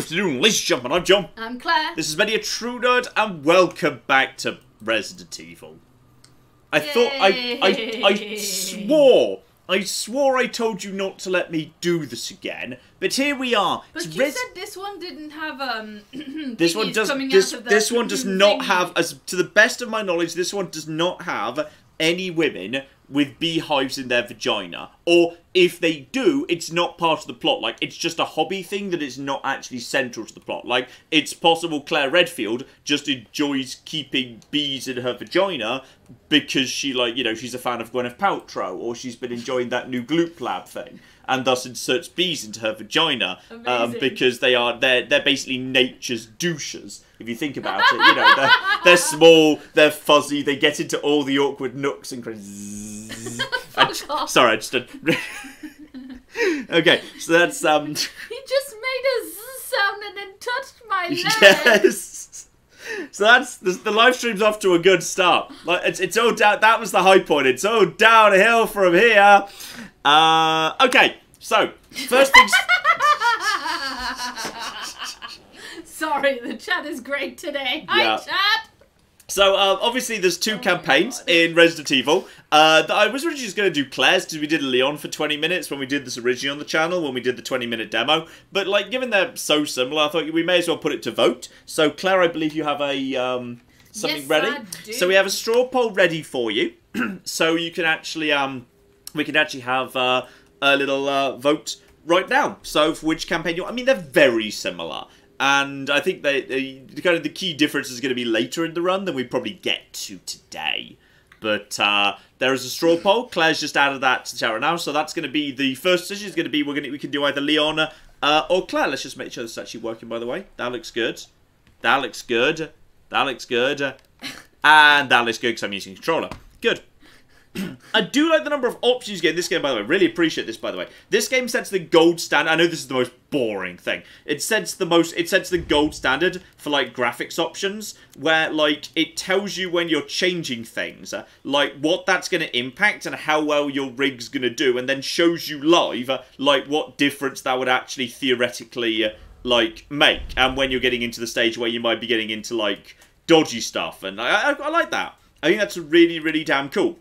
afternoon, ladies and gentlemen. I'm John. I'm Claire. This is Many a True Nerd, and welcome back to Resident Evil. I thought I, I I swore I swore I told you not to let me do this again, but here we are. But It's you Res- said this one didn't have um. this one does this, out of the this one does not have as to the best of my knowledge this one does not have any women with beehives in their vagina. Or if they do it's not part of the plot. Like it's just a hobby thing that is not actually central to the plot. Like it's possible Claire Redfield just enjoys keeping bees in her vagina because she like you know she's a fan of Gwyneth Paltrow or she's been enjoying that new Goop Lab thing and thus inserts bees into her vagina um, because they are they're they're basically nature's douches if you think about it. You know they're, they're small they're fuzzy they get into all the awkward nooks and crannies. Off. sorry I just did- okay so that's um He just made a sound and then touched my leg. yes. So that's the, the live stream's off to a good start. Like it's, it's all down that was the high point. It's all downhill from here. Uh okay so first things Sorry, the chat is great today. Yeah. Hi, chat. So um, obviously there's two Oh campaigns in Resident Evil. Uh, that I was originally just going to do Claire's because we did Leon for 20 minutes when we did this originally on the channel when we did the 20 minute demo. But like given they're so similar, I thought we may as well put it to vote. So Claire, I believe you have a um, something Yes, ready. I do. So we have a straw poll ready for you. so you can actually um, we can actually have uh, a little uh, vote right now. So for which campaign you? I mean, they're very similar, and I think they, they the kind of the key difference is going to be later in the run than we probably get to today. But uh, there is a straw poll. Claire's just added that to the chat right now, so that's going to be the first decision. Is going to be we're going to, we can do either Leona uh, or Claire. Let's just make sure this is actually working. By the way, that looks good. That looks good. That looks good. And that looks good because I'm using controller. Good. I do like the number of options you get in this game, by the way. Really appreciate this, by the way. This game sets the gold standard. I know this is the most boring thing. It sets the most. It sets the gold standard for like graphics options, where like it tells you when you're changing things, uh, like what that's going to impact and how well your rig's going to do, and then shows you live uh, like what difference that would actually theoretically uh, like make, and when you're getting into the stage where you might be getting into like dodgy stuff, and I, I, I like that. I think that's really, really damn cool.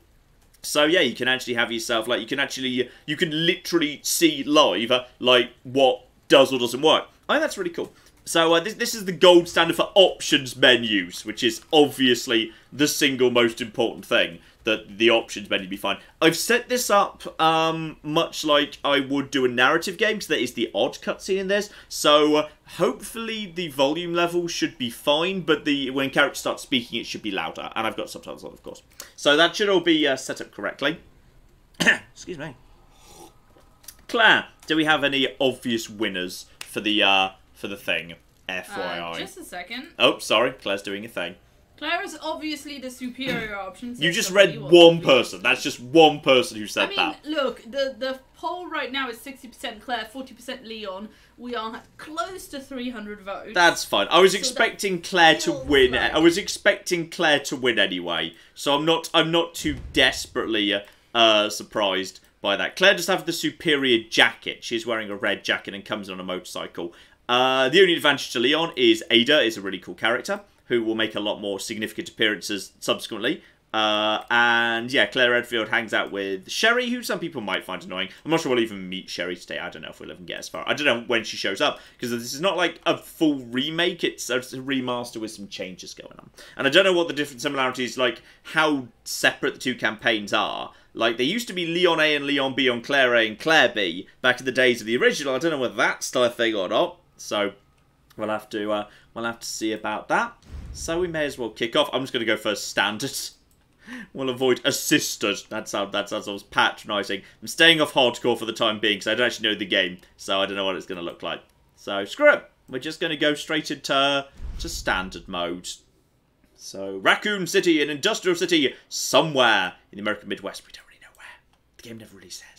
So yeah, you can actually have yourself like you can actually you can literally see live uh, like what does or doesn't work. I think that's really cool. So uh, this this is the gold standard for options menus, which is obviously the single most important thing that the options menu be fine. I've set this up um, much like I would do a narrative game because there is the odd cutscene in this. So uh, hopefully the volume level should be fine, but the when characters start speaking, it should be louder. And I've got subtitles on, of course. So that should all be uh, set up correctly. Excuse me. Claire, do we have any obvious winners for the uh, for the thing? FYI. Uh, just a second. Oh, sorry, Claire's doing a thing. Claire is obviously the superior option. so You just read to you what one person. That's just one person who said I mean, that. look, the the poll right now is 60% Claire, 40% Leon. We are close to 300 votes. That's fine. I was So expecting Claire to win. like- I was expecting Claire to win anyway, so I'm not. I'm not too desperately uh, uh, surprised by that. Claire does have the superior jacket. She's wearing a red jacket and comes on a motorcycle. Uh, the only advantage to Leon is Ada is a really cool character who will make a lot more significant appearances subsequently. Uh, and yeah, Claire Redfield hangs out with Sherry, who some people might find annoying. I'm not sure we'll even meet Sherry today. I don't know if we'll even get as far. I don't know when she shows up because this is not like a full remake. It's a remaster with some changes going on. And I don't know what the different similarities, like how separate the two campaigns are. Like they used to be Leon A and Leon B on Claire A and Claire B back in the days of the original. I don't know whether that's still a thing or not. So we'll have to uh, we'll have to see about that. So we may as well kick off. I'm just going to go first standard. We'll avoid assisted. That sounds that sounds almost patronising. I'm staying off hardcore for the time being because I don't actually know the game, so I don't know what it's going to look like. So screw it. We're just going to go straight into to standard mode. So Raccoon City, an industrial city somewhere in the American Midwest. We don't really know where. The game never really says.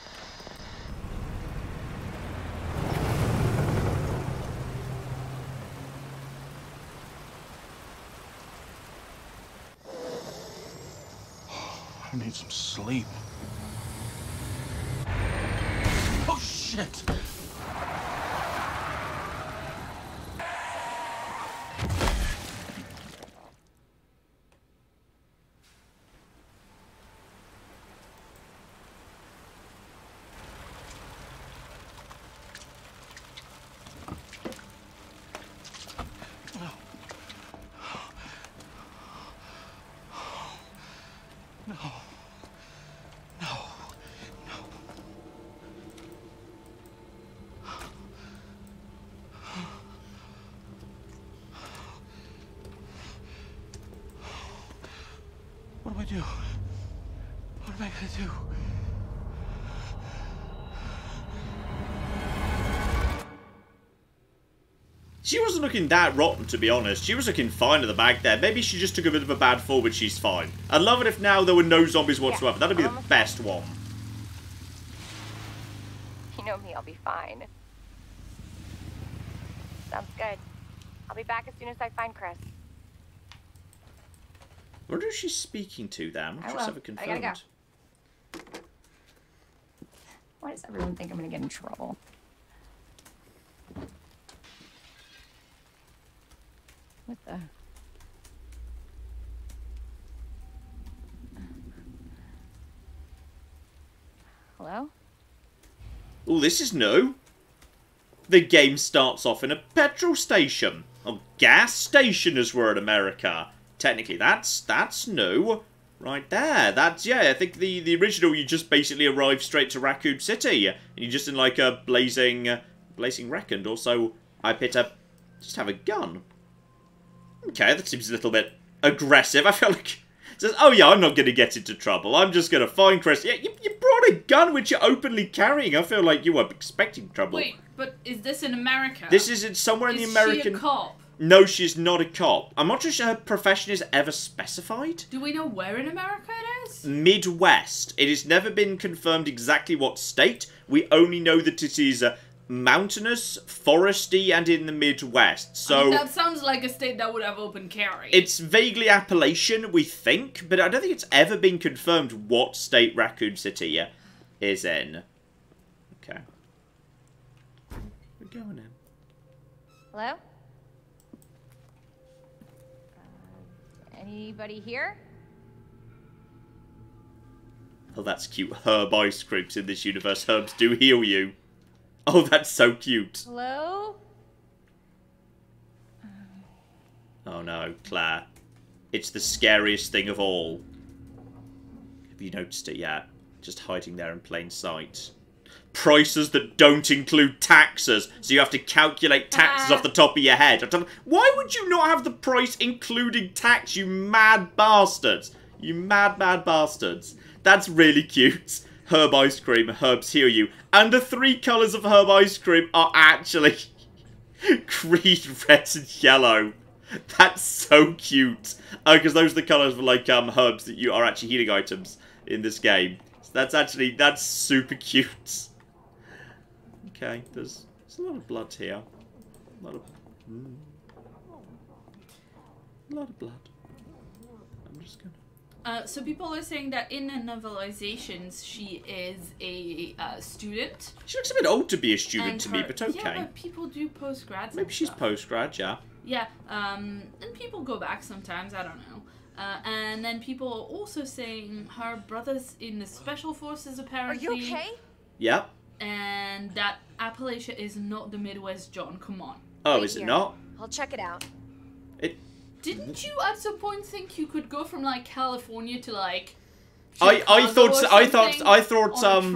I need some sleep. Oh, shit! What am I gonna do? She wasn't looking that rotten, to be honest. She was looking fine at the back there. Maybe she just took a bit of a bad fall, but she's fine. I'd love it if now there were no zombies whatsoever. That'd be the best one. You know me, I'll be fine. Sounds good. I'll be back as soon as I find Chris. I wonder who she's speaking to there. I'm not I sure it's will. ever I confirmed. gotta go. Why does everyone think I'm gonna get in trouble? What the? Hello? Oh, this is new. The game starts off in a petrol station. A gas station as we're in America. Technically, that's that's new. Right there. That's, yeah, I think the, the original, you just basically arrive straight to Raccoon City. And you're just in like a blazing, uh, blazing wreck. And also, I picked up, just have a gun. Okay, that seems a little bit aggressive. I feel like says, "Oh yeah, I'm not going to get into trouble. I'm just going to find Chris." Yeah, you, you brought a gun which you're openly carrying. I feel like you were expecting trouble. Wait, but is this in America? This is in somewhere in is the American. she a cop? No, she's not a cop. I'm not sure her profession is ever specified. Do we know where in America it is? Midwest. It has never been confirmed exactly what state. We only know that it is uh, mountainous, foresty, and in the Midwest. I So. mean, that sounds like a state that would have open carry. It's vaguely Appalachian, we think, but I don't think it's ever been confirmed what state Raccoon City uh, is in. Okay. We're going in. Hello? Anybody here? Oh, that's cute. Herb ice creams in this universe. Herbs do heal you. Oh, that's so cute. Hello? Oh no, Claire. It's the scariest thing of all. Have you noticed it yet? Just hiding there in plain sight. Prices that don't include taxes, so you have to calculate taxes Ah. off the top of your head. Why would you not have the price including tax, you mad bastards? You mad, mad bastards. That's really cute. Herb ice cream, herbs heal you. And the three colours of herb ice cream are actually green, red, and yellow. That's so cute. Oh, because those are the colours for like um herbs that you are actually healing items in this game. So that's actually that's super cute. Okay, there's there's a lot of blood here. A lot of mm. a lot of blood. I'm just gonna. Uh, so people are saying that in the novelizations she is a uh, student. She looks a bit old to be a student and to me, but okay. Yeah, but people do post grads. Maybe she's post grad, yeah. Yeah, um, and people go back sometimes. I don't know. Uh, and then people are also saying her brother's in the special forces Apparently, Are apparently. you okay? Yep. And that Appalachia is not the Midwest, John. Come on. Oh, Wait is it here. not? I'll check it out. It. Didn't you at some point think you could go from like California to like? I I thought I thought I thought um?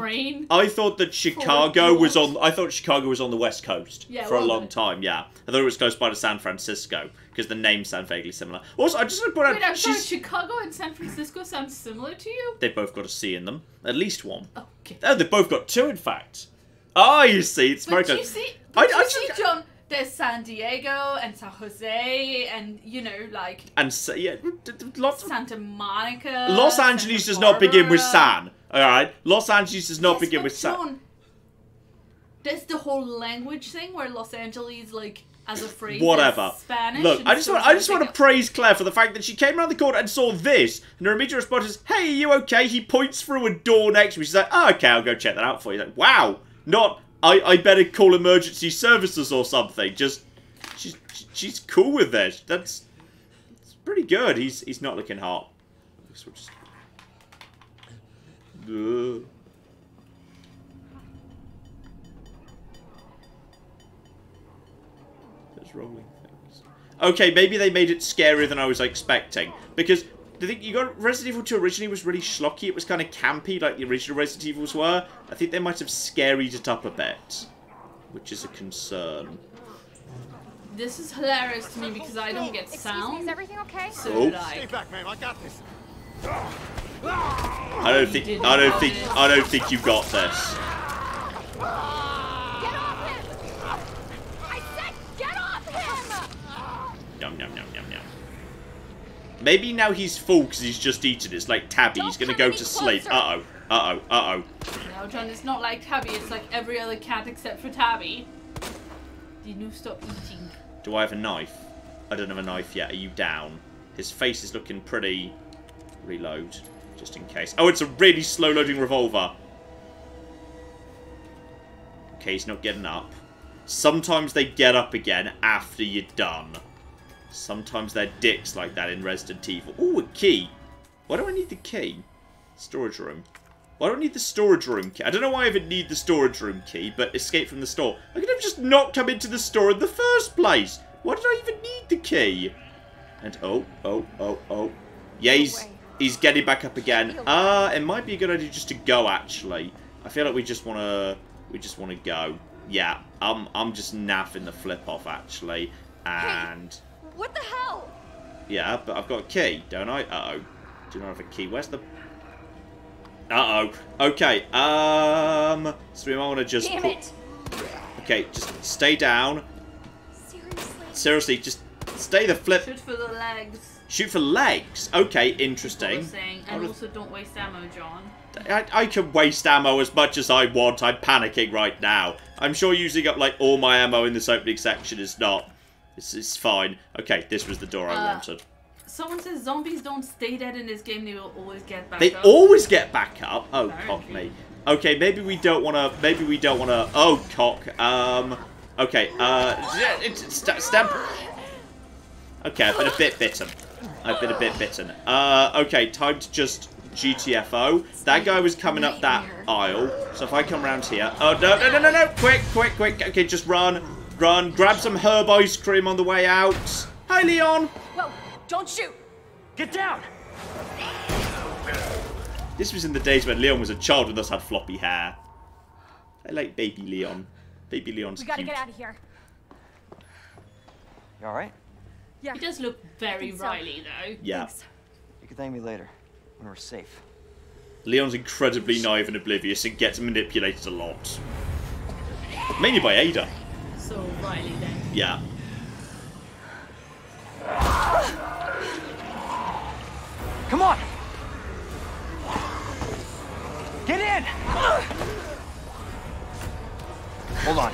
I thought that Chicago was on. I thought Chicago was on the west coast Yeah, for a long it? time. Yeah, I thought it was close by to San Francisco because the names sound vaguely similar. Also, I just want to point out Wait, I'm sorry. Chicago and San Francisco sound similar to you? they've both got a C in them, at least one. Okay. Oh, they've both got two, in fact. Oh, you see, it's very But you see, I- but I you just- see, John. There's San Diego and San Jose and you know like And yeah, lots of Santa Monica. Los Santa Angeles does not begin with San. All right, Los Angeles does not Yes, begin with San. John, There's the whole language thing where Los Angeles, like, as a phrase, Whatever. Spanish. Look, I just want I just want to praise Claire for the fact that she came around the corner and saw this, and her immediate response is, "Hey, are you okay?" He points through a door next to me. She's like, "Oh, okay, I'll go check that out for you." Like, wow, not I. I better call emergency services or something. Just she's she's cool with this. That's it's pretty good. He's he's not looking hot. I guess we'll just- Ugh. Rolling things. Okay, maybe they made it scarier than I was expecting. Because the thing you got Resident Evil 2 originally was really schlocky. It was kind of campy like the original Resident Evils were. I think they might have scaried it up a bit, which is a concern. This is hilarious to me because I don't get Excuse me, is everything okay? So Oh. like, back, ma'am. I got this. I don't think I don't think. I don't think you got this. Get off him! I said get off him! Yum yum yum yum yum. Maybe now he's full because he's just eaten. It's like Tabby. He's Don't gonna go any to sleep. Uh oh. Uh oh. Uh oh. no, John, it's not like Tabby. It's like every other cat except for Tabby. Did you stop eating? Do I have a knife? I don't have a knife yet. Are you down? His face is looking pretty. Reload, just in case. Oh, it's a really slow loading revolver. Okay, he's not getting up. Sometimes they get up again after you're done. Sometimes they're dicks like that in Resident Evil. Ooh, a key. Why do I need the key? Storage room. Why do I need the storage room key? I don't know why I even need the storage room key, but escape from the store. I could have just not come into the store in the first place. Why did I even need the key? And oh, oh, oh, oh. Yeah, he's, he's getting back up again. Uh, it might be a good idea just to go, actually. I feel like we just want to... We just want to go. Yeah, I'm, I'm just naffing the flip off, actually. And... What the hell? Yeah, but I've got a key, don't I? Uh-oh. Do you not have a key. Where's the... Uh-oh. Okay, um... So we might want to just... Damn put- it! Okay, just stay down. Seriously? Seriously, just stay the flip. Shoot for the legs. Shoot for legs. Okay, interesting. saying, I and also don't waste ammo, John. I, I can waste ammo as much as I want. I'm panicking right now. I'm sure using up like all my ammo in this opening section is not. It's, it's fine. Okay, this was the door I Uh, wanted. Someone says zombies don't stay dead in this game; they will always get back They up. They always get back up. Oh, cock me. Okay, maybe we don't want to. Maybe we don't want to. Oh, cock. Um. Okay. Uh. st- stamp. Okay, I've been a bit bitten. I've been a bit bitten. Uh. Okay, time to just GTFO. That guy was coming up that aisle. So if I come around here. Oh no no no no no! Quick quick quick! Okay, just run, run. Grab some herb ice cream on the way out. Hi, Leon. Well, Don't shoot! Get down! This was in the days when Leon was a child and thus had floppy hair. I like baby Leon. Baby Leon's We gotta cute. get out of here. You alright? Yeah. He does look very think so. Riley, though. Yeah. Thanks. You can thank me later, when we're safe. Leon's incredibly naive and oblivious and gets manipulated a lot. Mainly by Ada. So Riley then. Yeah. Come on! Get in! Hold on.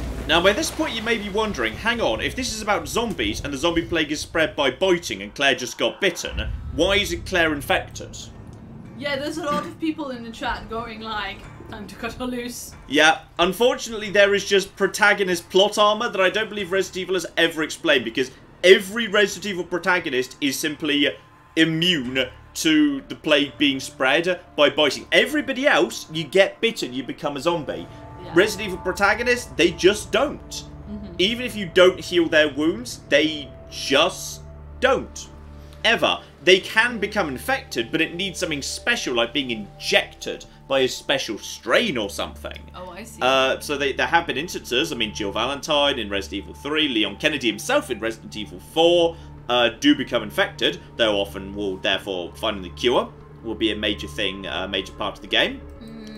Now, by this point, you may be wondering, hang on, if this is about zombies and the zombie plague is spread by biting and Claire just got bitten, why isn't Claire infected? Yeah, there's a lot of people in the chat going like, time to cut her loose. Yeah, unfortunately, there is just protagonist plot armor that I don't believe Resident Evil has ever explained because every Resident Evil protagonist is simply immune to the plague being spread by biting. Everybody else, you get bitten, you become a zombie. Yeah. Resident Evil protagonists, they just don't. Even if you don't heal their wounds, they just don't. Ever. They can become infected, but it needs something special, like being injected by a special strain or something. Oh, I see. Uh, so they, there have been instances. I mean, Jill Valentine in Resident Evil 3, Leon Kennedy himself in Resident Evil 4 uh, do become infected, though often will therefore finding the cure will be a major thing, a major part of the game.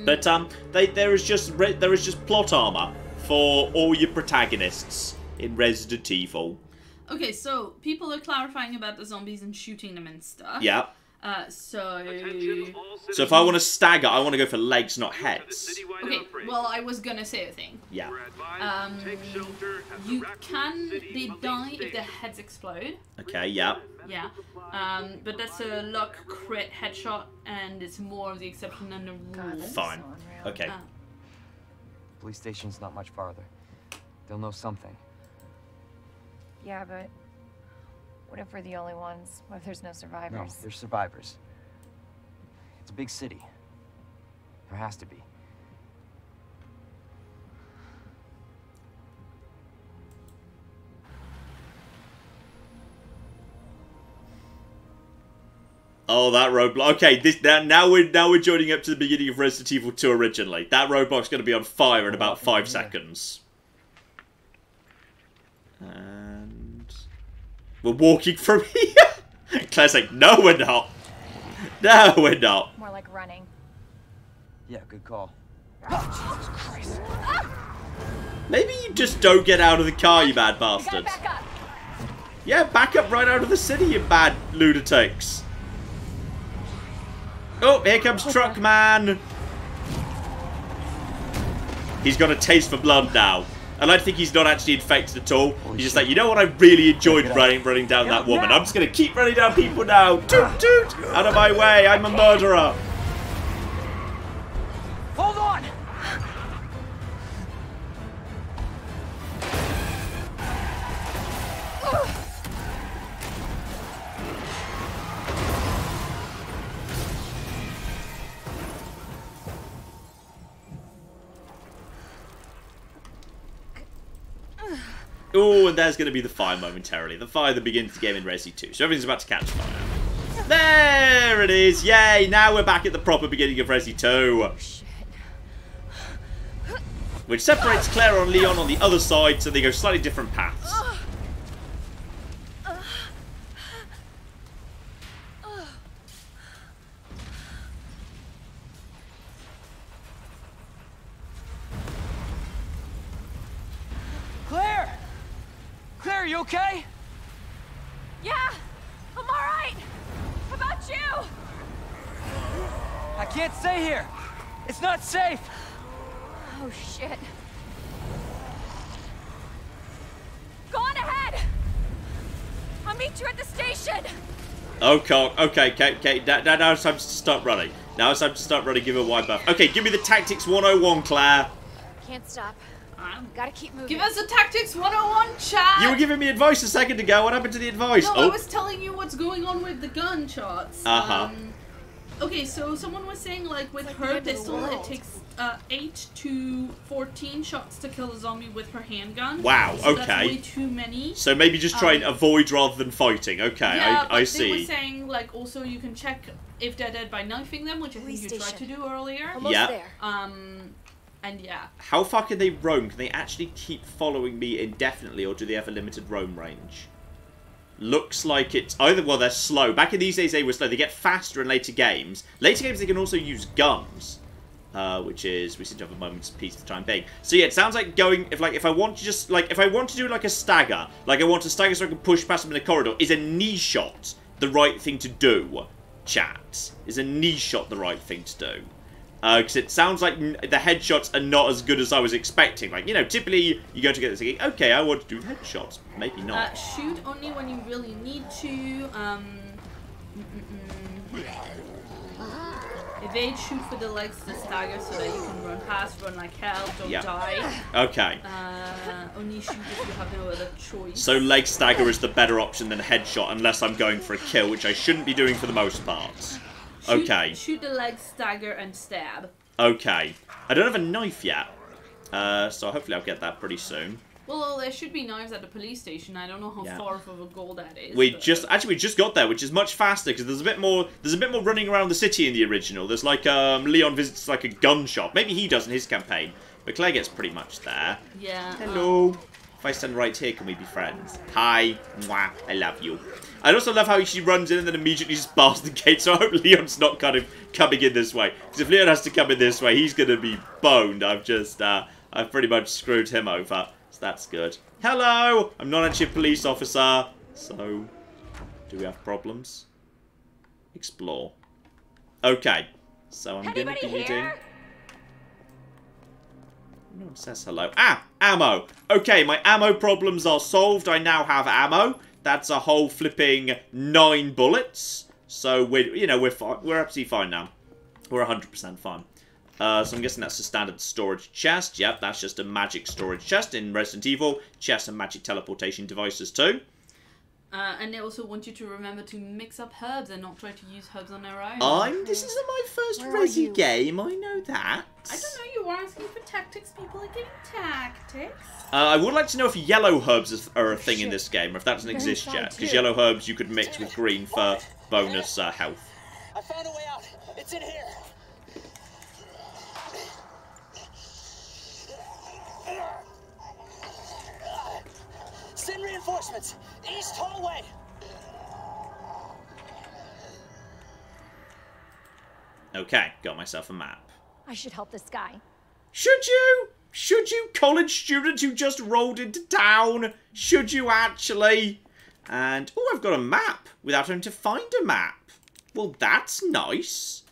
But um, they, there is just re- there is just plot armor for all your protagonists in Resident Evil. okay, so people are clarifying about the zombies and shooting them and stuff. Yeah. Uh, so. So if I want to stagger, I want to go for legs, not heads. Okay, well, I was gonna say a thing. Yeah. Um, to take shelter at the You can. They die if station. their heads explode. Okay. Yeah. Yeah. Um, but that's a luck crit headshot, and it's more of the exception than the rule. Fine. Okay. Uh, Police station's not much farther. They'll know something. Yeah, but what if we're the only ones? What if there's no No, survivors? they're survivors. It's a big city. There has to be. Oh, that roadblock. Okay, this now now we're now we're joining up to the beginning of Resident Evil 2 originally. That roadblock's going to be on fire in about oh, five seconds. And we're walking from here. Claire's like, no, we're not. No, we're not. More like running. Yeah, good call. Oh, Jesus Christ. Maybe you just don't get out of the car, you bad We gotta bastards. back. Yeah, back up right out of the city, you bad lunatics. Oh, here comes Truck Man. He's got a taste for blood now. And I think he's not actually infected at all. Holy he's just shit. like, you know what? I really enjoyed Get out. running, running down Get that woman. now. I'm just going to keep running down people now. Toot, toot. Out of my way. I'm a murderer. Hold on! Oh, and there's going to be the fire momentarily. The fire that begins the game in Resi 2. So everything's about to catch fire. There it is. Yay. Now we're back at the proper beginning of Resi 2. Shit. Which separates Claire and Leon on the other side, so they go slightly different paths. Claire! Claire, you okay? Yeah, I'm all right. How about you? I can't stay here. It's not safe. Oh shit. Go on ahead. I'll meet you at the station. Okay, okay, okay, okay. Now, now, now it's time to start running. Now it's time to start running. Give a wide buff. Okay, give me the tactics 101, Claire. Can't stop. Um, Gotta keep moving. give us a tactics 101 chat. You were giving me advice a second ago. What happened to the advice? No, oh, I was telling you what's going on with the gunshots. Uh-huh. Um, okay, so someone was saying like with like her end of the pistol, it takes uh, eight to fourteen shots to kill a zombie with her handgun. Wow, So That's okay. way too many. so maybe just try and um, avoid rather than fighting. Okay, yeah, but I, see. they see. were saying like also you can check if they're dead by knifing them, which I think Police you tried to do earlier. Almost Yeah. there. Um, and yeah, How far can they roam? Can they actually keep following me indefinitely, or do they have a limited roam range? looks like it's either well they're slow. Back in these days they were slow. They get faster in later games. Later games they can also use guns. Uh, which is we seem to have a moment's peace for the time being. So yeah, it sounds like going if like if I want to just like if I want to do like a stagger, like I want to stagger so I can push past them in the corridor, is a knee shot the right thing to do? Chat is a knee shot the right thing to do? Because it sounds like n- the headshots are not as good as I was expecting. Like, you know, typically you go to get this thinking, okay, I want to do headshots. Maybe Uh, not. shoot only when you really need to. Um, mm-mm-mm. evade, shoot for the legs, the stagger, so that you can run past, run like hell, don't Yeah. die. Okay. Uh, only shoot if you have no other choice. So leg stagger is the better option than headshot unless I'm going for a kill, which I shouldn't be doing for the most part. Shoot- Okay. Shoot the legs, stagger, and stab. Okay. I don't have a knife yet. Uh, so hopefully I'll get that pretty soon. Well, there should be knives at the police station. I don't know how Yeah. far of a goal that is. We but- just actually we just got there, which is much faster because there's a bit more there's a bit more running around the city in the original. There's like um Leon visits like a gun shop. Maybe he does in his campaign, but Claire gets pretty much there. Yeah. um, Hello. If I stand right here, can we be friends? Hi. Mwah. I love you. I also love how she runs in and then immediately just bars the gate, so I hope Leon's not kind of coming in this way. Because if Leon has to come in this way, he's going to be boned. I've just, uh, I've pretty much screwed him over. So that's good. Hello! I'm not actually a police officer. So, do we have problems? Explore. Okay. So I'm going to be needing... No one says hello. Ah, ammo. Okay, my ammo problems are solved. I now have ammo. That's a whole flipping nine bullets. So we're, you know, we're fine. We're absolutely fine now. We're 100% fine. Uh, so I'm guessing that's a standard storage chest. Yep, that's just a magic storage chest in Resident Evil. Chest and magic teleportation devices too. Uh, and they also want you to remember to mix up herbs and not try to use herbs on their own. I'm. This isn't my first Where are Resi game. I know that. I don't know, you were asking for tactics, people are giving tactics. Uh, I would like to know if yellow herbs are a thing in this game, or if that doesn't They're exist yet. Because yellow herbs you could mix with green for bonus uh, health. I found a way out. It's in here. Send reinforcements. East hallway. Okay, got myself a map. I should help this guy. Should you? Should you, college student who just rolled into town? Should you actually? And, oh, I've got a map without having to find a map. Well, that's nice.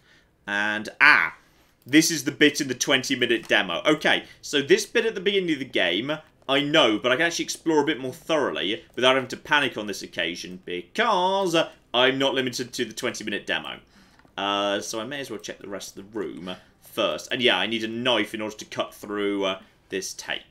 And, ah, this is the bit in the 20 minute demo. Okay, so this bit at the beginning of the game, I know, but I can actually explore a bit more thoroughly without having to panic on this occasion because I'm not limited to the 20 minute demo. Uh, so I may as well check the rest of the room first. And yeah, I need a knife in order to cut through uh, this tape.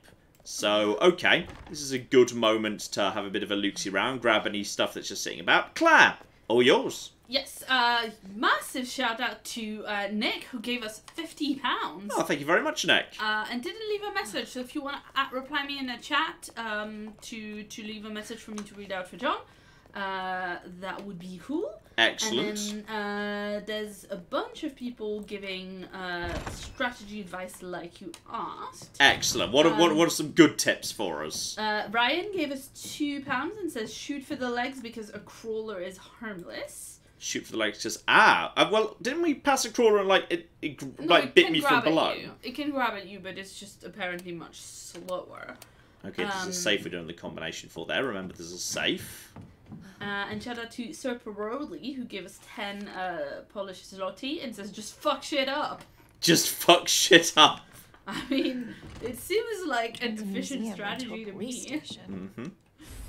So, okay, this is a good moment to have a bit of a lootsy round, grab any stuff that's just sitting about. Claire, all yours. Yes, uh, massive shout out to uh, Nick who gave us fifty pounds. Oh, thank you very much, Nick. Uh, and didn't leave a message. So if you want to reply me in the chat um, to to leave a message for me to read out for John, uh, that would be cool. Excellent. And then uh, there's a bunch of people giving uh, strategy advice like you asked. Excellent. What are, what, Um, what are some good tips for us? Uh, Ryan gave us two pounds and says shoot for the legs because a crawler is harmless. Shoot for the legs. Just ah. Uh, well, didn't we pass a crawler and like it, it No, like it bit me from below? you. It can grab at you, but it's just apparently much slower. Okay, there's Um, a safe we're doing the combination for there. Remember, there's a safe. Uh, and shout out to Sir Paroli who gave us 10 uh, Polish zloty and says just fuck shit up. Just fuck shit up. I mean, it seems like a Turn the efficient museum into a strategy to me. station. hmm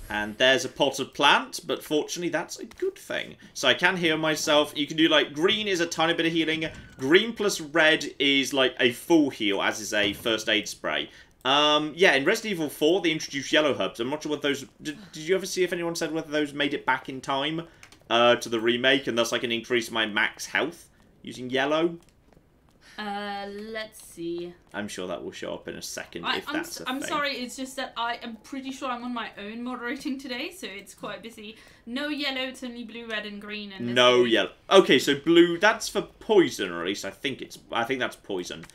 And there's a potted plant, but fortunately that's a good thing. So I can heal myself. You can do like green is a tiny bit of healing. Green plus red is like a full heal, as is a first aid spray. Um, yeah, in Resident Evil 4 they introduced yellow herbs. I'm not sure what those. Did, did you ever see if anyone said whether those made it back in time uh, to the remake, and thus I can increase my max health using yellow? Uh, let's see. I'm sure that will show up in a second I, if I'm, that's a I'm thing. sorry, it's just that I am pretty sure I'm on my own moderating today, so it's quite busy. No yellow, it's only blue, red, and green. And No yellow. Okay, so blue. That's for poison, or at least I think it's. I think that's poison.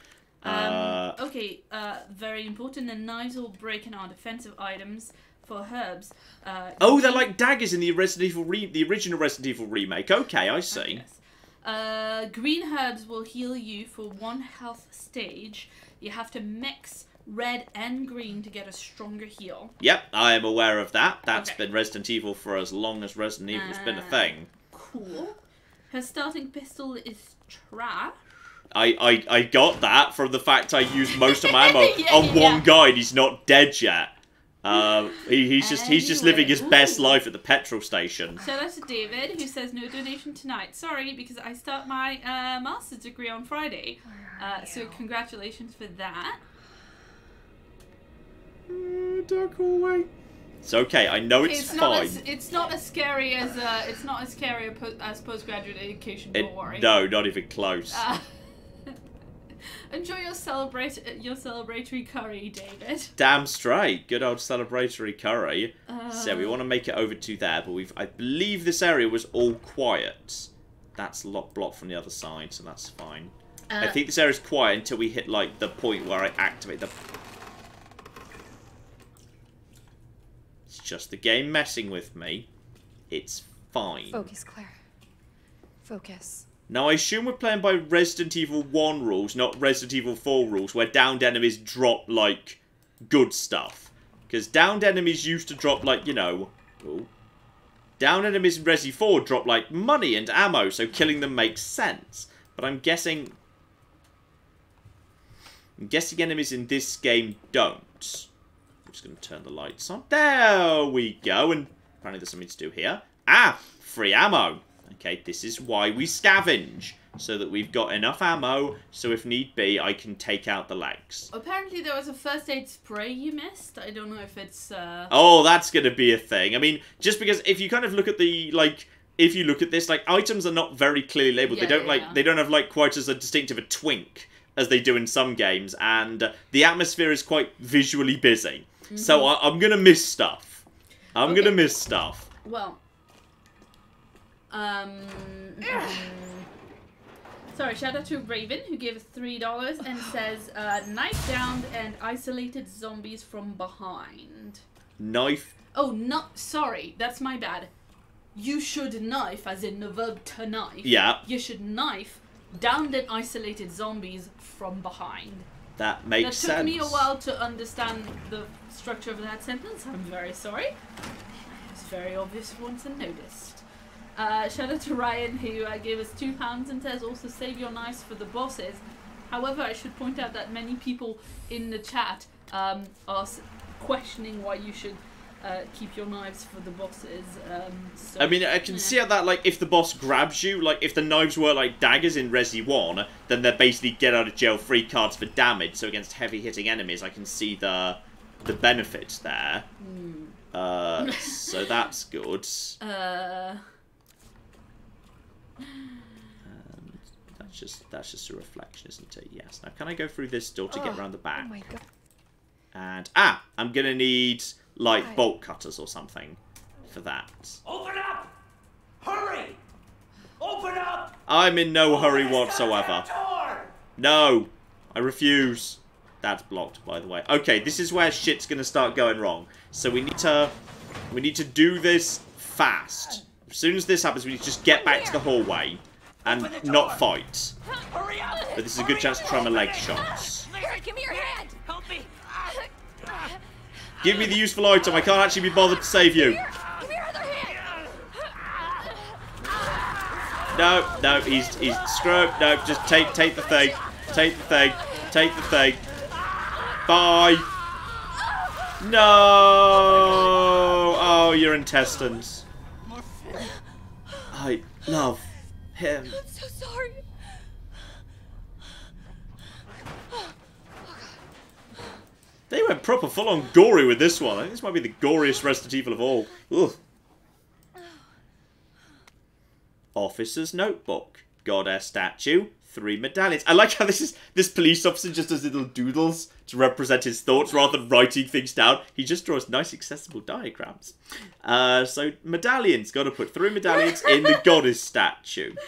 Um, Uh, okay, uh, very important. The knives will break and are defensive items for herbs. Uh, oh, they're like daggers in the Resident Evil re- the original Resident Evil remake. Okay, I see. Yes. Uh, green herbs will heal you for one health stage. You have to mix red and green to get a stronger heal. Yep, I am aware of that. That's Okay. been Resident Evil for as long as Resident Evil's been a Uh, thing. Cool. Her starting pistol is trash. I, I, I got that from the fact I used most of my ammo Yeah, on yeah. one guy and he's not dead yet. Um, he, he's just he's just living his best life at the petrol station. Shout out to David who says no donation tonight. Sorry, because I start my uh, master's degree on Friday. Uh, so congratulations for that. Dark hallway. It's okay. I know it's, It's fine. not as it's not as scary as uh, it's not as scary as postgraduate education. Don't It- worry. no, not even close. Uh, enjoy your celebrate your celebratory curry, David. Damn straight. Good old celebratory curry. Uh, so we want to make it over to there, but we've I believe this area was all quiet. That's lock blocked from the other side, so that's fine. I uh, think this area is quiet until we hit like the point where I activate the. It's just the game messing with me. It's fine. Focus, Claire. Focus. Now I assume we're playing by Resident Evil 1 rules, not Resident Evil 4 rules, where downed enemies drop like good stuff. Because downed enemies used to drop like, you know. Ooh. Downed enemies in Resi 4 drop like money and ammo, so killing them makes sense. But I'm guessing I'm guessing enemies in this game don't. I'm just going to turn the lights on. There we go. And apparently there's something to do here. Ah, free ammo. Okay, this is why we scavenge. So that we've got enough ammo, so if need be, I can take out the legs. apparently there was a first aid spray you missed. I don't know if it's uh, Oh, that's going to be a thing. I mean, just because if you kind of look at the, like, if you look at this, like, items are not very clearly labeled. Yeah, they don't, yeah, like, they don't have, like, quite as a distinctive a twink as they do in some games, and uh, the atmosphere is quite visually busy. So I, I'm going to miss stuff. I'm going to Mm-hmm. Miss stuff. well. Um. Sorry, shout out to Raven who gave us three dollars and says uh, knife downed and isolated zombies from behind. Knife. Oh, no, sorry, that's my bad. You should knife, as in the verb to knife. Yeah, You should knife downed and isolated zombies from behind. that makes that took sense. me a while to understand the structure of that sentence. I'm very sorry. It's very obvious once and noticed. Uh, shout out to Ryan who uh, gave us two pounds and says also save your knives for the bosses. However, I should point out that many people in the chat um, are s- questioning why you should uh, keep your knives for the bosses. Um, so, I mean, I can yeah. see how that, like, if the boss grabs you, like, if the knives were like daggers in Resi 1, then they're basically get out of jail free cards for damage, so against heavy hitting enemies, I can see the the benefits there. Hmm. Uh, so that's good. Uh, And that's just that's just a reflection, isn't it? Yes. Now, can I go through this door to get around the back? Oh back? my god. And ah, I'm gonna need like Why? bolt cutters or something for that. Open up! Hurry! Open up! I'm in no hurry whatsoever. Door! No, I refuse. That's blocked, by the way. Okay, this is where shit's gonna start going wrong. So we need to, we need to do this fast. As soon as this happens, we need to just get back to the hallway and not fight. But this is a good chance to try my leg shots. Here, give me your hand. Help me! Give me the useful item. I can't actually be bothered to save you. Give me your other hand. No, no, he's he's screw. it. No, just take take the thing, take the thing, take the thing. Bye. No. Oh, your intestines. I love him. I'm so sorry. They went proper full on gory with this one. I think this might be the goriest Resident Evil of all. Ugh. Officer's notebook. Goddess statue. Three medallions. I like how this is this police officer just does little doodles to represent his thoughts rather than writing things down. He just draws nice accessible diagrams. Uh, so medallions. Got to put three medallions in the goddess statue.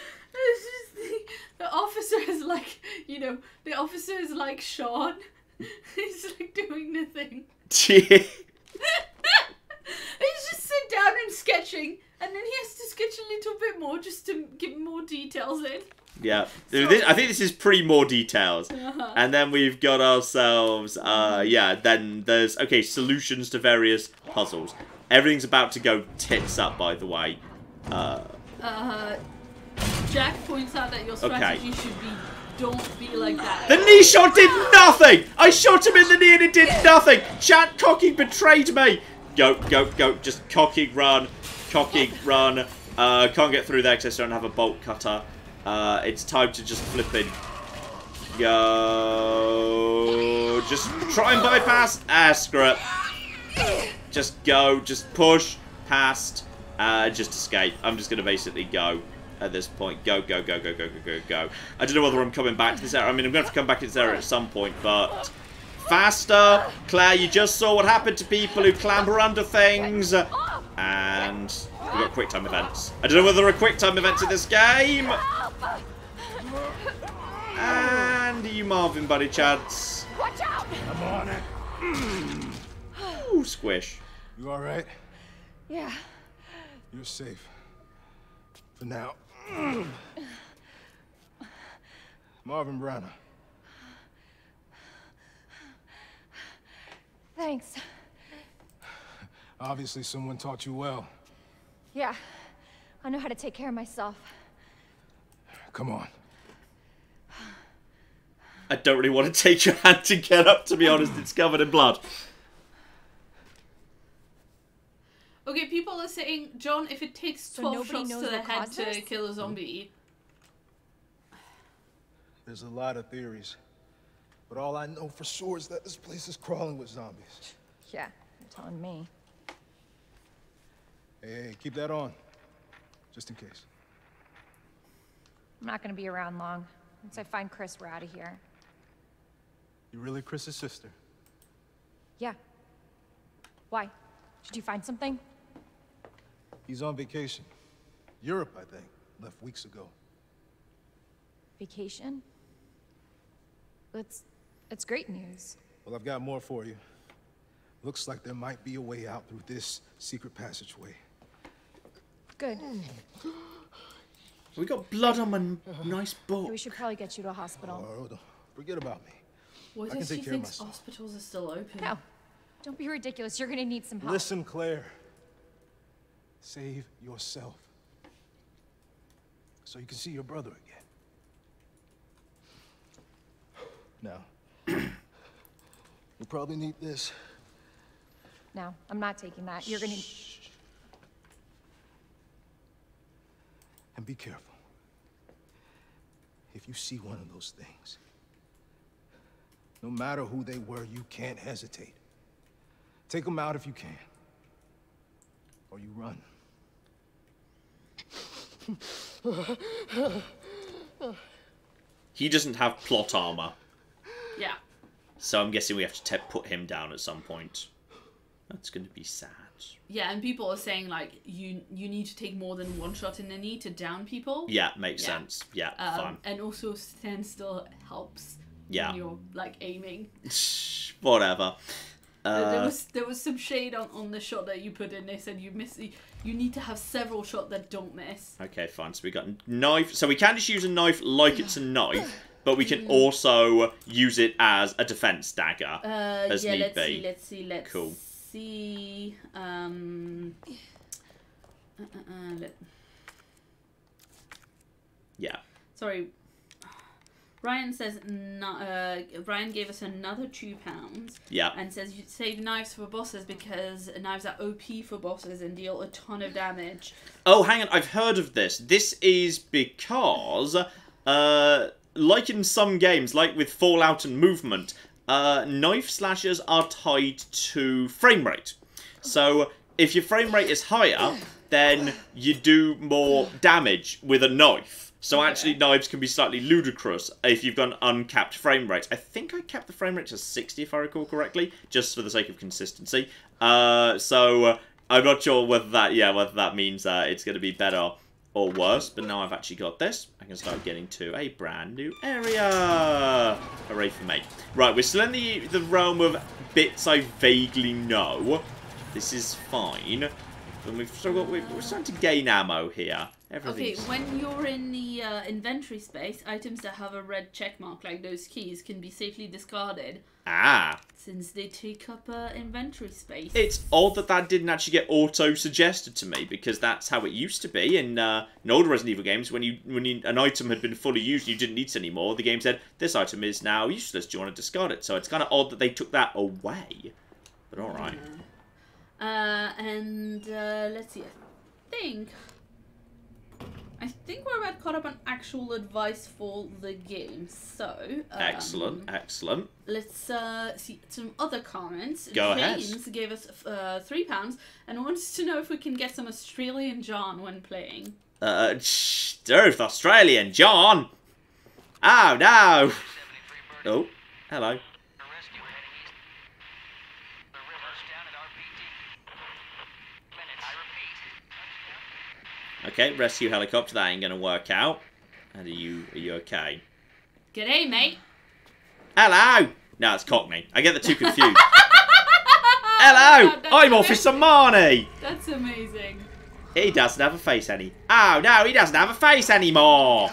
The, the officer is like, you know, the officer is like Sean. He's like doing nothing. He's just sit down and sketching, and then he has to sketch a little bit more just to give more details in. Yeah. This- I think this is pre more details. Uh-huh. And then we've got ourselves, uh, yeah, then there's, okay, solutions to various puzzles. Everything's about to go tits up, by the way. Uh, Uh, Jack points out that your strategy should be don't be like that. the knee shot did nothing! I shot him in the knee and it did nothing! Chat cocking betrayed me! Go, go, go, just cocking, run, cocking, run. Uh, can't get through there because I don't have a bolt cutter. Uh, it's time to just flip in. Go. Just try and bypass. Ah, screw it. Just go, just push, past, uh, just escape. I'm just going to basically go at this point. Go, go, go, go, go, go, go, go. I don't know whether I'm coming back to this area. I mean, I'm going to have to come back to this area at some point, but... Faster! Claire, you just saw what happened to people who clamber under things. And we've got quick time events. I don't know whether there are quick time events in this game. And you Marvin Buddy Chads. Watch out! I'm on it. Ooh, squish. You all right? Yeah. You're safe. For now. Marvin Branagh. Thanks. Obviously, someone taught you well. Yeah. I know how to take care of myself. Come on. I don't really want to take your hand to get up, to be honest. It's covered in blood. Okay, people are saying, John, if it takes 12 nobody shots to the what head caused to kill a zombie. There's a lot of theories. But all I know for sure is that this place is crawling with zombies. Yeah, you're telling me. Hey, hey, keep that on. Just in case. I'm not gonna be around long. Once I find Chris, we're out of here. You really Chris's sister? Yeah. Why? Did you find something? He's on vacation. Europe, I think. Left weeks ago. Vacation? It's it's great news. Well, I've got more for you. Looks like there might be a way out through this secret passageway. Good. We got blood on my nice book. We should probably get you to a hospital. Oh, don't- forget about me. What I can if he take care of thinks myself. hospitals are still open? No. Don't be ridiculous. You're gonna need some help. Listen, Claire. Save yourself. So you can see your brother again. Now, you'll probably need this. No, I'm not taking that. You're gonna. And be careful. If you see one of those things, no matter who they were, you can't hesitate. Take them out if you can. Or you run. He doesn't have plot armor, Yeah. So I'm guessing we have to put him down at some point. That's going to be sad. Yeah, and people are saying like you you need to take more than one shot in the knee to down people. Yeah, makes Yeah. sense. Yeah, Um, fine. and also stand still helps. Yeah. When you're like aiming. Whatever. There- there Uh, was there was some shade on, on the shot that you put in. They said you miss you need to have several shots that don't miss. Okay, fine. So we got knife. So we can just use a knife like it's a knife, but we Mm. can also use it as a defense dagger. Uh, As yeah, need let's be. see, let's see, let's Cool. see. Um, uh, uh, uh, let, Yeah. sorry. Ryan says uh, Ryan gave us another two pounds Yeah. and says you save knives for bosses because knives are OP for bosses and deal a ton of damage. Oh, hang on. I've heard of this. This is because, uh, like in some games, like with Fallout and Movement, uh, knife slashes are tied to frame rate. So if your frame rate is higher, then you do more damage with a knife. So actually, knives can be slightly ludicrous if you've got an uncapped frame rate. I think I kept the frame rate to 60 if I recall correctly, just for the sake of consistency. Uh, so uh, I'm not sure whether that, yeah, whether that means uh, it's going to be better or worse, but now I've actually got this, I can start getting to a brand new area. Hooray for me. Right, we're still in the, the realm of bits I vaguely know. This is fine. And we've still got, we're, we're starting to gain ammo here. Okay, when you're in the uh, inventory space, items that have a red check mark, like those keys, can be safely discarded Ah. since they take up uh, inventory space. It's odd that that didn't actually get auto-suggested to me, because that's how it used to be in, uh, in older Resident Evil games. When you when you, an item had been fully used and you didn't need it anymore, the game said, this item is now useless, do you want to discard it? So it's kind of odd that they took that away. But alright. Uh, and uh, let's see. I think. I think we're about caught up on actual advice for the game. So. Um, Excellent, excellent. Let's uh, see some other comments. Go ahead. James gave us uh, three pounds and wants to know if we can get some Australian John when playing. Uh, Earth, Australian, John! Oh, no! Oh, hello. Okay, rescue helicopter, that ain't gonna work out. And are you, are you okay? G'day, mate. Hello! No, it's Cockney. I get the two confused. Hello! That's I'm amazing. Officer Marnie! That's amazing. He doesn't have a face any. Oh no, he doesn't have a face anymore.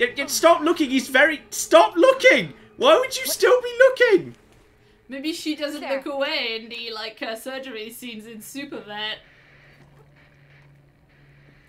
Y- y- Stop looking. He's very. Stop looking. Why would you still be looking? Maybe she doesn't There. look away in the like uh, surgery scenes in Super Supervet.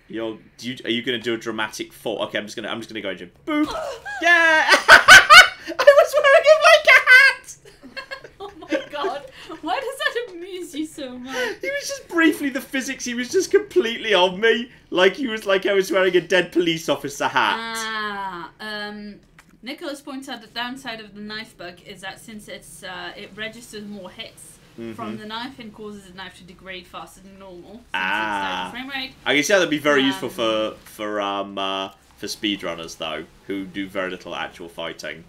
You're. Do you, are you going to do a dramatic fall? Okay, I'm just gonna. I'm just gonna go into. Boop. yeah. I was wearing him like a hat. Oh my god. Why does that amuse you so much? He was just briefly the physics. He was just completely on me. Like he was like I was wearing a dead police officer hat. Ah, um, Nicholas points out the downside of the knife bug is that since it's uh, it registers more hits Mm-hmm. from the knife and causes the knife to degrade faster than normal. Ah. frame rate. I can see how that'd be very Um, useful for for um uh, for speedrunners though, who do very little actual fighting.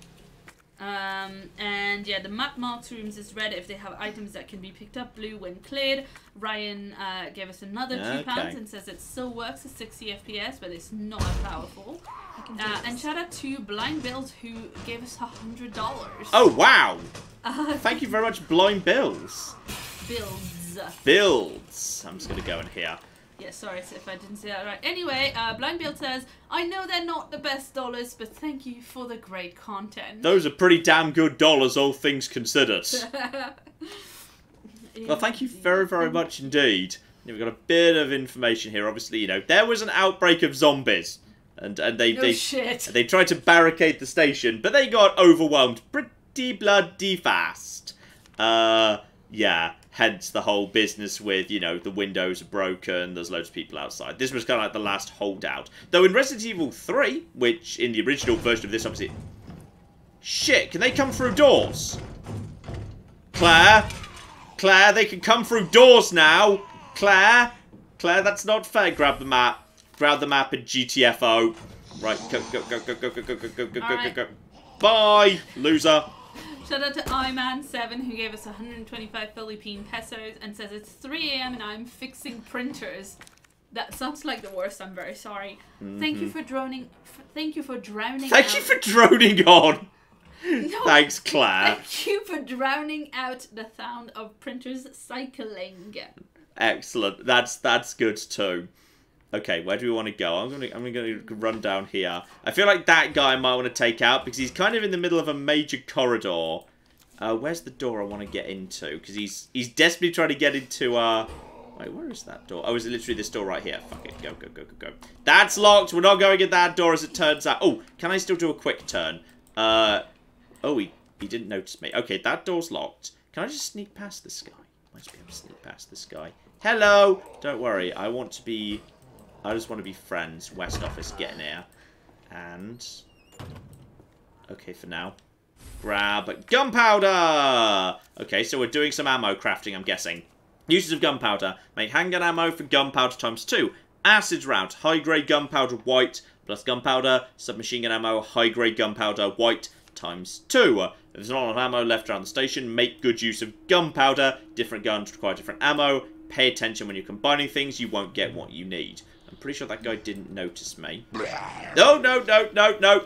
Um, and yeah, the map marks rooms is red if they have items that can be picked up, blue when cleared. Ryan uh, gave us another two Okay. pounds and says it still works at 60 FPS, but it's not as powerful. Uh, and shout out to Blind Bills who gave us a hundred dollars. Oh wow! uh, Thank you very much, Blind Bills. Builds. Builds. I'm just gonna go in here. Yeah, sorry if I didn't say that right. Anyway, uh, Blind Build says, I know they're not the best dollars, but thank you for the great content. Those are pretty damn good dollars, all things considered. Well, thank you very, very much indeed. We've got a bit of information here. Obviously, you know, there was an outbreak of zombies, and and they No they shit. they tried to barricade the station, but they got overwhelmed pretty bloody fast. Uh, yeah. Hence the whole business with you know the windows are broken. There's loads of people outside. This was kind of like the last holdout. Though in Resident Evil 3, which in the original version of this, obviously, shit, can they come through doors? Claire, Claire, they can come through doors now. Claire, Claire, that's not fair. Grab the map. Grab the map in GTFO. Right, go, go, go, go, go, go, go, go, go, go, go, go. Bye, loser. Shout out to iMan7 who gave us 125 Philippine pesos and says it's 3 a.m. and I'm fixing printers. That sounds like the worst. I'm very sorry. Thank you for droning. F- thank you for drowning. Mm-hmm. Thank out. you for droning on. No, Thanks, Claire. Thank you for drowning out the sound of printers cycling. Excellent. That's that's good too. Okay, where do we want to go? I'm gonna I'm gonna run down here. I feel like that guy I might want to take out because he's kind of in the middle of a major corridor. Uh, where's the door I want to get into? Because he's he's desperately trying to get into. Uh, wait, where is that door? Oh, is it literally this door right here? Fuck it, go go go go go. That's locked. We're not going in that door as it turns out. Oh, can I still do a quick turn? Uh, oh, he he didn't notice me. Okay, that door's locked. Can I just sneak past this guy? I just be able to sneak past this guy. Hello! Don't worry, I want to be... I just want to be friends. West Office, get in here. And... Okay, for now. Grab gunpowder! Okay, so we're doing some ammo crafting, I'm guessing. Uses of gunpowder. Make handgun ammo for gunpowder times two. Acid route. High-grade gunpowder white plus gunpowder. Submachine gun ammo. High-grade gunpowder white times 2. If there's not enough ammo left around the station, make good use of gunpowder. Different guns require different ammo. Pay attention when you're combining things, you won't get what you need. I'm pretty sure that guy didn't notice me. No, no, no, no, no.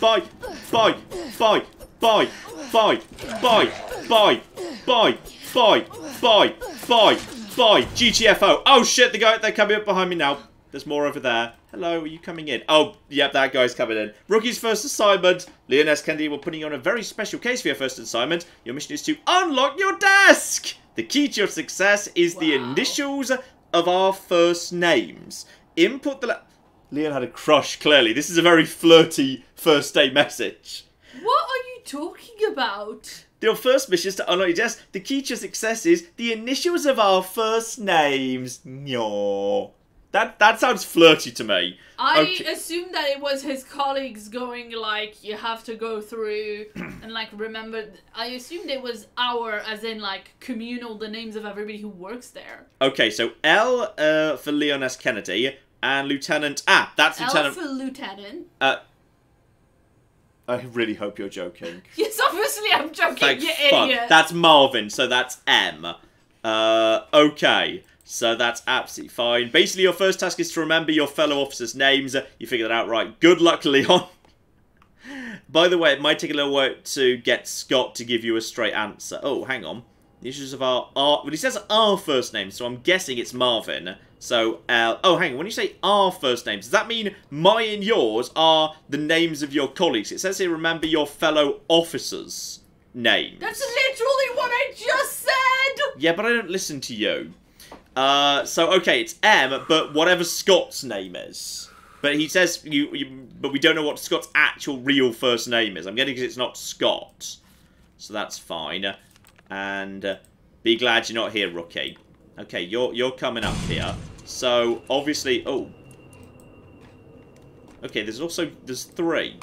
Bye, bye, bye, bye, bye, bye, bye, bye, bye, bye, bye, bye. GTFO. Oh shit, the guy, they're coming up behind me now. There's more over there. Hello, are you coming in? Oh, yep, that guy's coming in. Rookie's first assignment. Leon S. Kennedy, we're putting you on a very special case for your first assignment. Your mission is to unlock your desk. The key to your success is the initials of our first names. Input the... le- Leon had a crush, clearly. This is a very flirty first day message. What are you talking about? Your first mission is to unlock your desk. The key to success is the initials of our first names. No. That that sounds flirty to me. I Okay. assumed that it was his colleagues going like you have to go through and like remember. I assumed it was our, as in like communal, the names of everybody who works there. Okay, so L uh, for Leon S. Kennedy and Lieutenant. Ah, that's L Lieutenant. for lieutenant. Uh, I really hope you're joking. Yes, obviously I'm joking. Thank you fuck. idiot. That's Marvin, so that's M. Uh, okay. So that's absolutely fine. Basically, your first task is to remember your fellow officers' names. You figure that out right. Good luck, Leon. By the way, it might take a little while to get Scott to give you a straight answer. Oh, hang on. The issues of our... our well, he says our first name, so I'm guessing it's Marvin. So, uh, oh, hang on. When you say our first names, does that mean my and yours are the names of your colleagues? It says here, remember your fellow officers' names. That's literally what I just said. Yeah, but I don't listen to you. Uh, so okay, it's M, but whatever Scott's name is. But he says you, you but we don't know what Scott's actual real first name is. I'm getting because it's not Scott, so that's fine. And uh, be glad you're not here, rookie. Okay, you're you're coming up here. So obviously, oh, okay. There's also there's three.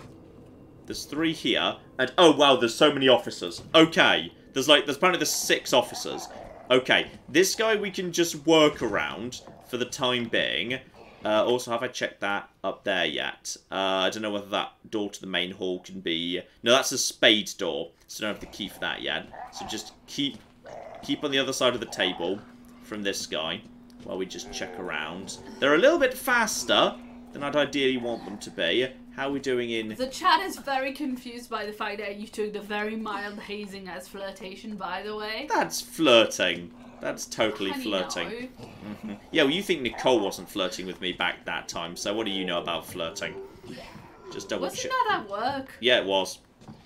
There's three here, and oh wow, there's so many officers. Okay, there's like there's apparently there's six officers. Okay, this guy we can just work around for the time being. Uh, also, have I checked that up there yet? Uh, I don't know whether that door to the main hall can be... No, that's a spade door, so I don't have the key for that yet. So just keep keep on the other side of the table from this guy while we just check around. They're a little bit faster than I'd ideally want them to be. How are we doing in... The chat is very confused by the fact that you took the very mild hazing as flirtation. By the way, That's flirting. That's totally Honey, flirting. no. Yeah, well, you think Nicole wasn't flirting with me back that time, so what do you know about flirting? Just double Wasn't that at work? Yeah, it was.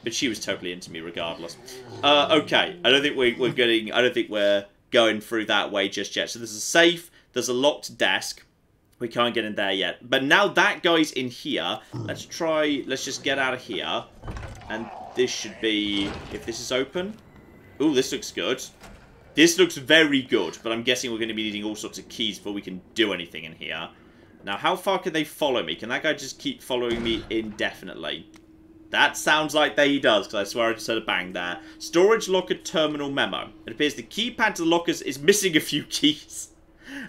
But she was totally into me regardless. Uh, okay, I don't think we, we're getting. I don't think we're going through that way just yet. So there's a safe. There's a locked desk. We can't get in there yet. But now that guy's in here. Let's try. Let's just get out of here. And this should be. If this is open. Ooh, this looks good. This looks very good, but I'm guessing we're going to be needing all sorts of keys before we can do anything in here. Now, how far can they follow me? Can that guy just keep following me indefinitely? That sounds like that he does, because I swear I just heard a bang there. Storage locker terminal memo. It appears the keypad to the lockers is missing a few keys.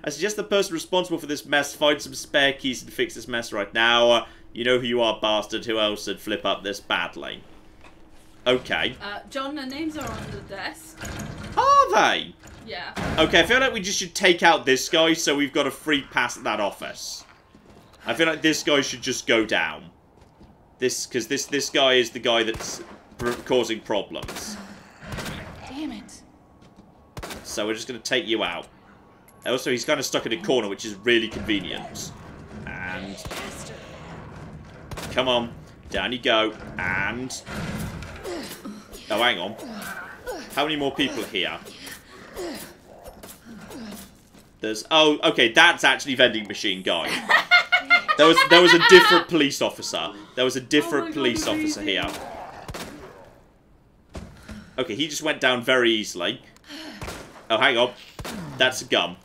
I suggest the person responsible for this mess find some spare keys and fix this mess right now. Uh, you know who you are, bastard. Who else would flip up this badly? Okay. Uh, John, the names are on the desk. Are they? Yeah. Okay, I feel like we just should take out this guy so we've got a free pass at that office. I feel like this guy should just go down. This, because this this guy is the guy that's pr causing problems. Damn it. So we're just going to take you out. Also, he's kind of stuck in a corner, which is really convenient. And... Come on. Down you go. And... Oh, hang on. How many more people are here? There's... Oh, okay, that's actually vending machine guy. There was there was a different police officer. There was a different Oh my God, police officer here. Okay, he just went down very easily. Oh, hang on. That's a gum.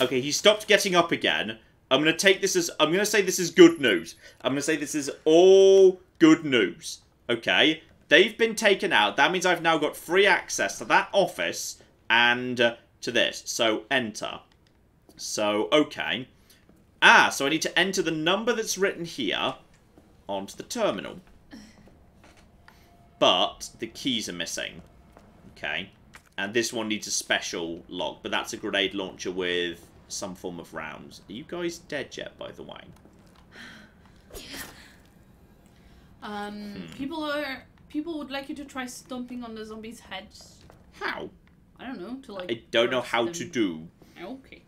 Okay, he stopped getting up again. I'm going to take this as... I'm going to say this is good news. I'm going to say this is all good news. Okay? They've been taken out. That means I've now got free access to that office and uh, to this. So, enter. So, okay. Ah, so I need to enter the number that's written here onto the terminal. But the keys are missing. Okay. And this one needs a special lock, but that's a grenade launcher with some form of rounds. Are you guys dead yet, by the way? Um, Hmm. people are people would like you to try stomping on the zombies' heads. How? I don't know to like. I don't know how them. to do. Okay.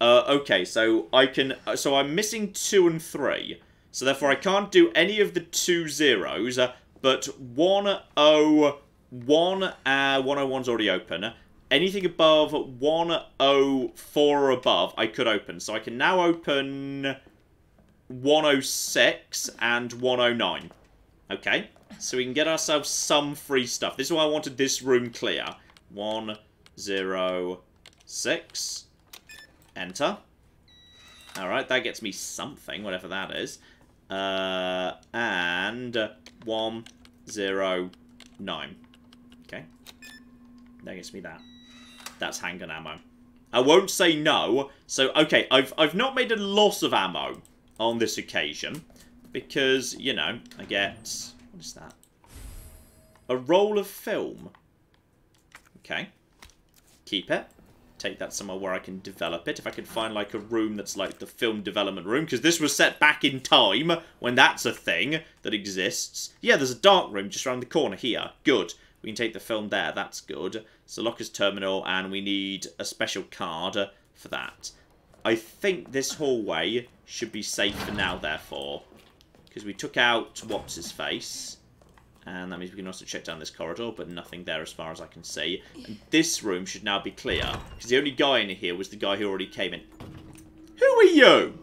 Uh, okay, so I can. uh, So I'm missing two and three. So therefore, I can't do any of the two zeros. Uh, but one oh one uh one oh one's already open. Anything above one oh four or above, I could open. So I can now open one oh six and one oh nine. Okay, so we can get ourselves some free stuff. This is why I wanted this room clear. One zero six. Enter. Alright, that gets me something, whatever that is. Uh, and uh, 109. That gets me that. That's handgun ammo. I won't say no. So, okay, I've, I've not made a loss of ammo on this occasion. Because, you know, I get... What is that? A roll of film. Okay. Keep it take that somewhere where I can develop it. If I can find like a room that's like the film development room, because this was set back in time when that's a thing that exists. Yeah, there's a dark room just around the corner here. Good. We can take the film there. That's good. So Locker's terminal, and we need a special card for that. I think this hallway should be safe for now, therefore. Because we took out What's-His-Face. And that means we can also check down this corridor, but nothing there as far as I can see. And this room should now be clear, because the only guy in here was the guy who already came in. Who are you?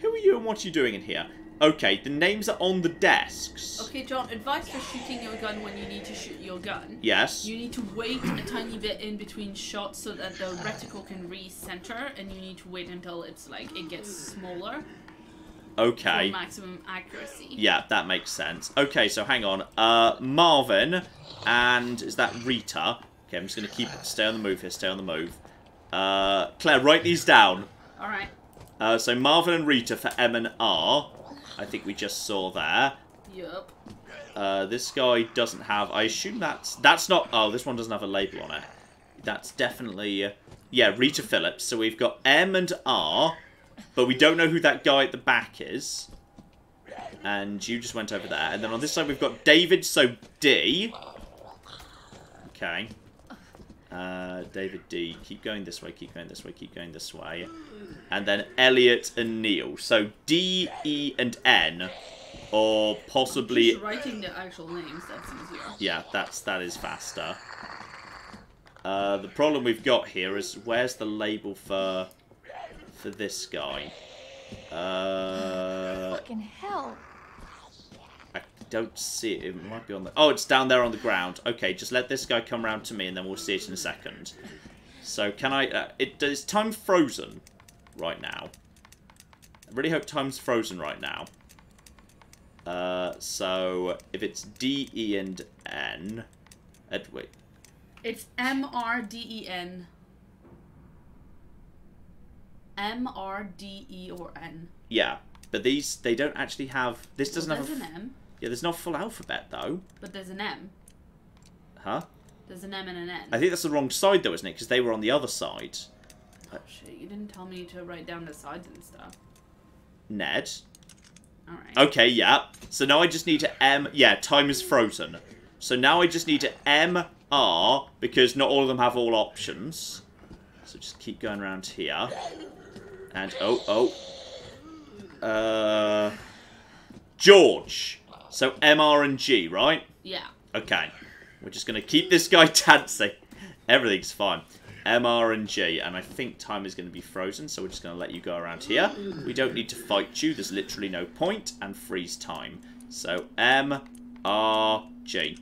Who are you and what are you doing in here? Okay, the names are on the desks. Okay, John. Advice for shooting your gun when you need to shoot your gun. Yes. You need to wait a tiny bit in between shots so that the reticle can recenter, and you need to wait until it's like it gets smaller Okay. for maximum accuracy. Yeah, that makes sense. Okay, so hang on. Uh, Marvin and is that Rita? Okay, I'm just gonna keep stay on the move here. Stay on the move. Uh, Claire, write these down. All right. Uh, so Marvin and Rita for M and R. I think we just saw there. Yup. Uh, this guy doesn't have. I assume that's that's not. Oh, this one doesn't have a label on it. That's definitely. Uh, yeah, Rita Phillips. So we've got M and R, but we don't know who that guy at the back is. And you just went over there. And then on this side we've got David. So D. Okay. Uh, David D. Keep going this way. Keep going this way. Keep going this way. And then Elliot and Neil. So D, E, and N. Or possibly Just writing the actual names. That's easier. yeah, that's that is faster. Uh, the problem we've got here is where's the label for for this guy? Uh, Fucking hell. Don't see it. It might be on the. Oh, it's down there on the ground. Okay, just let this guy come round to me, and then we'll see it in a second. So can I? Uh, it is time frozen right now. I really hope time's frozen right now. Uh, so if it's D, E, and N, Ed, wait, It's M R D E N. M R D E or N. yeah, but these they don't actually have. This doesn't Well, have. there's A, an M, yeah, there's no full alphabet though, but there's an M. huh? There's an M and an N. I think that's the wrong side though, isn't it? Because they were on the other side. Oh, shit, you didn't tell me to write down the sides and stuff. Ned. Alright. Okay, yeah. So now I just need to M. Yeah, time is frozen. So now I just need to M R because not all of them have all options. So just keep going around here. And oh oh. Uh, George. So M R and G, right? Yeah. Okay. We're just gonna keep this guy dancing. Everything's fine. M, R, and G, and I think time is going to be frozen, so we're just going to let you go around here. We don't need to fight you, there's literally no point, and freeze time. So, M, R, G.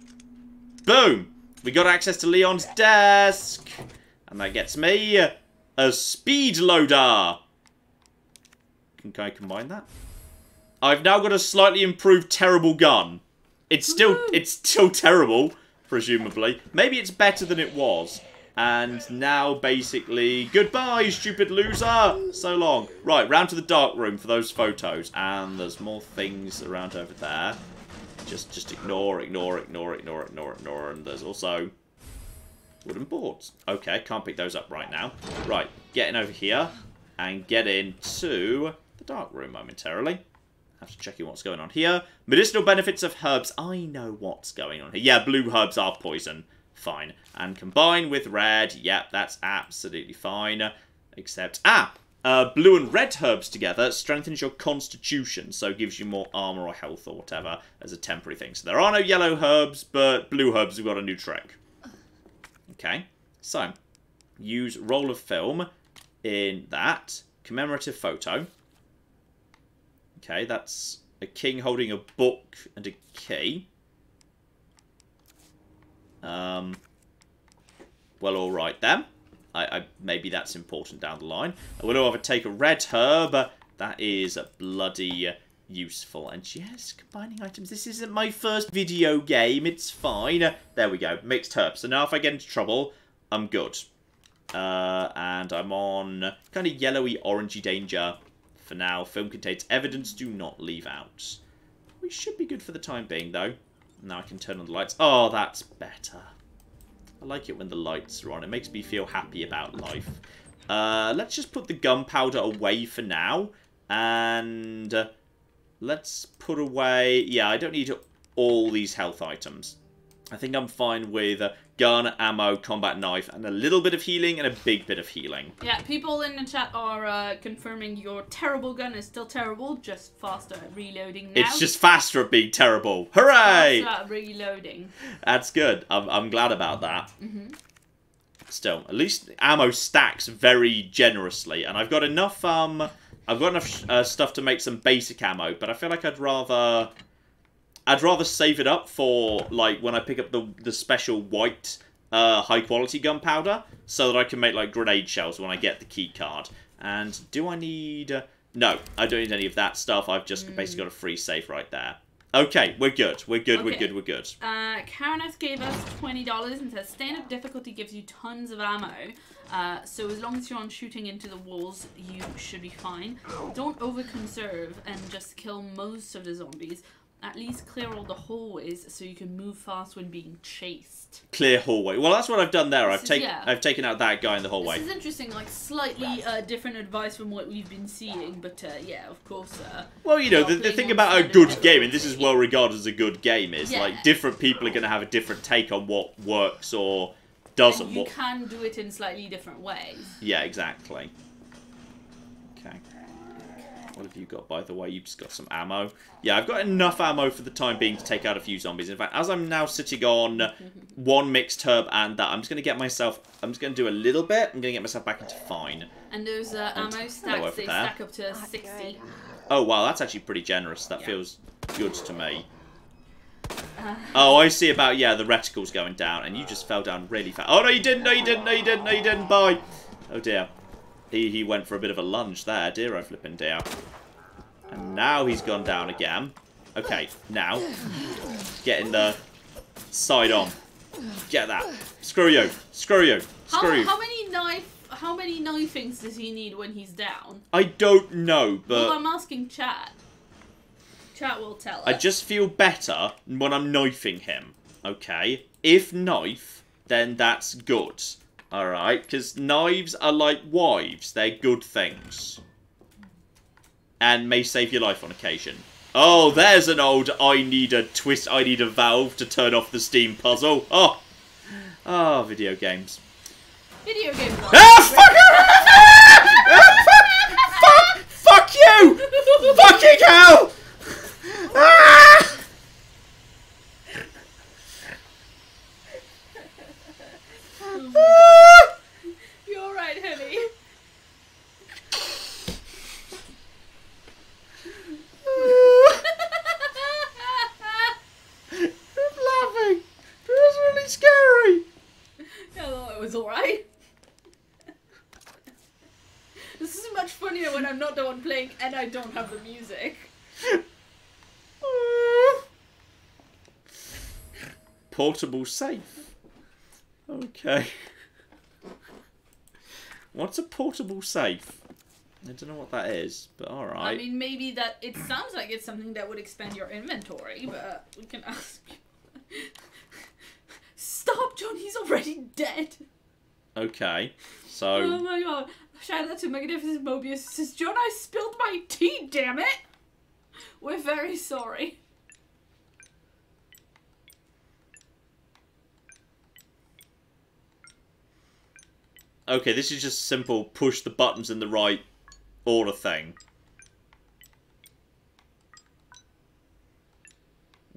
Boom! We got access to Leon's desk! And that gets me a speed loader! Can I combine that? I've now got a slightly improved terrible gun. It's still, it's still terrible, presumably. Maybe it's better than it was. And now, basically, goodbye, stupid loser! So long. Right, round to the dark room for those photos. And there's more things around over there. Just just ignore, ignore, ignore, ignore, ignore, ignore. And there's also wooden boards. Okay, can't pick those up right now. Right, getting over here and get into the dark room momentarily. Have to check in what's going on here. Medicinal benefits of herbs. I know what's going on here. Yeah, blue herbs are poison. Fine. And combine with red. Yep, that's absolutely fine. Except, ah, uh, blue and red herbs together strengthens your constitution, so gives you more armor or health or whatever as a temporary thing. So there are no yellow herbs, but blue herbs we've got a new trick. Okay, so use roll of film in that commemorative photo. Okay, that's a king holding a book and a key. Um, well, all right then. I, I, maybe that's important down the line. I will however take a red herb. That is bloody useful. And yes, combining items. This isn't my first video game. It's fine. There we go. Mixed herbs. So now if I get into trouble, I'm good. Uh, and I'm on kind of yellowy orangey danger for now. Film contains evidence. Do not leave out. We should be good for the time being, though. Now I can turn on the lights. Oh, that's better. I like it when the lights are on. It makes me feel happy about life. Uh, let's just put the gunpowder away for now. And uh, let's put away... Yeah, I don't need all these health items. I think I'm fine with gun, ammo, combat knife, and a little bit of healing and a big bit of healing. Yeah, people in the chat are uh, confirming your terrible gun is still terrible, just faster at reloading now. It's just faster at being terrible. Hooray! Faster at reloading. That's good. I'm, I'm glad about that. Mm-hmm. Still, at least ammo stacks very generously, and I've got enough. Um, I've got enough uh, stuff to make some basic ammo, but I feel like I'd rather I'd rather save it up for, like, when I pick up the, the special white uh, high-quality gunpowder, so that I can make, like, grenade shells when I get the key card. And do I need... Uh, no, I don't need any of that stuff. I've just mm. basically got a free save right there. Okay, we're good. We're good, okay. we're good, we're good. Uh, Kareneth gave us $20 and says, standard difficulty gives you tons of ammo. Uh, so as long as you're on shooting into the walls, you should be fine. Don't over-conserve and just kill most of the zombies at least clear all the hallways so you can move fast when being chased. Clear hallway. Well, that's what I've done there. This I've taken yeah. I've taken out that guy in the hallway. This is interesting, like slightly uh, different advice from what we've been seeing, but uh, yeah, of course. Uh, well, you know, the, the thing about a good game, and this is well regarded as a good game, is yeah. like different people are going to have a different take on what works or doesn't. And you what... can do it in slightly different ways. Yeah, exactly. Okay. What have you got, by the way? You've just got some ammo. Yeah, I've got enough ammo for the time being to take out a few zombies. In fact, as I'm now sitting on one mixed herb and that, I'm just going to get myself... I'm just going to do a little bit. I'm going to get myself back into fine. And those uh, ammo stacks, they there. stack up to 60. Oh, wow, that's actually pretty generous. That yeah. feels good to me. Uh, oh, I see about, yeah, the reticles going down, and you just fell down really fast. Oh, no, you didn't, no, you didn't, no, you didn't, no, you didn't, bye. Oh, dear. He, he went for a bit of a lunge there, dear I flipping dear. And now he's gone down again. Okay, now. Get in the side on. Get that. Screw you. Screw you. Screw how, you. How many knife how many knifings does he need when he's down? I don't know, but Well I'm asking chat. Chat will tell us. I just feel better when I'm knifing him. Okay? If knife, then that's good. Alright, because knives are like wives. They're good things. And may save your life on occasion. Oh, there's an old I need a twist, I need a valve to turn off the steam puzzle. Oh. Oh, video games. Video game ah, ah, ah, fuck! fuck! Fuck you! Fucking hell! Ah! right, honey. I'm laughing. It was really scary. I thought it was alright. this is much funnier when I'm not the one playing and I don't have the music. Portable safe. Okay. What's a portable safe? I don't know what that is, but all right. I mean, maybe that it sounds like it's something that would expand your inventory, but we can ask. Stop, John. He's already dead. okay. So. Oh my god. Shout out to Magnificent Mobius. Says, John, I spilled my tea, damn it! We're very sorry. Okay, this is just simple push the buttons in the right order thing.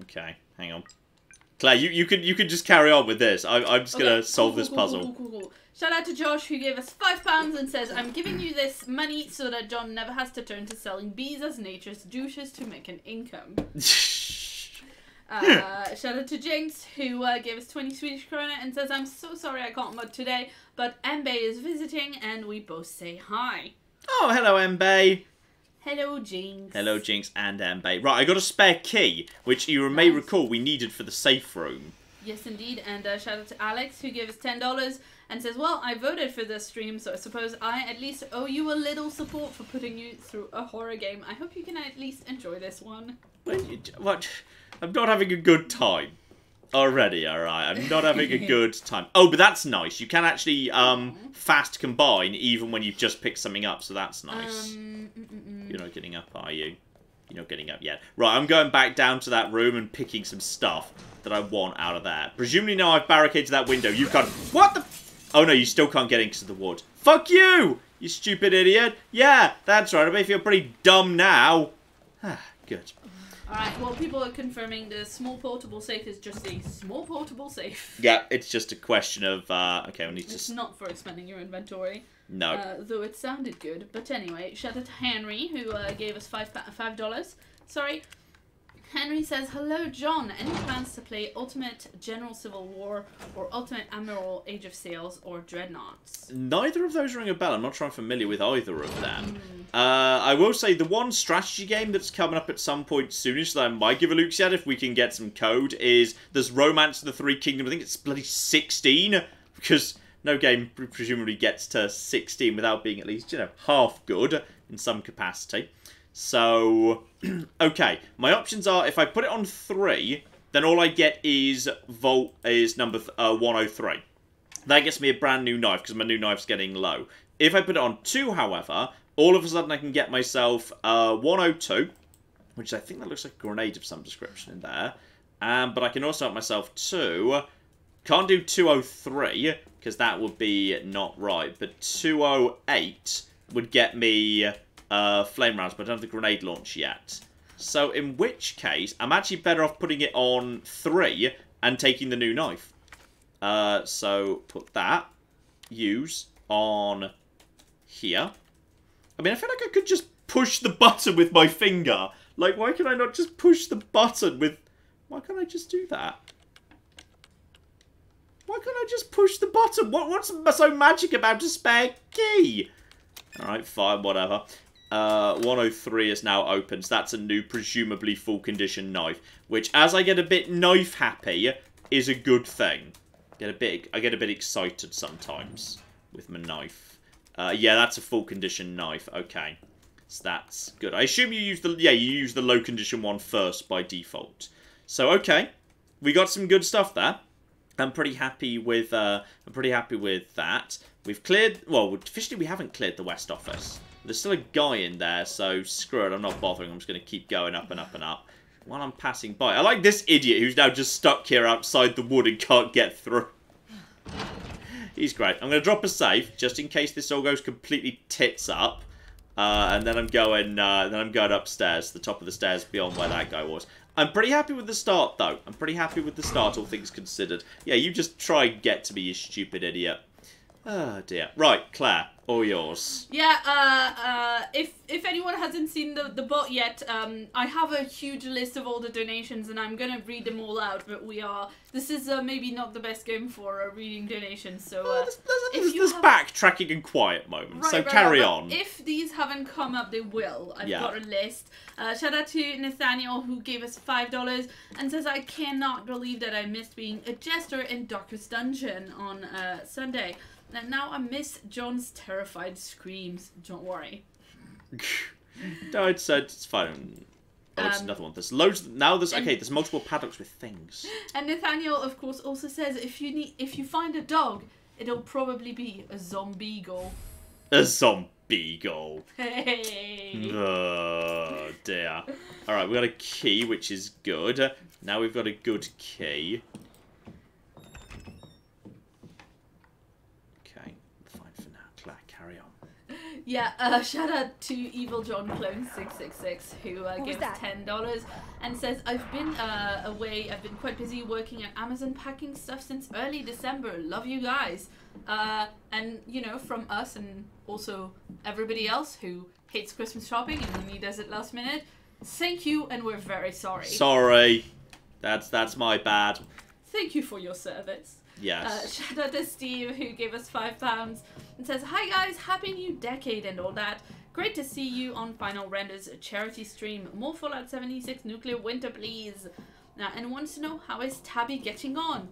Okay, hang on. Claire, you, you could you could just carry on with this. I, I'm just gonna solve cool, this cool, cool, puzzle. cool. Shout out to Josh who gave us five pounds and says, I'm giving you this money so that John never has to turn to selling bees as nature's douches to make an income. Uh, shout out to Jinx, who uh, gave us 20 Swedish krona and says, I'm so sorry I can't mod today, but Mbe is visiting and we both say hi. oh, hello, Mbe. Hello, Jinx. Hello, Jinx and Mbe. Right, I got a spare key, which you may Nice. recall we needed for the safe room. Yes, indeed. And uh, shout out to Alex, who gave us $10 and says, Well, I voted for this stream, so I suppose I at least owe you a little support for putting you through a horror game. I hope you can at least enjoy this one. What? What? I'm not having a good time already. All right, I'm not having a good time. Oh, but that's nice. You can actually um fast combine even when you've just picked something up, so that's nice. Um, mm, mm, mm. You're not getting up, are you? You're not getting up yet. Right, I'm going back down to that room and picking some stuff that I want out of there. Presumably now I've barricaded that window. You can't. What the? Oh no, you still can't get into the wood. Fuck you, you stupid idiot. Yeah, that's right. I may feel pretty dumb now. Ah, good. Alright, well, people are confirming the small portable safe is just a small portable safe. Yeah, it's just a question of uh okay, we need to It's not for expanding your inventory. no. Uh, though it sounded good. But anyway, shout out to Henry who uh, gave us five five dollars. Sorry. Henry says, "Hello, John. Any plans to play Ultimate General Civil War or Ultimate Admiral Age of Sails or Dreadnoughts?" Neither of those ring a bell. I'm not sure I'm familiar with either of them. Uh, I will say the one strategy game that's coming up at some point soonish that I might give a look at if we can get some code is there's Romance of the Three Kingdoms. I think it's bloody 16 because no game presumably gets to 16 without being at least you know half good in some capacity. So okay, my options are if I put it on three, then all I get is Volt is number uh, 103. That gets me a brand new knife because my new knife's getting low. If I put it on 2, however, all of a sudden I can get myself uh, 102, which I think that looks like a grenade of some description in there. Um, but I can also up myself 2. Can't do 203 because that would be not right. But 208 would get me uh, flame rounds, but I don't have the grenade launch yet. So in which case, I'm actually better off putting it on 3 and taking the new knife. Uh, so put that, use on here. I mean, I feel like I could just push the button with my finger. Like, why can I not just push the button with... Why can't I just do that? Why can't I just push the button? What, what's so magic about a spare key? Alright, fine, whatever. Uh, 103 is now open, so that's a new, presumably full condition knife. Which, as I get a bit knife happy, is a good thing. Get a bit, I get a bit excited sometimes with my knife. Uh, yeah, that's a full condition knife. Okay, so that's good. I assume you use the yeah you use the low condition one first by default. So okay, we got some good stuff there. I'm pretty happy with uh, I'm pretty happy with that. We've cleared well officially we haven't cleared the west office. There's still a guy in there, so screw it. I'm not bothering. I'm just going to keep going up and up and up while I'm passing by. I like this idiot who's now just stuck here outside the wood and can't get through. He's great. I'm going to drop a safe just in case this all goes completely tits up. Uh, and then I'm going uh, then I'm going upstairs, the top of the stairs beyond where that guy was. I'm pretty happy with the start, though. I'm pretty happy with the start, all things considered. Yeah, you just try and get to me, you stupid idiot. Oh, dear. Right, Claire, yours. Yeah, uh, uh, if if anyone hasn't seen the, the bot yet, um, I have a huge list of all the donations and I'm gonna read them all out, but we are, this is uh, maybe not the best game for uh, reading donations, so, uh, There's, there's, if there's, there's backtracking and quiet moments, so Right, right, carry right, on. If these haven't come up, they will. I've Yeah. got a list. Uh, shout out to Nathaniel who gave us five dollars and says, "I cannot believe that I missed being a jester in Darkest Dungeon on uh, Sunday. And now I miss John's terrified screams. Don't worry. no, it's uh, it's fine. Oh, it's Um, another one. There's loads. Now there's okay. There's multiple paddocks with things. And Nathaniel, of course, also says if you need, if you find a dog, it'll probably be a zombie goal. A zombie goal. Hey. Oh dear. All right, we got a key, which is good. Now we've got a good key. Okay, fine for now. Claire, carry on. Yeah, uh, shout out to Evil John Clone six six six who uh, What was gave us that? ten dollars and says I've been uh, away. I've been quite busy working at Amazon packing stuff since early December. Love you guys. Uh, and you know from us and also everybody else who hates Christmas shopping and only does it last minute. Thank you, and we're very sorry. Sorry, that's that's my bad. Thank you for your service. Uh, shout out to Steve who gave us five pounds and says, "Hi guys, happy new decade and all that. Great to see you on Final Renders charity stream. More Fallout 76 Nuclear Winter, please. Uh, and wants to know how is Tabby getting on?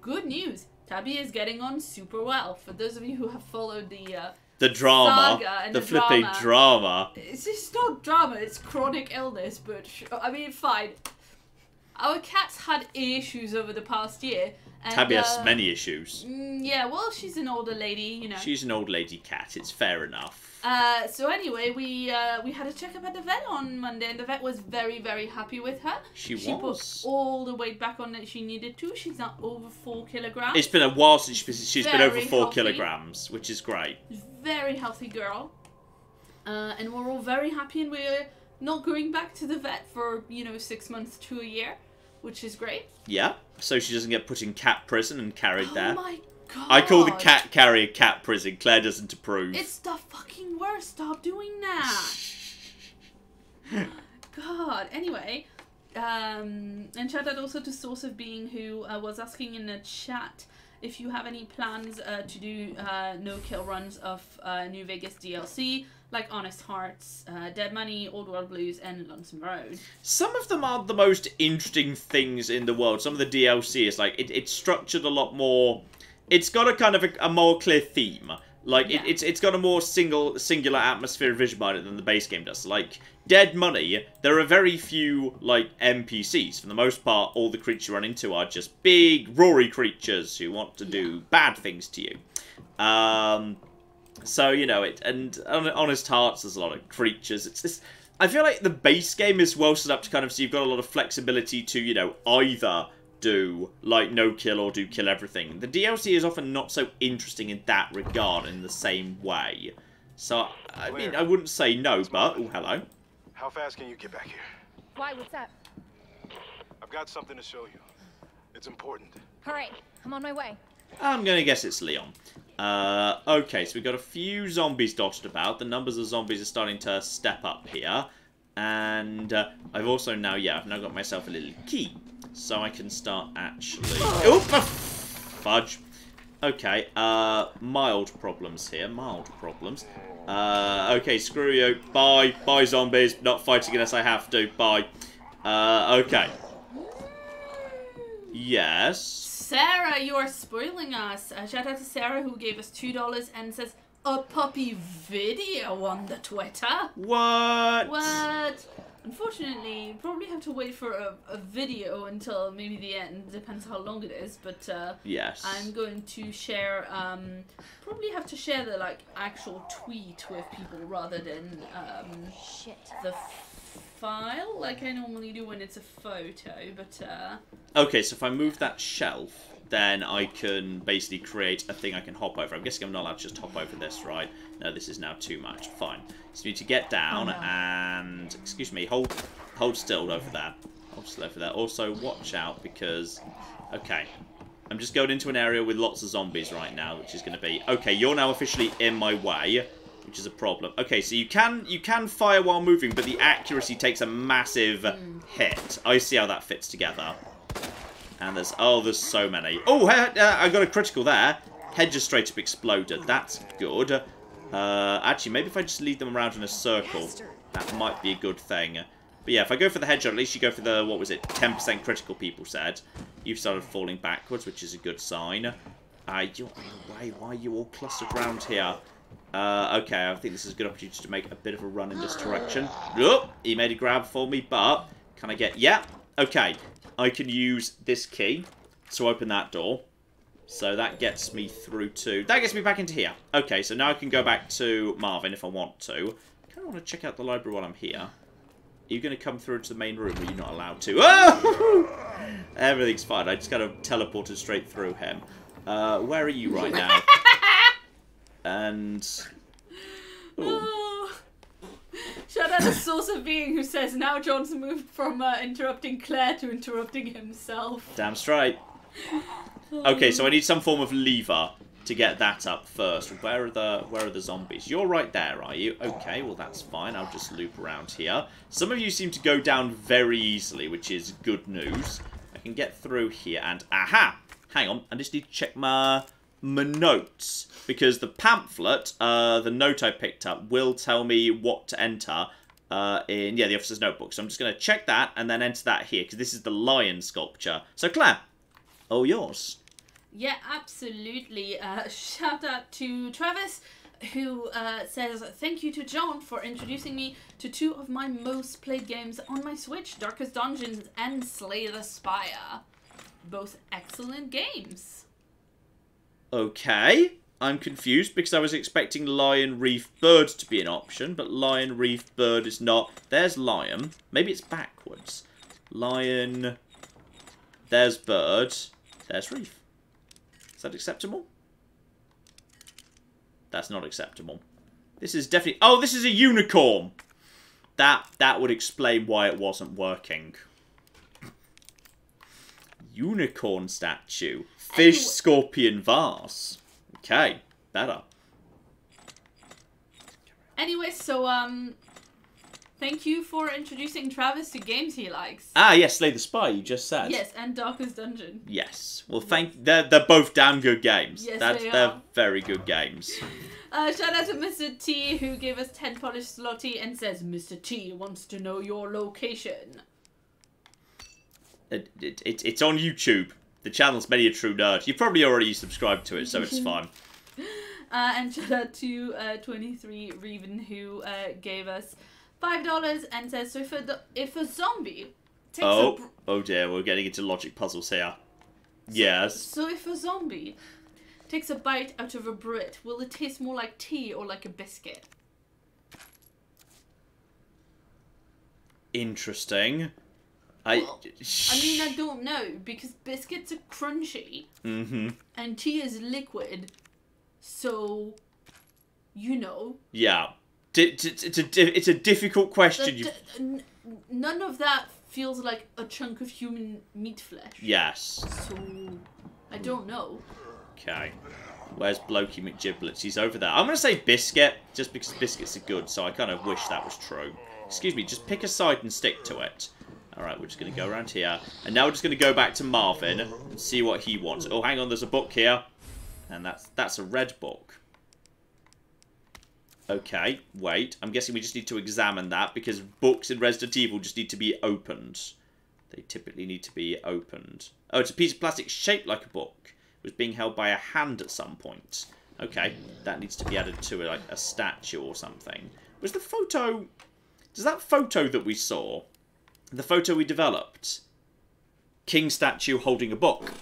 Good news. Tabby is getting on super well. For those of you who have followed the, uh, the drama, the, the flipping drama. drama. it's just not drama. It's chronic illness, but sh- I mean, fine. Our cat's had issues over the past year. And, Tabby has uh, many issues. Mm, yeah, well, she's an older lady, you know. She's an old lady cat. It's fair enough. Uh, so anyway, we uh, we had a checkup at the vet on Monday, and the vet was very very happy with her. She She was. put all the weight back on that she needed to. She's now over four kilograms. It's been a while since she's, she's been over four healthy. kilograms, which is great. very healthy girl. Uh, and we're all very happy, and we're not going back to the vet for you know six months to a year, which is great. Yeah. So she doesn't get put in cat prison and carried Oh there. my god! I call the cat carrier cat prison. Claire doesn't approve. It's the fucking worst. Stop doing that. God. Anyway, um, and shout out also to Source of Being who uh, was asking in the chat if you have any plans uh, to do uh, no kill runs of uh, New Vegas DLC like Honest Hearts, uh, Dead Money, Old World Blues, and Lonesome Road. Some of them aren't the most interesting things in the world. Some of the DLC is like it, it's structured a lot more. It's got a kind of a, a more clear theme. Like Yeah. it, it's it's got a more single singular atmosphere vision behind it than the base game does. Like Dead Money, there are very few like NPCs. For the most part, all the creatures you run into are just big, roary creatures who want to do bad things to you. Um, so you know it, and Honest Hearts, there's a lot of creatures. It's this. I feel like the base game is well set up to kind of so you've got a lot of flexibility to you know either do like no kill or do kill everything. The DLC is often not so interesting in that regard in the same way. So I mean, I wouldn't say no, but oh hello. How fast can you get back here? Why? What's up? I've got something to show you. It's important. All right, I'm on my way. I'm gonna guess it's Leon. Uh, okay, so we've got a few zombies dotted about. The numbers of zombies are starting to step up here. And uh, I've also now, yeah, I've now got myself a little key. So I can start actually... Oop! Fudge. Okay, uh, mild problems here. Mild problems. Uh, okay, screw you. Bye. Bye, zombies. Not fighting unless I have to. Bye. Uh, okay. Yes. Sarah, you are spoiling us. Uh, shout out to Sarah who gave us two dollars and says a puppy video on the Twitter. What? What? Unfortunately, you probably have to wait for a, a video until maybe the end. Depends how long it is, but uh, Yes. I'm going to share. Um, probably have to share the like actual tweet with people rather than um, Shit. the f- file like I normally do when it's a photo. But uh, Okay, so if I move that shelf, then I can basically create a thing I can hop over. I'm guessing I'm not allowed to just hop over this, right? No, this is now too much. Fine. So you need to get down Oh, no. and... Excuse me, hold hold still over there. Hold still over there. Also, watch out because... Okay. I'm just going into an area with lots of zombies right now, which is going to be... Okay, you're now officially in my way, which is a problem. Okay, so you can you can fire while moving, but the accuracy takes a massive hmm. hit. I see how that fits together. And there's... Oh, there's so many. Oh, I got a critical there. Head just straight up exploded. That's good. Uh, actually, maybe if I just lead them around in a circle, that might be a good thing. But yeah, if I go for the headshot, at least you go for the, what was it, 10% critical, people said. You've started falling backwards, which is a good sign. Uh, you're in the way. Why are you all clustered around here? Uh, okay, I think this is a good opportunity to make a bit of a run in this direction. Oh, he made a grab for me, but can I get... Yeah, okay. I can use this key to open that door. So that gets me through to... That gets me back into here. Okay, so now I can go back to Marvin if I want to. I kind of want to check out the library while I'm here. Are you going to come through into the main room? Are you not allowed to? Oh! Everything's fine. I just kind of teleported straight through him. Uh, where are you right now? and... Ooh. Shout out to Source of Being who says now John's moved from uh, interrupting Claire to interrupting himself. Damn straight. Okay, so I need some form of lever to get that up first. Where are the where are the zombies? You're right there, are you? Okay, well that's fine. I'll just loop around here. Some of you seem to go down very easily, which is good news. I can get through here and aha! Hang on, I just need to check my notes because the pamphlet, uh, the note I picked up, will tell me what to enter uh, in yeah the officer's notebook. So I'm just going to check that and then enter that here because this is the lion sculpture. So Claire, oh yours. Yeah, absolutely. Uh, shout out to Travis, who uh, says, Thank you to John for introducing me to two of my most played games on my Switch Darkest Dungeons and Slay the Spire. Both excellent games. Okay. I'm confused because I was expecting Lion Reef Bird to be an option, but Lion Reef Bird is not. There's Lion. Maybe it's backwards. Lion. There's Bird. There's Reef. Is that acceptable? That's not acceptable. This is definitely... Oh, this is a unicorn! That, that would explain why it wasn't working. Unicorn statue. Fish, Anyway- scorpion, vase. Okay, better. Anyway, so, um, thank you for introducing Travis to games he likes. Ah, yes, Slay the Spy, you just said. Yes, and Darkest Dungeon. Yes. Well, thank... They're, they're both damn good games. Yes, That's, they They're are. very good games. Uh, shout out to Mr. T who gave us 10 Polish zloty and says, Mr. T wants to know your location. It, it, it, it's on YouTube. The channel's Many a True Nerd. You've probably already subscribed to it, so it's fine. Uh, and shout out to uh, 23 Reven who uh, gave us $5 and says, so if a, if a zombie takes a... Oh, oh dear, we're getting into logic puzzles here. Yes. So if a zombie takes a bite out of a Brit, will it taste more like tea or like a biscuit? Interesting. I. Well, I mean, I don't know because biscuits are crunchy Mm-hmm. and tea is liquid, so you know. Yeah. D- d- it's a it's a difficult question. You. none of that feels like a chunk of human meat flesh. Yes. So I don't know. Okay. Where's Blokey McGiblets? He's over there. I'm gonna say biscuit, just because biscuits are good. So I kind of wish that was true. Excuse me. Just pick a side and stick to it. All right, we're just gonna go around here, and now we're just gonna go back to Marvin and see what he wants. Oh, hang on. There's a book here, and that's that's a red book. Okay, wait. I'm guessing we just need to examine that because books in Resident Evil just need to be opened. They typically need to be opened. Oh, it's a piece of plastic shaped like a book. It was being held by a hand at some point. Okay, that needs to be added to it, like a statue or something. Was the photo... Does that photo that we saw, the photo we developed, king statue holding a book?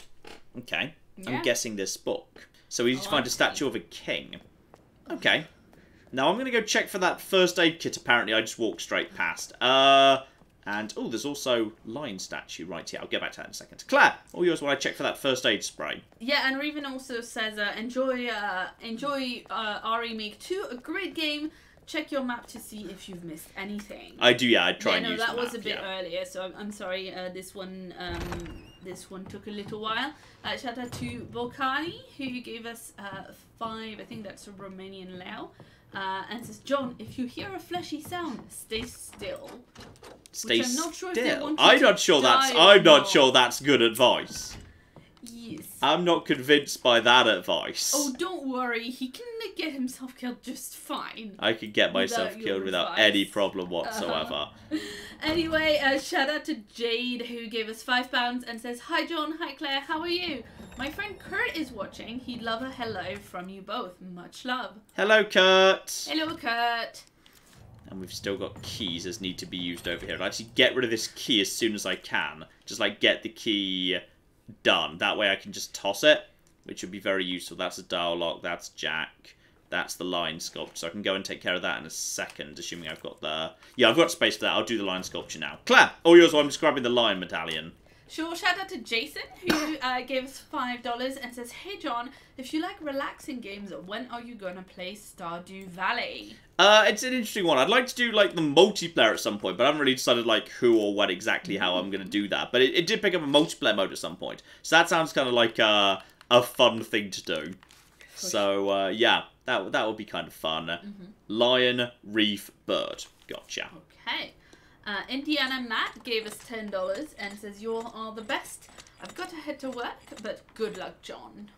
Okay, I'm guessing this book. So we need to find a statue of a king. Okay. Now I'm going to go check for that first aid kit. Apparently, I just walked straight past. Uh, and, oh, there's also lion statue right here. I'll get back to that in a second. Claire, all yours while I check for that first aid spray. Yeah, and Reven also says, uh, enjoy, uh, enjoy uh, RE Make 2, a great game. Check your map to see if you've missed anything. I do, yeah, I'd try yeah, and no, use that was map, a bit yeah. earlier, so I'm, I'm sorry. Uh, this one, um, this one took a little while. Uh, shout out to Volcani who gave us uh, five. I think that's a Romanian Lao. Uh, and says, John, if you hear a fleshy sound, stay still. Stay I'm not sure if they still. want I'm not sure that's. I'm not not. sure that's good advice. Yes. I'm not convinced by that advice. Oh, don't worry. He can get himself killed just fine. I could get myself Without killed without advice. any problem whatsoever. Anyway, uh, shout out to Jade who gave us five pounds and says, "Hi John, hi Claire, how are you? My friend Kurt is watching. He'd love a hello from you both. Much love. Hello, Kurt. Hello, Kurt. And we've still got keys as need to be used over here. I'll actually get rid of this key as soon as I can. Just like get the key done. That way I can just toss it, which would be very useful. That's a dial lock. That's Jack. That's the line sculpture. So I can go and take care of that in a second, assuming I've got the... Yeah, I've got space for that. I'll do the line sculpture now. Claire, all yours I'm just grabbing the lion medallion. Sure, shout out to Jason who uh, gave us five dollars and says, "Hey John, if you like relaxing games, when are you gonna play Stardew Valley?" Uh, it's an interesting one. I'd like to do like the multiplayer at some point, but I haven't really decided like who or what exactly how I'm gonna do that. But it, it did pick up a multiplayer mode at some point, so that sounds kind of like uh, a fun thing to do. So uh, yeah, that that would be kind of fun. Lion, reef, bird. Gotcha. Okay. Uh, Indiana Matt gave us ten dollars and says, "You all are the best. I've got to head to work, but good luck, John."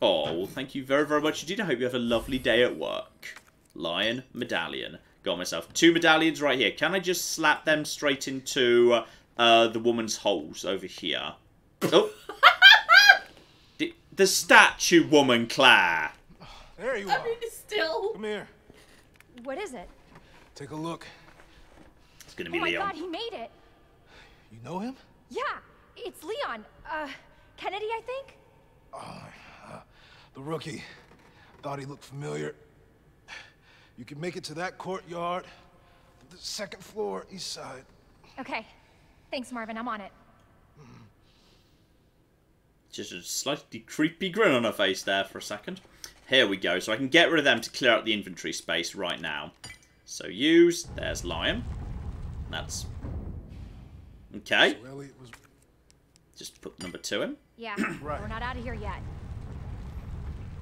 Oh, well, thank you very, very much indeed. I hope you have a lovely day at work. Lion, medallion. Got myself two medallions right here. Can I just slap them straight into uh, the woman's holes over here? Oh. the, the statue woman, Claire. There you I are. mean, still. Come here. What is it? Take a look. It's going to Oh my Leon. god, he made it. You know him? Yeah, it's Leon. Uh, Kennedy, I think? The rookie. Thought he looked familiar. You can make it to that courtyard. The second floor, east side. Okay. Thanks, Marvin. I'm on it. Just a slightly creepy grin on her face there for a second. Here we go. So I can get rid of them to clear out the inventory space right now. So use. There's Lion. That's... Okay. So Elliot was Just put number two in. Yeah, Right. we're not out of here yet.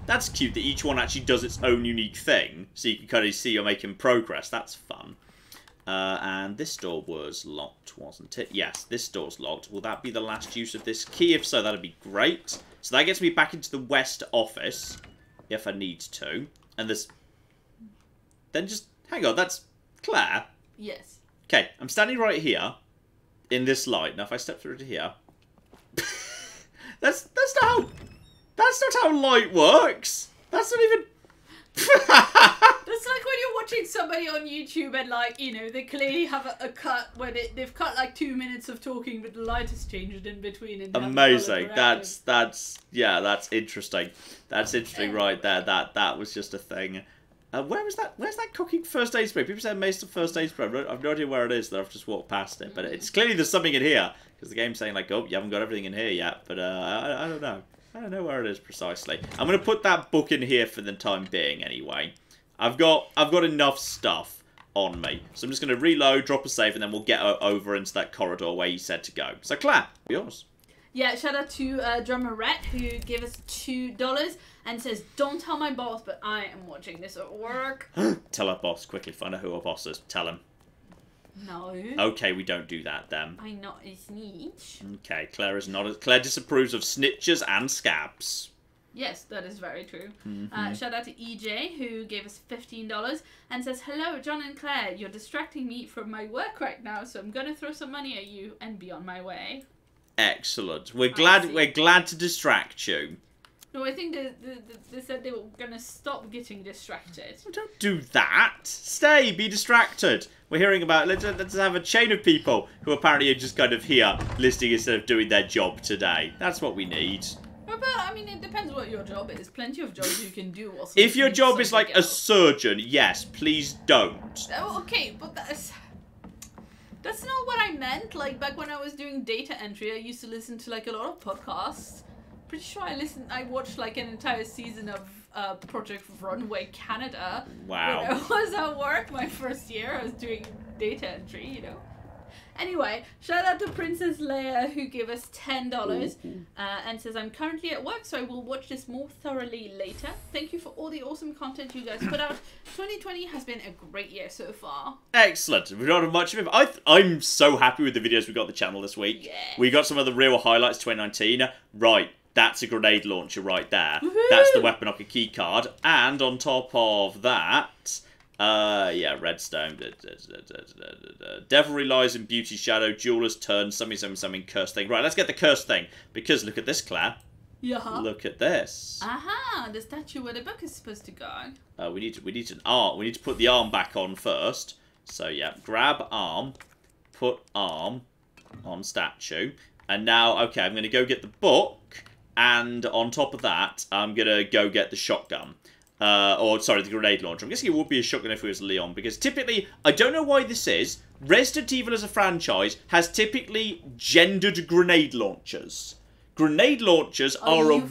That's cute that each one actually does its own unique thing, so you can kind of see you're making progress. That's fun. Uh, and this door was locked, wasn't it? Yes, this door's locked. Will that be the last use of this key? If so, that'd be great. So that gets me back into the west office, if I need to. And there's... Then just... Hang on, that's Claire. Yes. Okay, I'm standing right here, in this light. Now, if I step through to here... that's, that's not how... That's not how light works! That's not even... That's like when you're watching somebody on YouTube and like you know they clearly have a, a cut where they, they've cut like two minutes of talking but the light has changed in between. And they haven't followed Amazing. That's that's yeah, that's interesting. That's interesting right there. That that was just a thing. Uh, where is that? Where's that cooking first aid spray? People say Mason first aid spray. I've no- idea where it is. That I've just walked past it, but it's clearly there's something in here because the game's saying like, oh, you haven't got everything in here yet. But uh, I, I don't know. I don't know where it is precisely. I'm gonna put that book in here for the time being anyway. I've got I've got enough stuff on me, so I'm just gonna reload, drop a save, and then we'll get over into that corridor where you said to go. So Claire, yours. Yeah, shout out to uh, drummer Rhett who gave us two dollars and says, "Don't tell my boss, but I am watching this at work." Tell our boss quickly. Find out who our boss is. Tell him. no, Okay, we don't do that then. I'm not a snitch. Okay, Claire is not. Claire disapproves of snitches and scabs. Yes, that is very true. Mm-hmm. Uh, shout out to EJ who gave us fifteen dollars and says, "Hello, John and Claire. You're distracting me from my work right now, so I'm gonna throw some money at you and be on my way." Excellent. We're glad. We're glad to distract you. No, I think they, they, they said they were gonna stop getting distracted. Don't do that. Stay. Be distracted. We're hearing about. Let's, let's have a chain of people who apparently are just kind of here listening instead of doing their job today. That's what we need. Well, But I mean, it depends what your job is. Plenty of jobs you can do. If your job is like something a surgeon, yes, please don't. Oh, okay, but that's that's not what I meant. Like back when I was doing data entry, I used to listen to like a lot of podcasts. Pretty sure I listened. I watched like an entire season of uh, Project Runway Canada. Wow. When I was at work my first year, I was doing data entry. You know. Anyway, shout out to Princess Leia who gave us ten dollars uh, and says, "I'm currently at work, so I will watch this more thoroughly later. Thank you for all the awesome content you guys put out. 2020 has been a great year so far. Excellent. We've not had much of it. I th- I'm so happy with the videos we got on the channel this week. Yeah. We got some of the real highlights 2019. Right, that's a grenade launcher right there. Woohoo! That's the weapons locker key card. And on top of that, uh, yeah, redstone. da-. Devilry lies in beauty shadow. Jeweler's turn. Something, something, something. Curse thing. Right, let's get the curse thing because look at this, Claire. Yeah. Look at this. Aha, the statue where the book is supposed to go. Uh, we need to, we need an arm. We need to put the arm back on first. So yeah, grab arm, put arm on statue, and now okay, I'm gonna go get the book, and on top of that, I'm gonna go get the shotgun. Uh, or sorry, the grenade launcher. I'm guessing it would be a shotgun if it was Leon, because typically, I don't know why this is. Resident Evil as a franchise has typically gendered grenade launchers. Grenade launchers Are are, a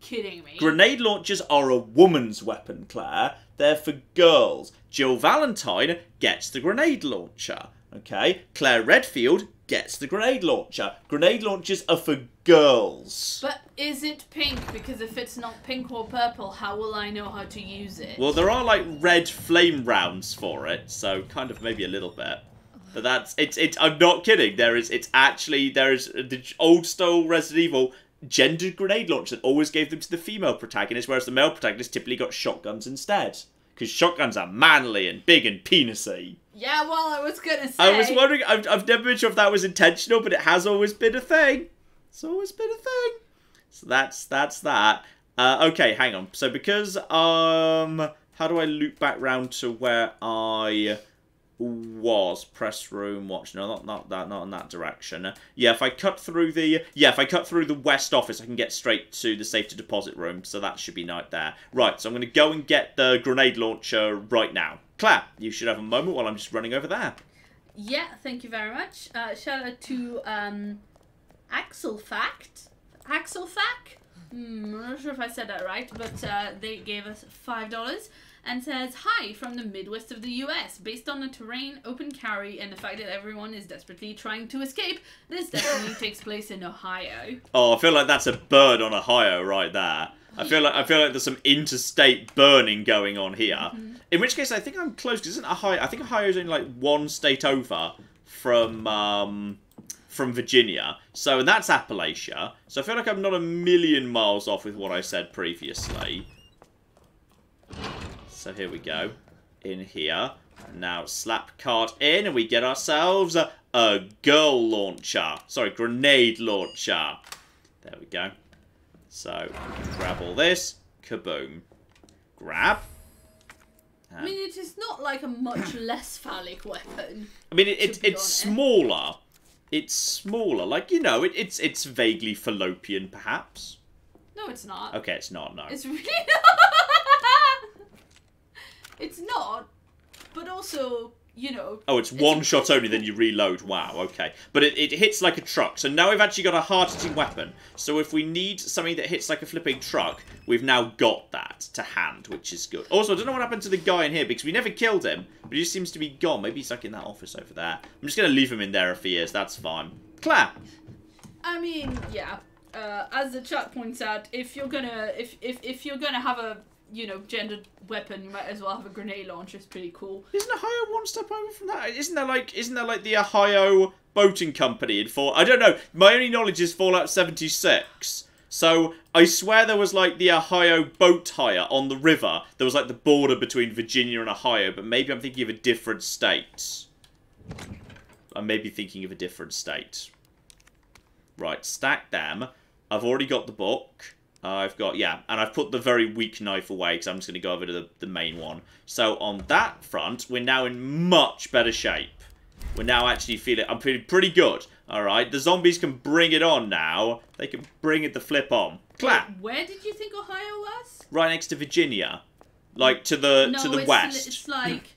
kidding me? Grenade launchers are a woman's weapon, Claire. They're for girls. Jill Valentine gets the grenade launcher. Okay? Claire Redfield gets the grenade launcher. Grenade launchers are for girls. But is it pink? Because if it's not pink or purple, how will I know how to use it? Well, there are like red flame rounds for it, so kind of maybe a little bit. But that's it's it's. I'm not kidding. There is it's actually there is uh, the old style Resident Evil gendered grenade launcher that always gave them to the female protagonist, whereas the male protagonist typically got shotguns instead. Because shotguns are manly and big and penisy. Yeah, well, I was gonna say. I was wondering. I've, I've never been sure if that was intentional, but it has always been a thing. It's always been a thing. So that's that's that. Uh, okay, hang on. So because um, how do I loop back round to where I was? Press room. Watch. No, not not that. Not in that direction. Yeah, if I cut through the yeah, if I cut through the west office, I can get straight to the safe to deposit room. So that should be right there. Right. So I'm going to go and get the grenade launcher right now. Claire, you should have a moment while I'm just running over there. Yeah, thank you very much. Uh, shout out to um, Axel Fact. Axel Fact? Hmm, I'm not sure if I said that right, but uh, they gave us $5 and says, Hi from the Midwest of the US. Based on the terrain, open carry, and the fact that everyone is desperately trying to escape, this definitely takes place in Ohio. Oh, I feel like that's a burn on Ohio right there. I feel like I feel like there's some interstate burning going on here. In which case, I think I'm close. Cause isn't Ohio? I think Ohio's only like one state over from um, from Virginia. So and that's Appalachia. So I feel like I'm not a million miles off with what I said previously. So here we go. In here. Now slap card in and we get ourselves a, a girl launcher. Sorry, grenade launcher. There we go. So, grab all this. Kaboom. Grab. I mean, it is not like a much less phallic weapon. I mean, it, it, it's smaller. It's smaller. Like, you know, it, it's it's vaguely fallopian, perhaps. No, it's not. Okay, it's not, no. It's really not. It's not. But also, you know. Oh, it's it's one shot only, then you reload. Wow, okay. But it, it hits like a truck. So now we've actually got a hard-hitting weapon. So if we need something that hits like a flipping truck, we've now got that to hand, which is good. Also, I don't know what happened to the guy in here, because we never killed him, but he just seems to be gone. Maybe he's like in that office over there. I'm just going to leave him in there if he is. That's fine. Claire. I mean, yeah. Uh, as the chat points out, if you're gonna if, if if you're gonna have a you know gendered weapon, you might as well have a grenade launcher. It's pretty cool. Isn't Ohio one step over from that? Isn't there like isn't there like the Ohio boating company in Fall? I don't know. My only knowledge is Fallout 76. So I swear there was like the Ohio boat hire on the river. There was like the border between Virginia and Ohio, but maybe I'm thinking of a different state. I may be thinking of a different state. Right, stack them. I've already got the book. I've got, yeah, and I've put the very weak knife away because I'm just going to go over to the, the main one. So on that front, we're now in much better shape. We're now actually feeling, I'm feeling pretty good. All right, the zombies can bring it on now. They can bring it the flip on. Clap. Where did you think Ohio was? Right next to Virginia. Like to the no, to the it's, west. It's like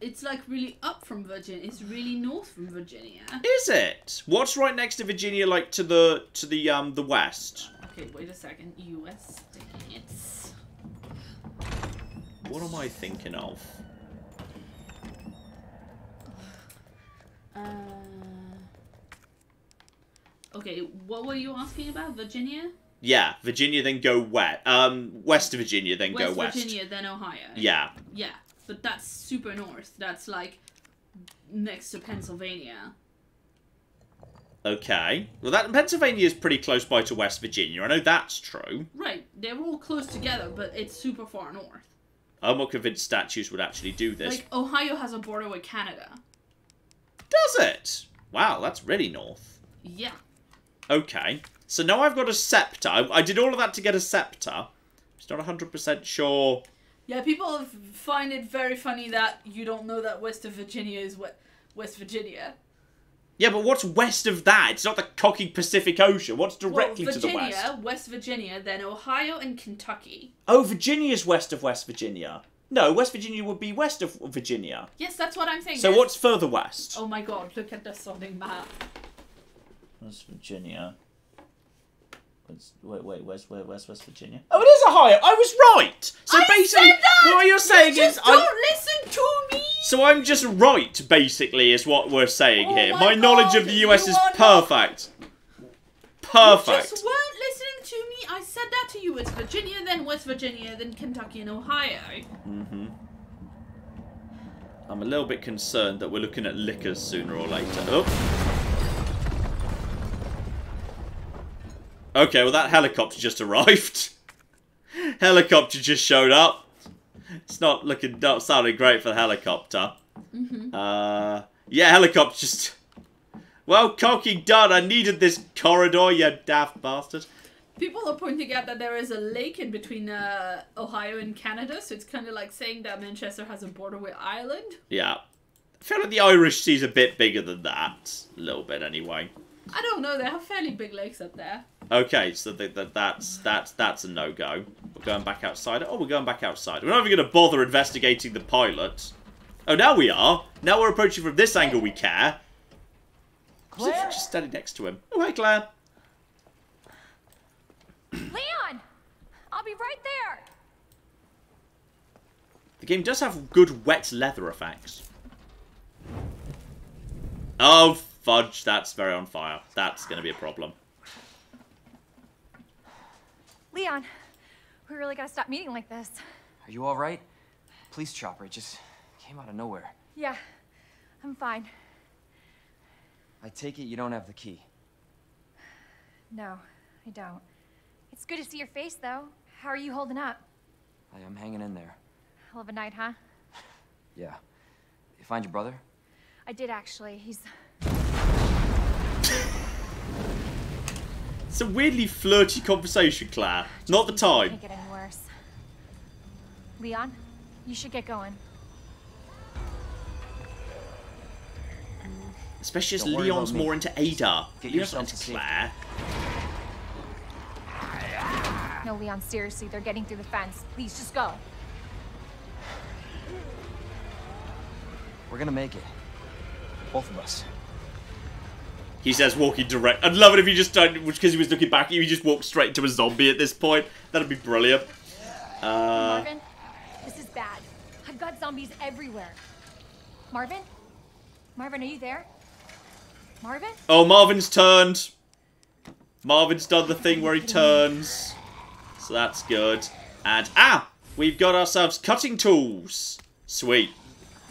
it's like really up from Virginia. It's really north from Virginia. Is it? What's right next to Virginia like to the to the um the west? Okay, wait a second. U.S. states. What am I thinking of? Uh, okay, what were you asking about? Virginia? Yeah, Virginia then go west. Um, west of Virginia then West go west. Virginia, then Ohio. Yeah. Yeah, but that's super north. That's like next to Pennsylvania. Okay. Well, that Pennsylvania is pretty close by to West Virginia. I know that's true. Right, they're all close together, but it's super far north. I'm not convinced statues would actually do this. Like Ohio has a border with Canada. Does it? Wow, that's really north. Yeah. Okay. So now I've got a scepter. I, I did all of that to get a scepter. I'm just not 100% sure. Yeah, people find it very funny that you don't know that West of Virginia is we- West Virginia. Yeah, but what's west of that? It's not the cocky Pacific Ocean. What's directly well, to the west? Virginia, west? West Virginia, then Ohio and Kentucky. Oh, Virginia's west of West Virginia. No, West Virginia would be west of Virginia. Yes, that's what I'm saying. So what's further west? Oh my god, look at the sodding map. West Virginia. West, wait, wait, West, wait, West, West Virginia. Oh, it is Ohio. I was right. So I basically, said that! what you're saying you just is, don't I'm, listen to me. so I'm just right. Basically, is what we're saying Oh here. my My, knowledge of the US you is are not- perfect. You Perfect. just weren't listening to me. I said that to you. West Virginia, then West Virginia, then Kentucky and Ohio. Mm-hmm. I'm a little bit concerned that we're looking at lickers sooner or later. Oh. Okay, well that helicopter just arrived. helicopter just showed up. It's not looking, not sounding great for the helicopter. Mm-hmm. Uh, yeah, helicopter just. Well, cocky done. I needed this corridor, you daft bastard. People are pointing out that there is a lake in between uh, Ohio and Canada, so it's kind of like saying that Manchester has a border with Ireland. Yeah. I feel like the Irish Sea's a bit bigger than that. A little bit, anyway. I don't know. They have fairly big lakes up there. Okay, so th th that's that's that's a no go. We're going back outside. Oh, we're going back outside. We're not even going to bother investigating the pilot. Oh, now we are. Now we're approaching from this angle. We care. Claire? Just standing next to him. Oh, hi, Claire. Leon! I'll be right there! The game does have good wet leather effects. Oh, fudge. That's very on fire. That's going to be a problem. Leon, we really gotta stop meeting like this. Are you all right? Police chopper, it just came out of nowhere. Yeah, I'm fine. I take it you don't have the key. No, I don't. It's good to see your face, though. How are you holding up? I am hanging in there. Hell of a night, huh? Yeah. You find your brother? I did actually. He's. It's a weirdly flirty conversation, Claire. Not the time. Can't get any worse. Leon, you should get going. Especially as Leon's more into Ada. Get Leon's yourself not into. Claire. No, Leon, seriously, they're getting through the fence. Please, just go. We're gonna make it. Both of us. He says walking direct. I'd love it if he just done which because he was looking back. He just walked straight into a zombie at this point. That'd be brilliant. Uh, Marvin, this is bad. I've got zombies everywhere. Marvin? Marvin, are you there? Marvin? oh, Marvin's turned. Marvin's done the thing where he turns. So that's good. And, ah! We've got ourselves cutting tools. Sweet.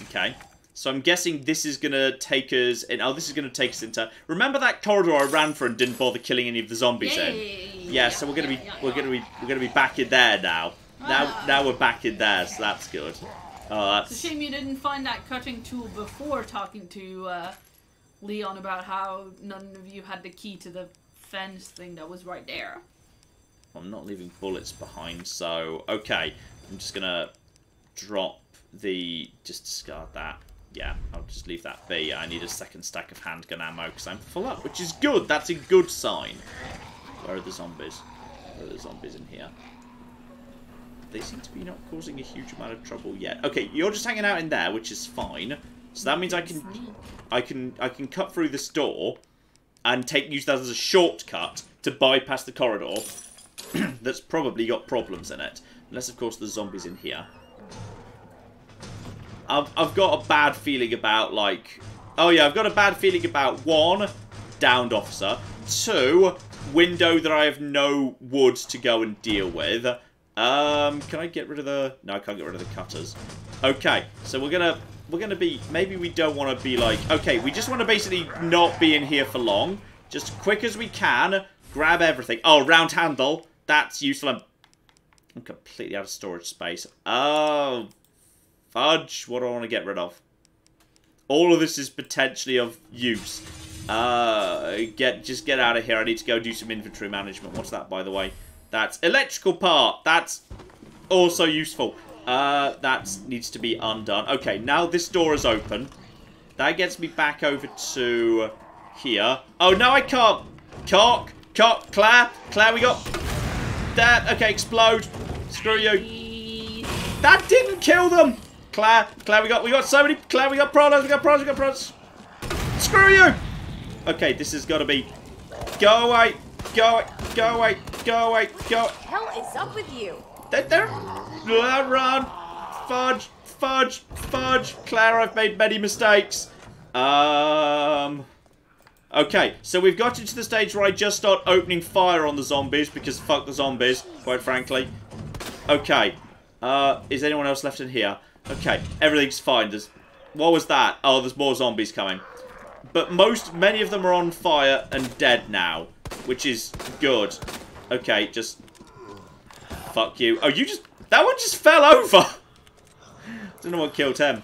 Okay. So I'm guessing this is going to take us... In, oh, this is going to take us into... Remember that corridor I ran for and didn't bother killing any of the zombies in? Yeah, yeah, yeah, so we're gonna be we're gonna be we're gonna be back in there now. Now now we're back in there, so that's good. Oh, It's a that's shame you didn't find that cutting tool before talking to uh, Leon about how none of you had the key to the fence thing that was right there. I'm not leaving bullets behind, so okay. I'm just gonna drop the just discard that. Yeah, I'll just leave that be. I need a second stack of handgun ammo because I'm full up, which is good. That's a good sign. Where are the zombies? Where are the zombies in here? They seem to be not causing a huge amount of trouble yet. Okay, you're just hanging out in there, which is fine. So that means I can, I can, I can cut through this door, and take use that as a shortcut to bypass the corridor. that's probably got problems in it, unless of course there's zombies in here. I've I've got a bad feeling about like, oh yeah, I've got a bad feeling about one, downed officer, two, window that I have no wood to go and deal with. Um, can I get rid of the? No, I can't get rid of the cutters. Okay, so we're gonna we're gonna be maybe we don't want to be like okay, we just want to basically not be in here for long. Just quick as we can, grab everything. Oh, round handle. That's useful. I'm, I'm completely out of storage space. Oh, fudge. What do I want to get rid of? All of this is potentially of use. Uh, get just get out of here. I need to go do some inventory management. What's that, by the way? That's electrical part. That's also useful. Uh, that needs to be undone. Okay, now this door is open. That gets me back over to here. Oh, no, I can't. Cock, cock, Claire, Claire, we got that. Okay, explode. Screw you. That didn't kill them. Claire, Claire, we got, we got so many. Claire, we got products, we got products, we got products. Screw you. Okay, this has got to be. Go away, go away, go away, go away, go. What the hell is up with you? They're, they're, run, fudge, fudge, fudge. Claire, I've made many mistakes. Um. Okay, so we've got into the stage where I just start opening fire on the zombies because fuck the zombies, quite frankly. Okay, uh, is anyone else left in here? Okay, everything's fine. There's, what was that? Oh, there's more zombies coming. But most, many of them are on fire and dead now, which is good. Okay, just fuck you. Oh, you just, that one just fell over. I don't know what killed him.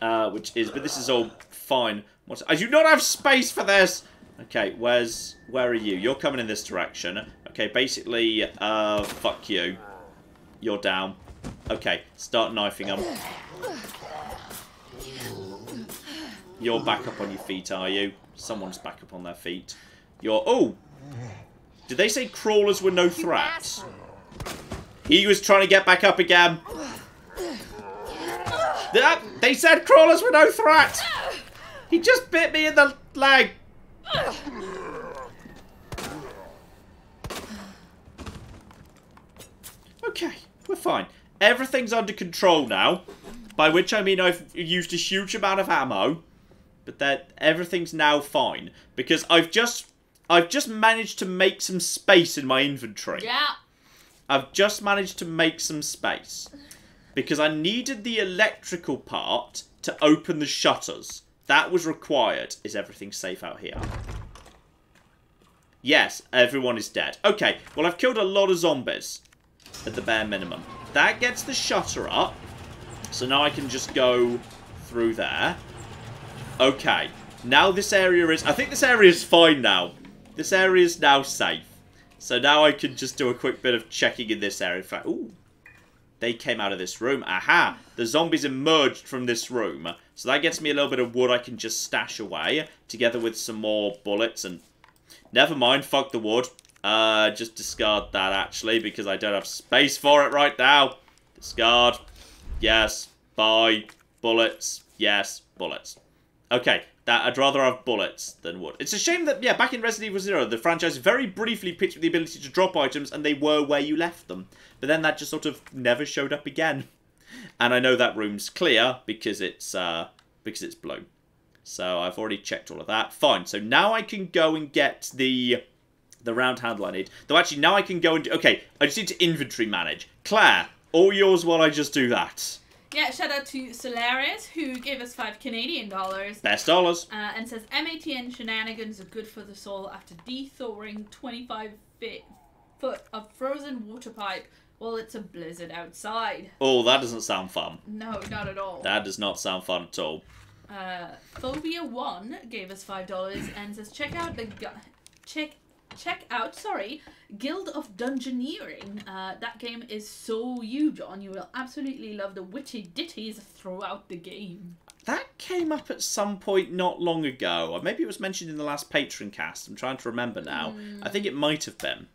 Uh, which is, but this is all fine. What's, I do not have space for this. Okay, where's, where are you? You're coming in this direction. Okay, basically, uh, fuck you. You're down. Okay, start knifing them. You're back up on your feet, are you? Someone's back up on their feet. You're... Oh! Did they say crawlers were no threat? He was trying to get back up again. That- They said crawlers were no threat! He just bit me in the leg! Okay, we're fine. Everything's under control now. By which I mean I've used a huge amount of ammo. But that everything's now fine. Because I've just I've just managed to make some space in my inventory. Yeah. I've just managed to make some space. Because I needed the electrical part to open the shutters. That was required. Is everything safe out here? Yes, everyone is dead. Okay, well I've killed a lot of zombies. At the bare minimum. That gets the shutter up. So now I can just go through there. Okay. Now this area is... I think this area is fine now. This area is now safe. So now I can just do a quick bit of checking in this area. Fact, ooh. They came out of this room. Aha! The zombies emerged from this room. So that gets me a little bit of wood I can just stash away. Together with some more bullets and... Never mind, fuck the wood. Uh, just discard that, actually, because I don't have space for it right now. Discard. Yes. Buy. Bullets. Yes. Bullets. Okay. That I'd rather have bullets than wood. It's a shame that, yeah, back in Resident Evil Zero, the franchise very briefly picked up the ability to drop items, and they were where you left them. But then that just sort of never showed up again. And I know that room's clear because it's uh, because it's blue. So I've already checked all of that. Fine. So now I can go and get the the round handle I need. Though actually now I can go and do, okay. I just need to inventory manage. Claire, all yours while I just do that. Yeah, shout out to Solaris, who gave us five Canadian dollars. Best dollars. Uh, and says MATN shenanigans are good for the soul after dethawing 25 feet, foot of frozen water pipe while it's a blizzard outside. Oh, that doesn't sound fun. No, not at all. That does not sound fun at all. Uh, Phobia One gave us five dollars and says check out the check check out sorry Guild of Dungeoneering. Uh, that game is so huge John. You will absolutely love the witty ditties throughout the game. That came up at some point not long ago. Or maybe it was mentioned in the last Patreon cast. I'm trying to remember now. I think it might have been.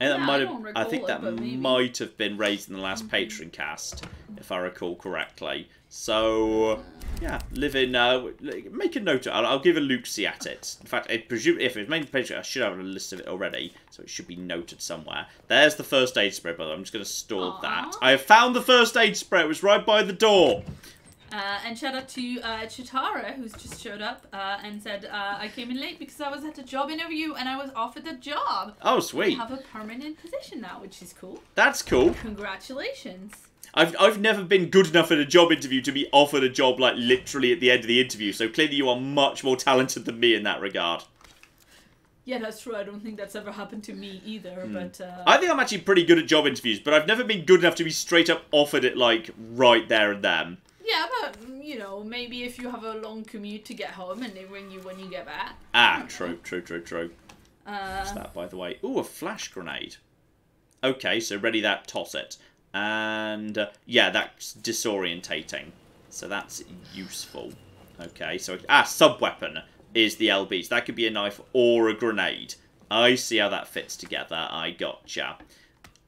And that Hmm. Might I have, I think it, that might have been raised in the last Patreon cast, if I recall correctly. So, yeah, live in. Uh, make a note. I'll, I'll give a Luxie at it. In fact, I presume if it's made Patreon, I should have a list of it already, so it should be noted somewhere. There's the first aid spray, way. I'm just going to store that. I have found the first aid spray. It was right by the door. Uh, and shout out to uh, Chitara, who's just showed up uh, and said, uh, I came in late because I was at a job interview and I was offered the job. Oh, I sweet. have a permanent position now, which is cool. That's cool. Congratulations. I've I've never been good enough at a job interview to be offered a job like literally at the end of the interview. So clearly you are much more talented than me in that regard. Yeah, that's true. I don't think that's ever happened to me either, but. Uh. I think I'm actually pretty good at job interviews, but I've never been good enough to be straight up offered it like right there and then. Yeah, but mm, you know, maybe if you have a long commute to get home and they ring you when you get back. Ah, true, true, true, true. Uh, What's that, by the way? Ooh, a flash grenade. Okay, so ready that, toss it. And, uh, yeah, that's disorientating. So that's useful. Okay, so, ah, sub-weapon is the LBs. That could be a knife or a grenade. I see how that fits together. I gotcha.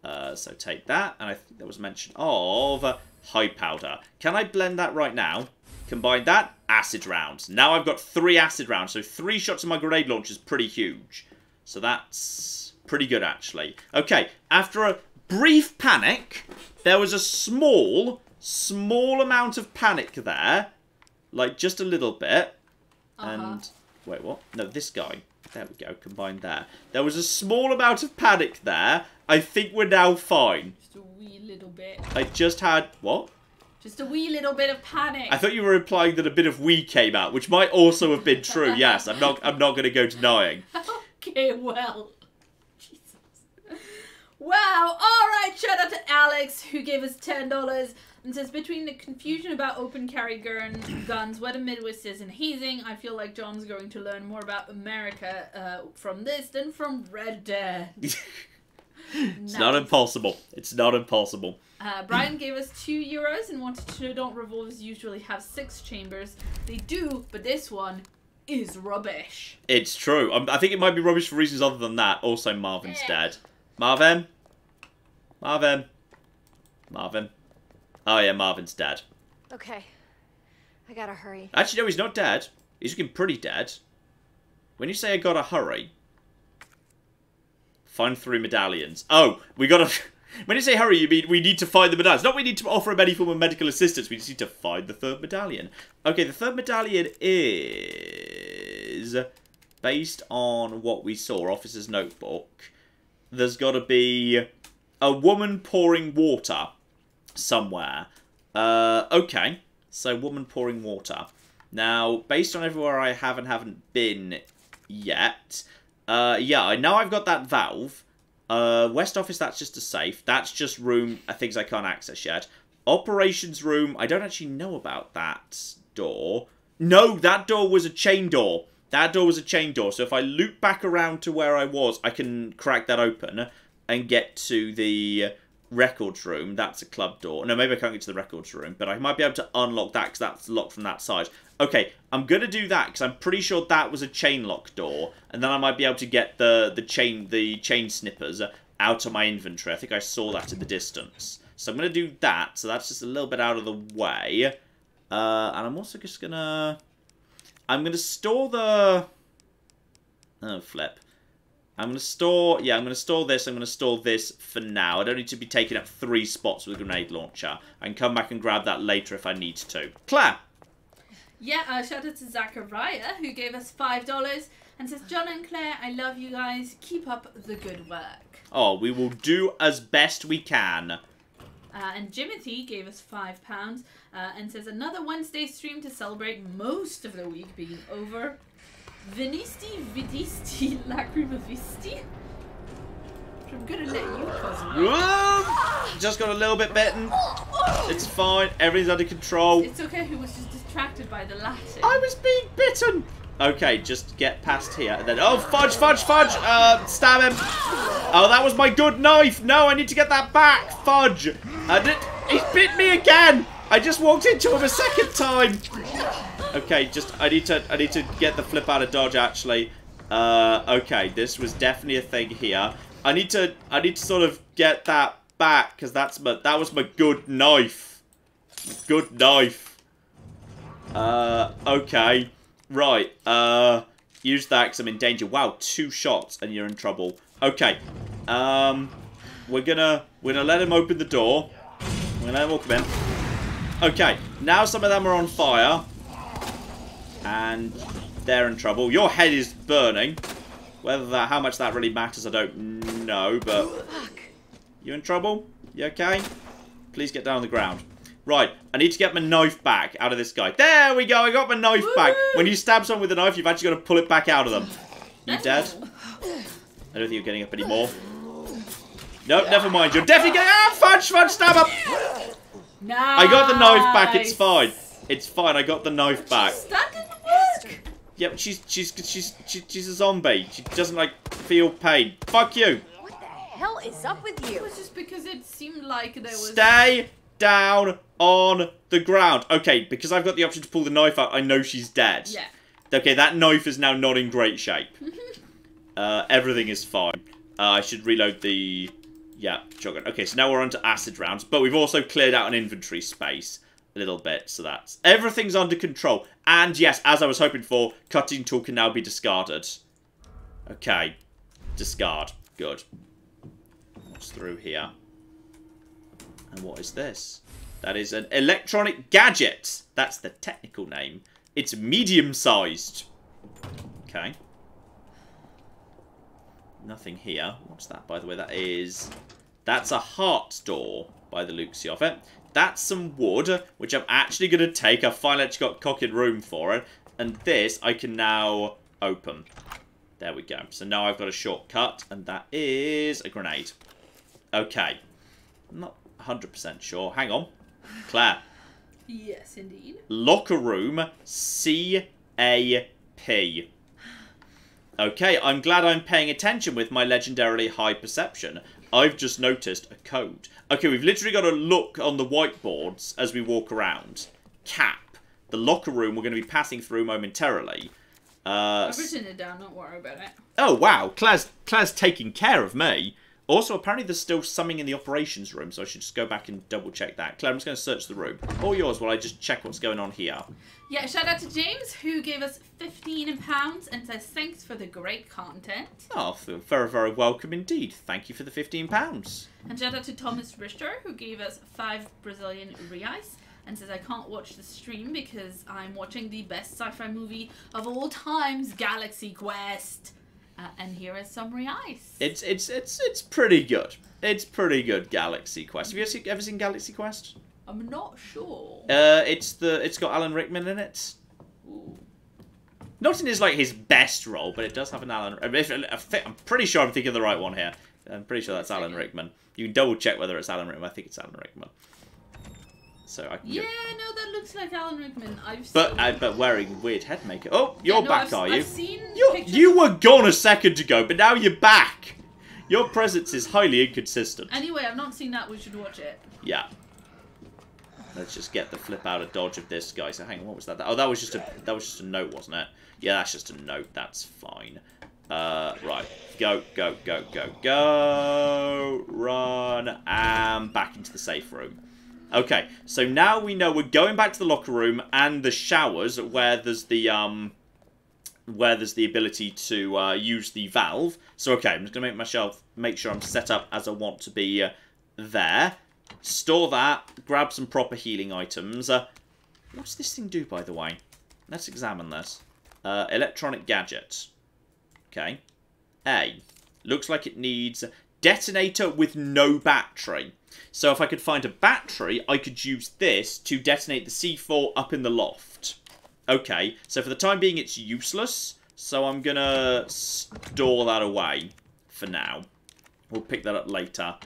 Uh, so take that, and I think there was mention of high powder. Can I blend that right now? Combine that, acid rounds. Now I've got three acid rounds, so three shots of my grenade launcher is pretty huge. So that's pretty good, actually. Okay, after a brief panic, there was a small, small amount of panic there. Like, just a little bit. Uh-huh. And, wait, what? No, this guy. There we go, combined there. There was a small amount of panic there. I think we're now fine. just a wee little bit. I just had, what? Just a wee little bit of panic. I thought you were implying that a bit of we came out, which might also have been true. Yes, I'm not. I'm not going to go denying. okay, well. Wow, alright, shout out to Alex who gave us $10 and says between the confusion about open carry gun, guns, what a Midwest is, and hazing, I feel like John's going to learn more about America uh, from this than from Red Dead. It's not impossible. It's not impossible. Uh, Brian gave us two euros and wanted to know don't revolvers usually have six chambers. They do, but this one is rubbish. It's true. Um, I think it might be rubbish for reasons other than that. Also, Marvin's Yeah. dead. Marvin. Marvin. Marvin. Oh yeah, Marvin's dead. Okay. I gotta hurry. Actually, no, he's not dead. He's looking pretty dead. When you say I gotta hurry, find three medallions. Oh, we gotta. When you say hurry, you mean we need to find the medallions. Not we need to offer him any form of medical assistance. We just need to find the third medallion. Okay, the third medallion is based on what we saw, Officer's Notebook. There's got to be a woman pouring water somewhere. Uh, okay, so woman pouring water. Now, based on everywhere I have and haven't been yet, uh, yeah, I know I've got that valve. Uh, West Office, that's just a safe. That's just room, uh, things I can't access yet. Operations room, I don't actually know about that door. No, that door was a chain door. That door was a chain door. So if I loop back around to where I was, I can crack that open and get to the records room. That's a club door. No, maybe I can't get to the records room, but I might be able to unlock that because that's locked from that side. Okay, I'm going to do that because I'm pretty sure that was a chain lock door, and then I might be able to get the, the chain the chain snippers out of my inventory. I think I saw that in the distance. So I'm going to do that, so that's just a little bit out of the way. Uh, and I'm also just going to... I'm going to store the... Oh, flip. I'm going to store... Yeah, I'm going to store this. I'm going to store this for now. I don't need to be taking up three spots with a grenade launcher. I can come back and grab that later if I need to. Claire! Yeah, uh, shout out to Zachariah who gave us $5 and says, John and Claire, I love you guys. Keep up the good work. Oh, we will do as best we can. Uh, and Jimothy gave us five pounds uh, and says another Wednesday stream to celebrate most of the week being over. Venisti, vidisti lacrimavisti. I'm gonna let you cousin. Just got a little bit bitten. It's fine. Everything's under control. It's okay, he was just distracted by the Latin. I was being bitten. Okay, just get past here. And then, oh, fudge, fudge, fudge. Uh, stab him. Oh, that was my good knife. No, I need to get that back. Fudge. Uh, did, he bit me again. I just walked into him a second time. Okay, just, I need to, I need to get the flip out of dodge, actually. Uh, okay, this was definitely a thing here. I need to, I need to sort of get that back, because that's my, that was my good knife. Good knife. Uh, okay. Right, uh, use that because I'm in danger. Wow, two shots and you're in trouble. Okay, um, we're gonna, we're gonna let him open the door. We're gonna let him walk in. Okay, now some of them are on fire. And they're in trouble. Your head is burning. Whether that, how much that really matters, I don't know, but... You in trouble? You okay? Please get down on the ground. Right, I need to get my knife back out of this guy. There we go, I got my knife back. When you stab someone with a knife, you've actually got to pull it back out of them. You dead? I don't think you're getting up anymore. No, never mind. You're definitely getting... Ah, fudge, fudge, stab up! Nice. I got the knife back. It's fine. It's fine. I got the knife back. That didn't work. Yeah, she's she's she's she's, she's a zombie. She doesn't like feel pain. Fuck you. What the hell is up with you? It you? was just because it seemed like there was. Stay down on the ground. Okay, because I've got the option to pull the knife out. I know she's dead. Yeah. Okay, that knife is now not in great shape. uh, everything is fine. Uh, I should reload the... Yeah, shotgun. Okay, so now we're on to acid rounds, but we've also cleared out an inventory space a little bit, so that's... Everything's under control. And yes, as I was hoping for, cutting tool can now be discarded. Okay. Discard. Good. What's through here? And what is this? That is an electronic gadget. That's the technical name. It's medium-sized. Okay. Nothing here. What's that, by the way? That is... That's a heart door by the looks of it. That's some wood, which I'm actually going to take. I've finally actually got cocked room for it. And this I can now open. There we go. So now I've got a shortcut, and that is a grenade. Okay. I'm not 100% sure. Hang on. Claire. Yes, indeed. Locker room C A P. Okay, I'm glad I'm paying attention with my legendarily high perception. I've just noticed a code. Okay, we've literally got to look on the whiteboards as we walk around. Cap. The locker room we're going to be passing through momentarily. Uh, I've written it down. Don't worry about it. oh, wow. Claire's, Claire's taking care of me. Also, apparently there's still something in the operations room, so I should just go back and double check that. Claire, I'm just going to search the room. All yours while I just check what's going on here. Yeah, shout out to James who gave us 15 pounds and says thanks for the great content. Oh, very, very welcome indeed. Thank you for the £15. And shout out to Thomas Richter who gave us 5 Brazilian reais and says I can't watch the stream because I'm watching the best sci-fi movie of all times, Galaxy Quest. Uh, and here is some reais. It's it's it's it's pretty good. It's pretty good. Galaxy Quest. Have you ever seen, ever seen Galaxy Quest? I'm not sure. Uh, it's the it's got Alan Rickman in it. Not in his like his best role, but it does have an Alan. I mean, if, I think, I'm pretty sure I'm thinking of the right one here. I'm pretty sure that's Alan Rickman. You can double check whether it's Alan Rickman. I think it's Alan Rickman. So I can Yeah, go. no, that looks like Alan Rickman. I've But seen... uh, but wearing weird head makeup. Oh, you're Yeah, no, back, I've, are you? I've seen You you were gone a second ago, but now you're back. Your presence is highly inconsistent. Anyway, I've not seen that. We should watch it. Yeah. Let's just get the flip out of dodge of this guy. So hang on, what was that? Oh, that was just a that was just a note, wasn't it? Yeah, that's just a note. That's fine. Uh, right. Go, go, go, go, go. Run and back into the safe room. Okay, so now we know we're going back to the locker room and the showers where there's the um where there's the ability to uh, use the valve. So okay, I'm just gonna make myself make sure I'm set up as I want to be uh, there. Store that. Grab some proper healing items. Uh, what's this thing do, by the way? Let's examine this. Uh, electronic gadget. Okay. A. Looks like it needs detonator with no battery. So if I could find a battery, I could use this to detonate the C4 up in the loft. Okay, so for the time being, it's useless. So I'm going to store that away for now. We'll pick that up later.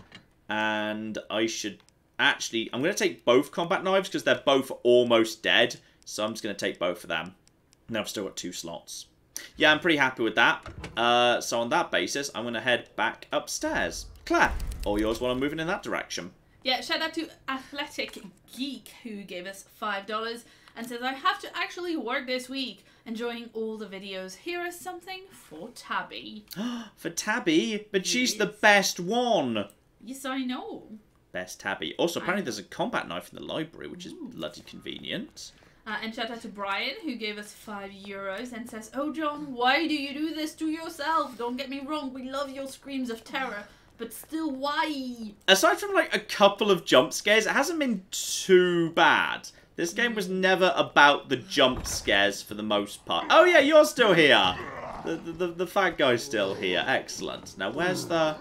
And I should actually... I'm going to take both combat knives because they're both almost dead. So I'm just going to take both of them. Now I've still got two slots. Yeah, I'm pretty happy with that. Uh, so on that basis, I'm going to head back upstairs. Claire, all yours while I'm moving in that direction. Yeah, shout out to Athletic Geek who gave us five dollars and says I have to actually work this week. Enjoying all the videos. Here is something for Tabby. For Tabby, but she's the best one. Yes, I know. Best Tabby. Also, apparently there's a combat knife in the library, which is bloody convenient. Uh, and shout out to Brian who gave us five euros and says, "Oh John, why do you do this to yourself? Don't get me wrong, we love your screams of terror, but still, why?" Aside from like a couple of jump scares, it hasn't been too bad. This game was never about the jump scares for the most part. Oh yeah, you're still here. The, the, the, fat guy's still here. Excellent. Now where's the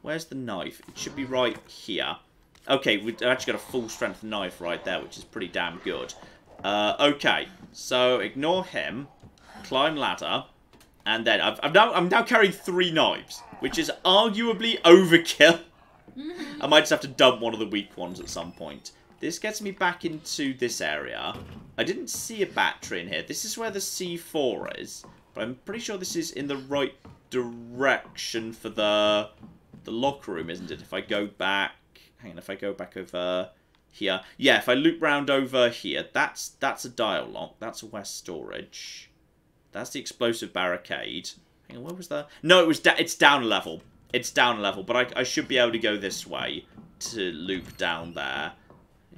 where's the knife? It should be right here. Okay, we've actually got a full strength knife right there, which is pretty damn good. Uh, okay, so ignore him, climb ladder, and then I've, I've now I'm now carrying three knives, which is arguably overkill. I might just have to dump one of the weak ones at some point. This gets me back into this area. I didn't see a battery in here. This is where the C4 is. But I'm pretty sure this is in the right direction for the the locker room, isn't it? If I go back... Hang on, if I go back over here. Yeah, if I loop round over here, that's that's a dial lock. That's a west storage. That's the explosive barricade. Hang on, where was that? No, it was it's down a level. It's down a level, but I, I should be able to go this way to loop down there.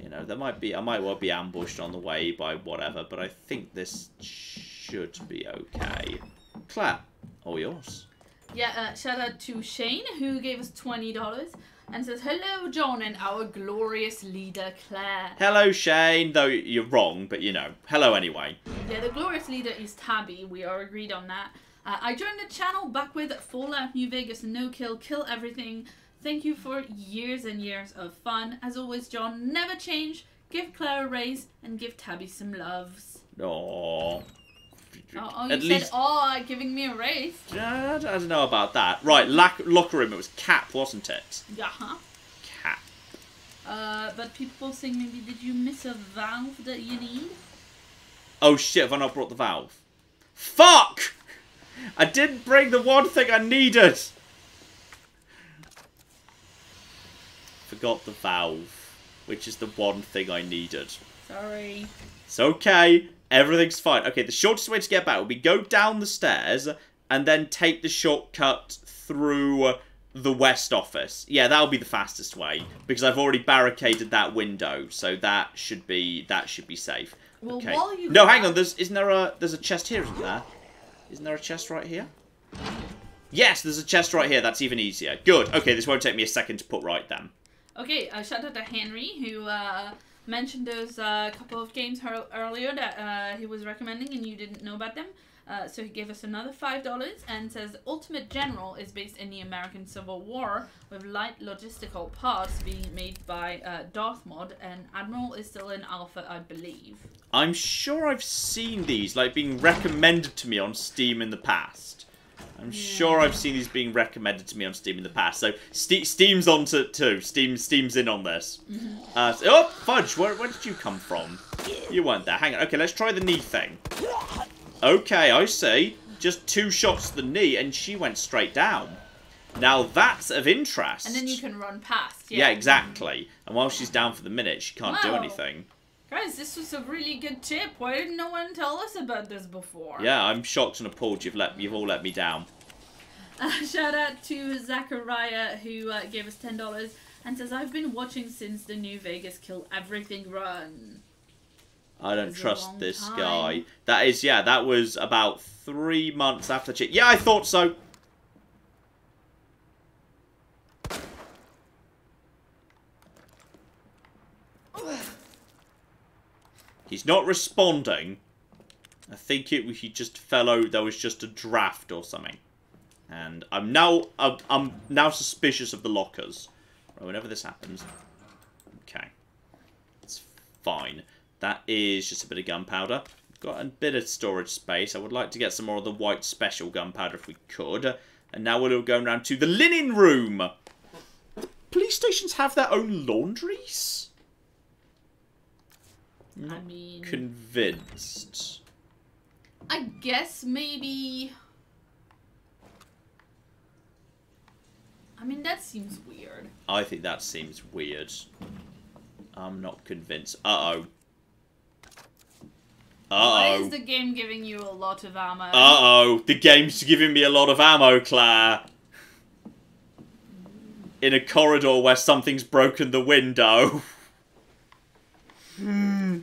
You know, there might be I might well be ambushed on the way by whatever, but I think this should be okay. Claire, all yours. Yeah, uh, shout out to Shane who gave us twenty dollars and says hello, John, and our glorious leader Claire. Hello, Shane. Though you're wrong, but you know, hello anyway. Yeah, the glorious leader is Tabby. We are agreed on that. Uh, I joined the channel back with Fallout New Vegas, No Kill, Kill Everything. Thank you for years and years of fun. As always, John, never change. Give Claire a raise and give Tabby some loves. Aww. Oh, oh you At said, least- oh, giving me a raise. I I don't know about that. Right, lac- locker room. It was Cap, wasn't it? Yeah. Uh -huh. Cap. Uh, but people saying maybe did you miss a valve that you need? Oh shit! Have I not brought the valve? Fuck! I didn't bring the one thing I needed. Forgot the valve, which is the one thing I needed. Sorry. It's okay. Everything's fine. Okay, the shortest way to get back would be go down the stairs and then take the shortcut through the west office. Yeah, that'll be the fastest way because I've already barricaded that window, so that should be that should be safe. Well, okay. while you no, hang on. There's isn't there a there's a chest here, isn't there? Isn't there a chest right here? Yes, there's a chest right here. That's even easier. Good. Okay, this won't take me a second to put right then. Okay, uh, shout out to Henry who uh, mentioned those uh, couple of games earlier that uh, he was recommending and you didn't know about them. Uh, so he gave us another five dollars and says Ultimate General is based in the American Civil War with light logistical parts being made by uh, Darthmod and Admiral is still in alpha, I believe. I'm sure I've seen these like being recommended to me on Steam in the past. I'm sure I've seen these being recommended to me on Steam in the past. So Ste Steam's on to too. Steam Steam's in on this. Uh, so- oh fudge! Where, where did you come from? You weren't there. Hang on. Okay, let's try the knee thing. Okay, I see. Just two shots to the knee, and she went straight down. Now that's of interest. And then you can run past. Yeah, yeah exactly. And while she's down for the minute, she can't do anything. Guys, this was a really good tip. Why didn't no one tell us about this before? Yeah, I'm shocked and appalled. You've let you've all let me down. Uh, shout out to Zachariah who uh, gave us ten dollars and says I've been watching since the new Vegas Kill Everything run. I don't trust this time. guy. That is, yeah, that was about three months after Ch Yeah, I thought so. He's not responding. I think it he just fell out. There was just a draft or something. And I'm now I'm, I'm now suspicious of the lockers. Right, whenever this happens. Okay. It's fine. That is just a bit of gunpowder. Got a bit of storage space. I would like to get some more of the white special gunpowder if we could. And now we'll going round to the linen room. Police stations have their own laundries? I mean, Convinced. I guess maybe. I mean, that seems weird. I think that seems weird. I'm not convinced. Uh-oh. Uh -oh. Why is the game giving you a lot of ammo? Uh-oh. The game's giving me a lot of ammo, Claire. In a corridor where something's broken the window. Hmm.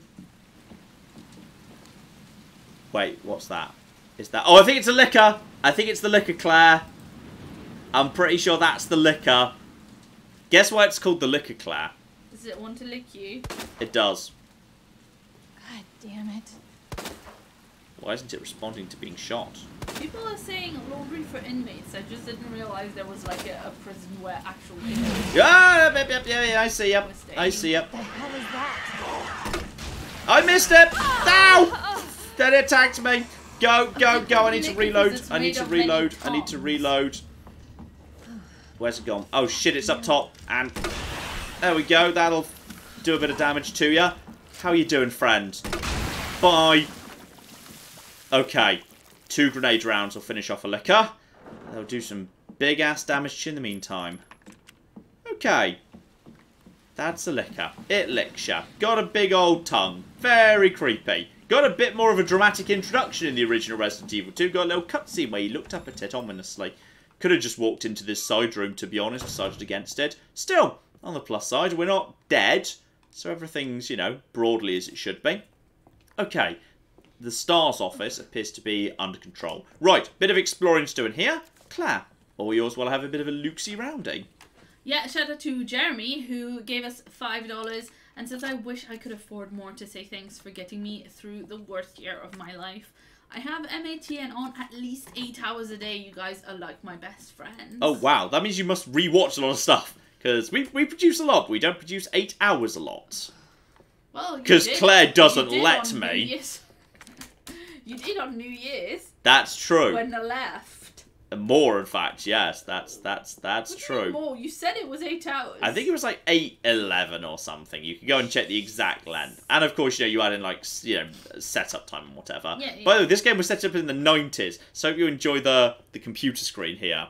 Wait, what's that? Is that... Oh, I think it's a licker. I think it's the licker, Claire. I'm pretty sure that's the licker. Guess why it's called the licker, Claire? Does it want to lick you? It does. God damn it. Why isn't it responding to being shot? People are saying laundry for inmates. I just didn't realize there was like a, a prison where actual inmates. Yeah, yep, yep, yeah, yeah, I see, yep. I see, yep. The hell is that? I missed it! Ah! Ow! Ah! Then it attacked me. Go, go, go. I need to reload. I need to reload. I need to reload. Where's it gone? Oh shit, it's up top. And there we go. That'll do a bit of damage to you. How are you doing, friend? Bye. Okay. Two grenade rounds will finish off a licker. They'll do some big-ass damage in the meantime. Okay. That's a licker. It licks ya. Got a big old tongue. Very creepy. Got a bit more of a dramatic introduction in the original Resident Evil 2. Got a little cutscene where he looked up at it ominously. Could have just walked into this side room, to be honest. Decided against it. Still, on the plus side, we're not dead. So everything's, you know, broadly as it should be. Okay. The STARS office appears to be under control. Right, bit of exploring to do in here. Claire, all yours while I have a bit of a Luxy rounding. Yeah, shout out to Jeremy who gave us five dollars and says I wish I could afford more to say thanks for getting me through the worst year of my life. I have MATN on at least eight hours a day. You guys are like my best friends. Oh, wow. That means you must rewatch a lot of stuff. Because we, we produce a lot, but we don't produce eight hours a lot. Well, you 'Cause did- Claire doesn't you did let me. You did on New Year's That's true. when I left. More, in fact. Yes, that's that's that's What do you true. More, you said it was eight hours. I think it was like eight eleven or something. You can go and check the exact length. And of course, you know, you add in like you know setup time and whatever. Yeah, yeah. By the way, this game was set up in the nineties, so hope you enjoy the the computer screen here.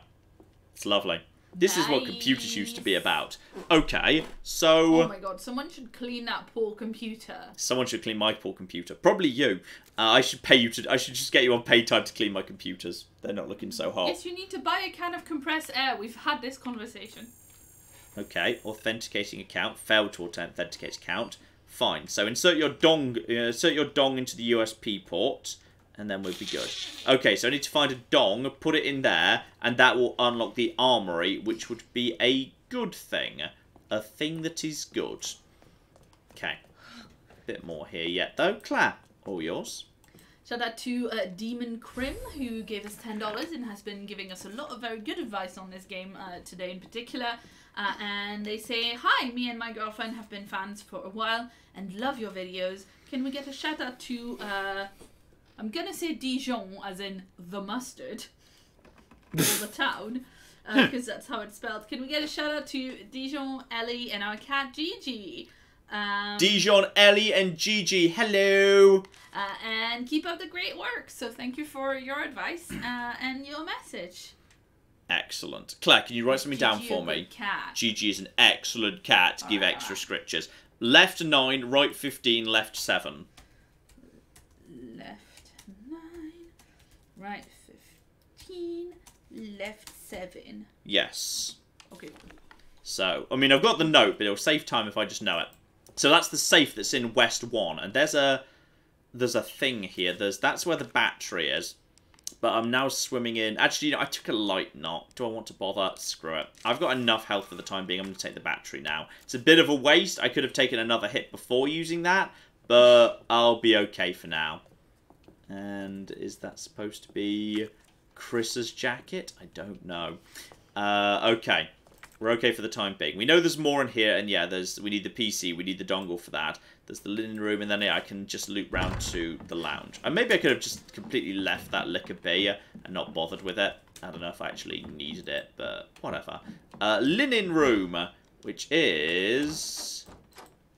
It's lovely. This is what computers used to be about. Okay, so Oh my god! Someone should clean that poor computer. someone should clean my poor computer. Probably you. Uh, I should pay you to. I should just get you on paid time to clean my computers. They're not looking so hot. Yes, you need to buy a can of compressed air. We've had this conversation. Okay, authenticating account failed to authenticate account. Fine. So insert your dong, uh, insert your dong into the USB port, and then we'll be good. Okay, so I need to find a dong, put it in there, and that will unlock the armory, which would be a good thing, a thing that is good. Okay, A bit more here yet though. Claire, all yours. Shout out to uh, Demon Crim who gave us ten dollars and has been giving us a lot of very good advice on this game uh, today in particular. Uh, and they say, "Hi, me and my girlfriend have been fans for a while and love your videos. Can we get a shout out to? Uh, I'm gonna say Dijon, as in the mustard, or the town." Because that's how it's spelled. Can we get a shout out to Dijon, Ellie, and our cat Gigi? Um, Dijon, Ellie, and Gigi. Hello. uh, and keep up the great work. So thank you for your advice uh, and your message. Excellent. Claire, can you write something down for me? Cat. Gigi is an excellent cat to give Ah. extra scriptures. Left 9, right 15, left 7. Left nine, right fifteen, left seven. Yes. Okay. So, I mean, I've got the note, but it'll save time if I just know it. So that's the safe that's in West 1, and there's a there's a thing here. There's That's where the battery is. But I'm now swimming in... Actually, you know, I took a light knot. Do I want to bother? Screw it. I've got enough health for the time being. I'm going to take the battery now. It's a bit of a waste. I could have taken another hit before using that, but I'll be okay for now. And is that supposed to be Chris's jacket? I don't know. Uh, okay. We're okay for the time being. We know there's more in here, and yeah, there's we need the PC, we need the dongle for that. There's the linen room, and then yeah, I can just loop round to the lounge. And maybe I could have just completely left that licker be and not bothered with it. I don't know if I actually needed it, but whatever. Uh, linen room, which is...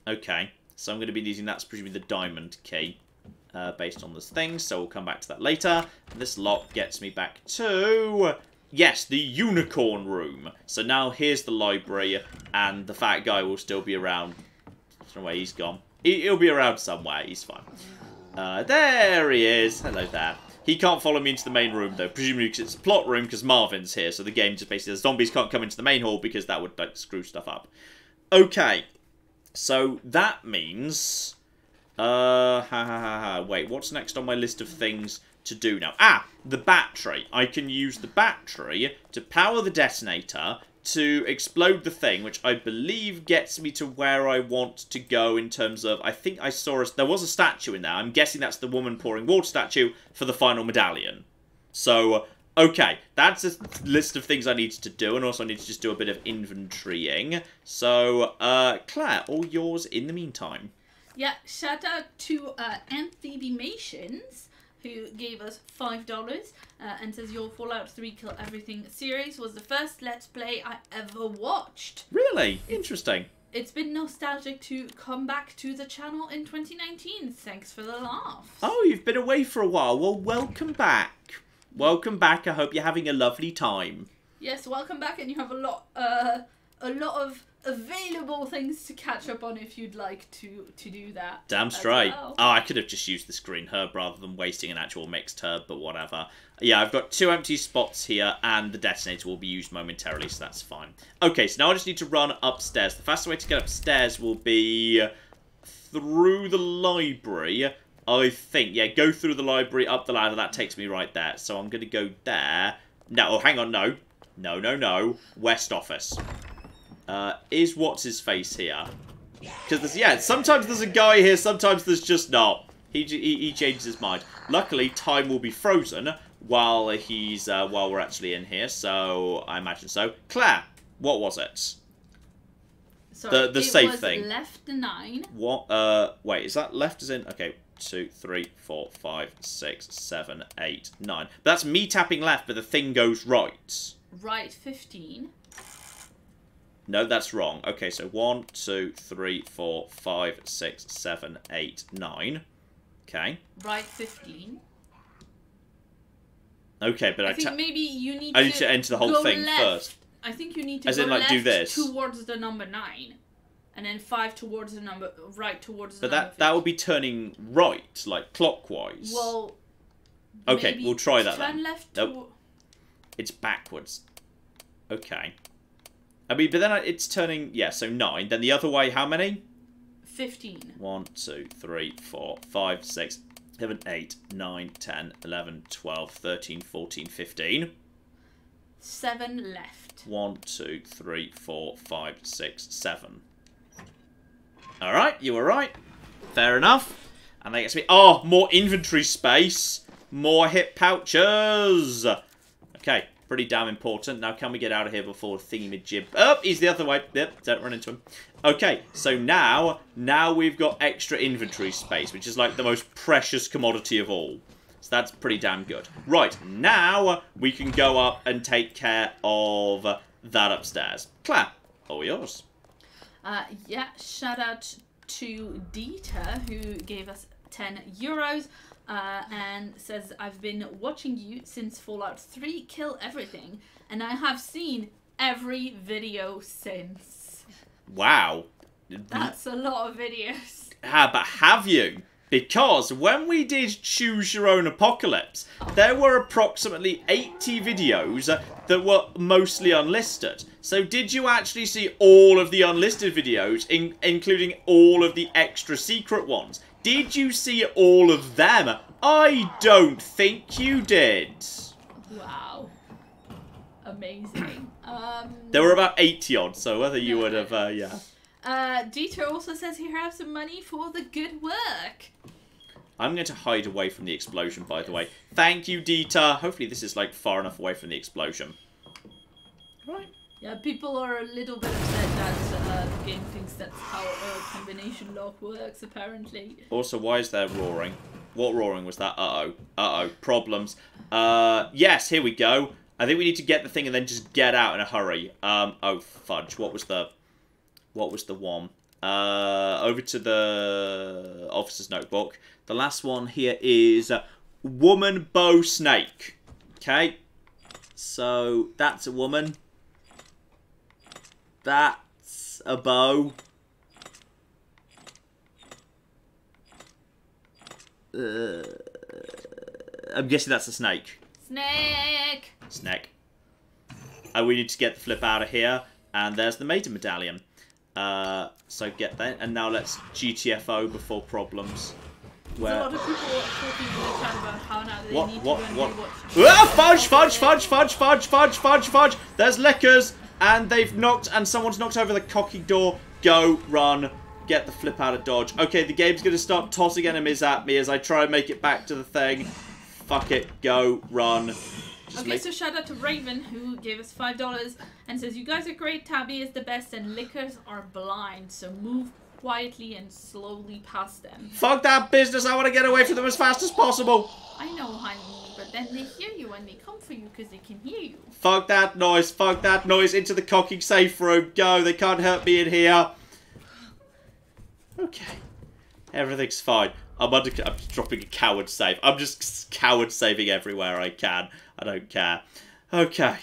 Okay, so I'm going to be using that's presumably the diamond key. Uh, based on this thing, so we'll come back to that later. This lock gets me back to... Yes, the unicorn room. So now here's the library, and the fat guy will still be around. I don't know where he's gone. He, he'll be around somewhere. He's fine. Uh, there he is. Hello there. He can't follow me into the main room, though, presumably because it's a plot room, because Marvin's here, so the game just basically, the zombies can't come into the main hall because that would, like, screw stuff up. Okay. So, that means... Uh, ha ha ha ha. Wait, what's next on my list of things to do now? Ah, the battery. I can use the battery to power the detonator to explode the thing, which I believe gets me to where I want to go in terms of. I think I saw a, there was a statue in there. I'm guessing that's the woman pouring water statue for the final medallion. So, okay, that's a list of things I need to do, and also I need to just do a bit of inventorying. So, uh, Claire, all yours in the meantime. Yeah, shout out to uh, Amphibimations, who gave us $5 uh, and says your Fallout 3 Kill Everything series was the first Let's Play I ever watched. Really? Interesting. it's been nostalgic to come back to the channel in 2019. Thanks for the laughs. Oh, you've been away for a while. Well, welcome back. Welcome back. I hope you're having a lovely time. Yes, welcome back, and you have a lot, uh, a lot of available things to catch up on if you'd like to to do that. Damn straight. well. Oh, I could have just used this green herb rather than wasting an actual mixed herb, but whatever. Yeah, I've got two empty spots here, and the detonator will be used momentarily, so that's fine. Okay, so now I just need to run upstairs. The fastest way to get upstairs will be through the library, I think. Yeah, go through the library, up the ladder, that takes me right there. So I'm going to go there. No, oh, hang on, no. No, no, no. West office. Uh, is what's his face here? Because there's yeah, sometimes there's a guy here, sometimes there's just not. He he, he changes his mind. Luckily, time will be frozen while he's uh, while we're actually in here, so I imagine so. Claire, what was it? Sorry, the- the safe was thing. Left nine. What? Uh, wait, is that left as in? Okay, two, three, four, five, six, seven, eight, nine. That's me tapping left, but the thing goes right. Right 15. No, that's wrong. Okay, so one, two, three, four, five, six, seven, eight, nine. Okay. Right 15. Okay, but I, I think maybe you need I need to enter the whole thing left. first. I think you need to As go in, like, left do this. towards the number 9 and then 5 towards the number right towards the But that that would be turning right, like clockwise. Well Okay, we'll try that Turn then. left Nope. It's backwards. Okay. I mean, but then it's turning, yeah, so 9. Then the other way, how many? 15. 1, 2, 3, 4, 5, 6, 7, 8, 9, 10, 11, 12, 13, 14, 15. 7 left. 1, 2, 3, 4, 5, 6, 7. Alright, you were right. Fair enough. And that gets be Oh, more inventory space. More hip pouches. Okay, pretty damn important. Now, can we get out of here before thingamajib? Oh, he's the other way. Yep, don't run into him. Okay, so now, now we've got extra inventory space, which is like the most precious commodity of all. So that's pretty damn good. Right, now we can go up and take care of that upstairs. Claire, all yours. Uh, yeah, shout out to Dieter who gave us 10 euros uh, and says, I've been watching you since Fallout 3 Kill Everything, and I have seen every video since. Wow. That's a lot of videos. Ah, but have you? Because when we did Choose Your Own Apocalypse, there were approximately 80 videos that were mostly unlisted. So did you actually see all of the unlisted videos, in including all of the extra secret ones? Did you see all of them? I don't think you did. Wow. Amazing. Um, There were about 80 odd, so whether you would have, uh, yeah. uh, Dieter also says he has some money for the good work. I'm going to hide away from the explosion, by the way. Thank you, Dieter. Hopefully this is, like, far enough away from the explosion. Right. Yeah, people are a little bit upset that uh, the game thinks that's how a combination lock works, apparently. Also, why is there roaring? What roaring was that? Uh-oh. Uh-oh. Problems. Uh, yes, here we go. I think we need to get the thing and then just get out in a hurry. Um, oh, fudge. What was the... What was the one? Uh, over to the officer's notebook. The last one here is uh, Woman Bow Snake. Okay. So, that's a woman. That's a bow. Uh, I'm guessing that's a snake. Snake! Snake. And we need to get the flip out of here. And there's the maiden medallion. Uh, so get that. And now let's GTFO before problems. There's a lot of people talking in the chat about how now they What, need what, to what? rewatch. Ah, fudge, fudge, fudge, fudge, fudge, fudge, fudge, fudge. There's lickers, and they've knocked, and someone's knocked over the cocky door. Go, run, get the flip out of dodge. Okay, the game's going to start tossing enemies at me as I try and make it back to the thing. Fuck it, go, run. Just Okay, make... so shout out to Raven who gave us five dollars and says, "You guys are great. Tabby is the best, and lickers are blind. So move quietly and slowly past them." Fuck that business, I want to get away from them as fast as possible. I know, honey, but then they hear you and they come for you because they can hear you. Fuck that noise, fuck that noise, into the cocking safe room. Go, they can't hurt me in here. Okay. Everything's fine. I'm under. I'm just dropping a coward save. I'm just coward saving everywhere I can. I don't care. Okay.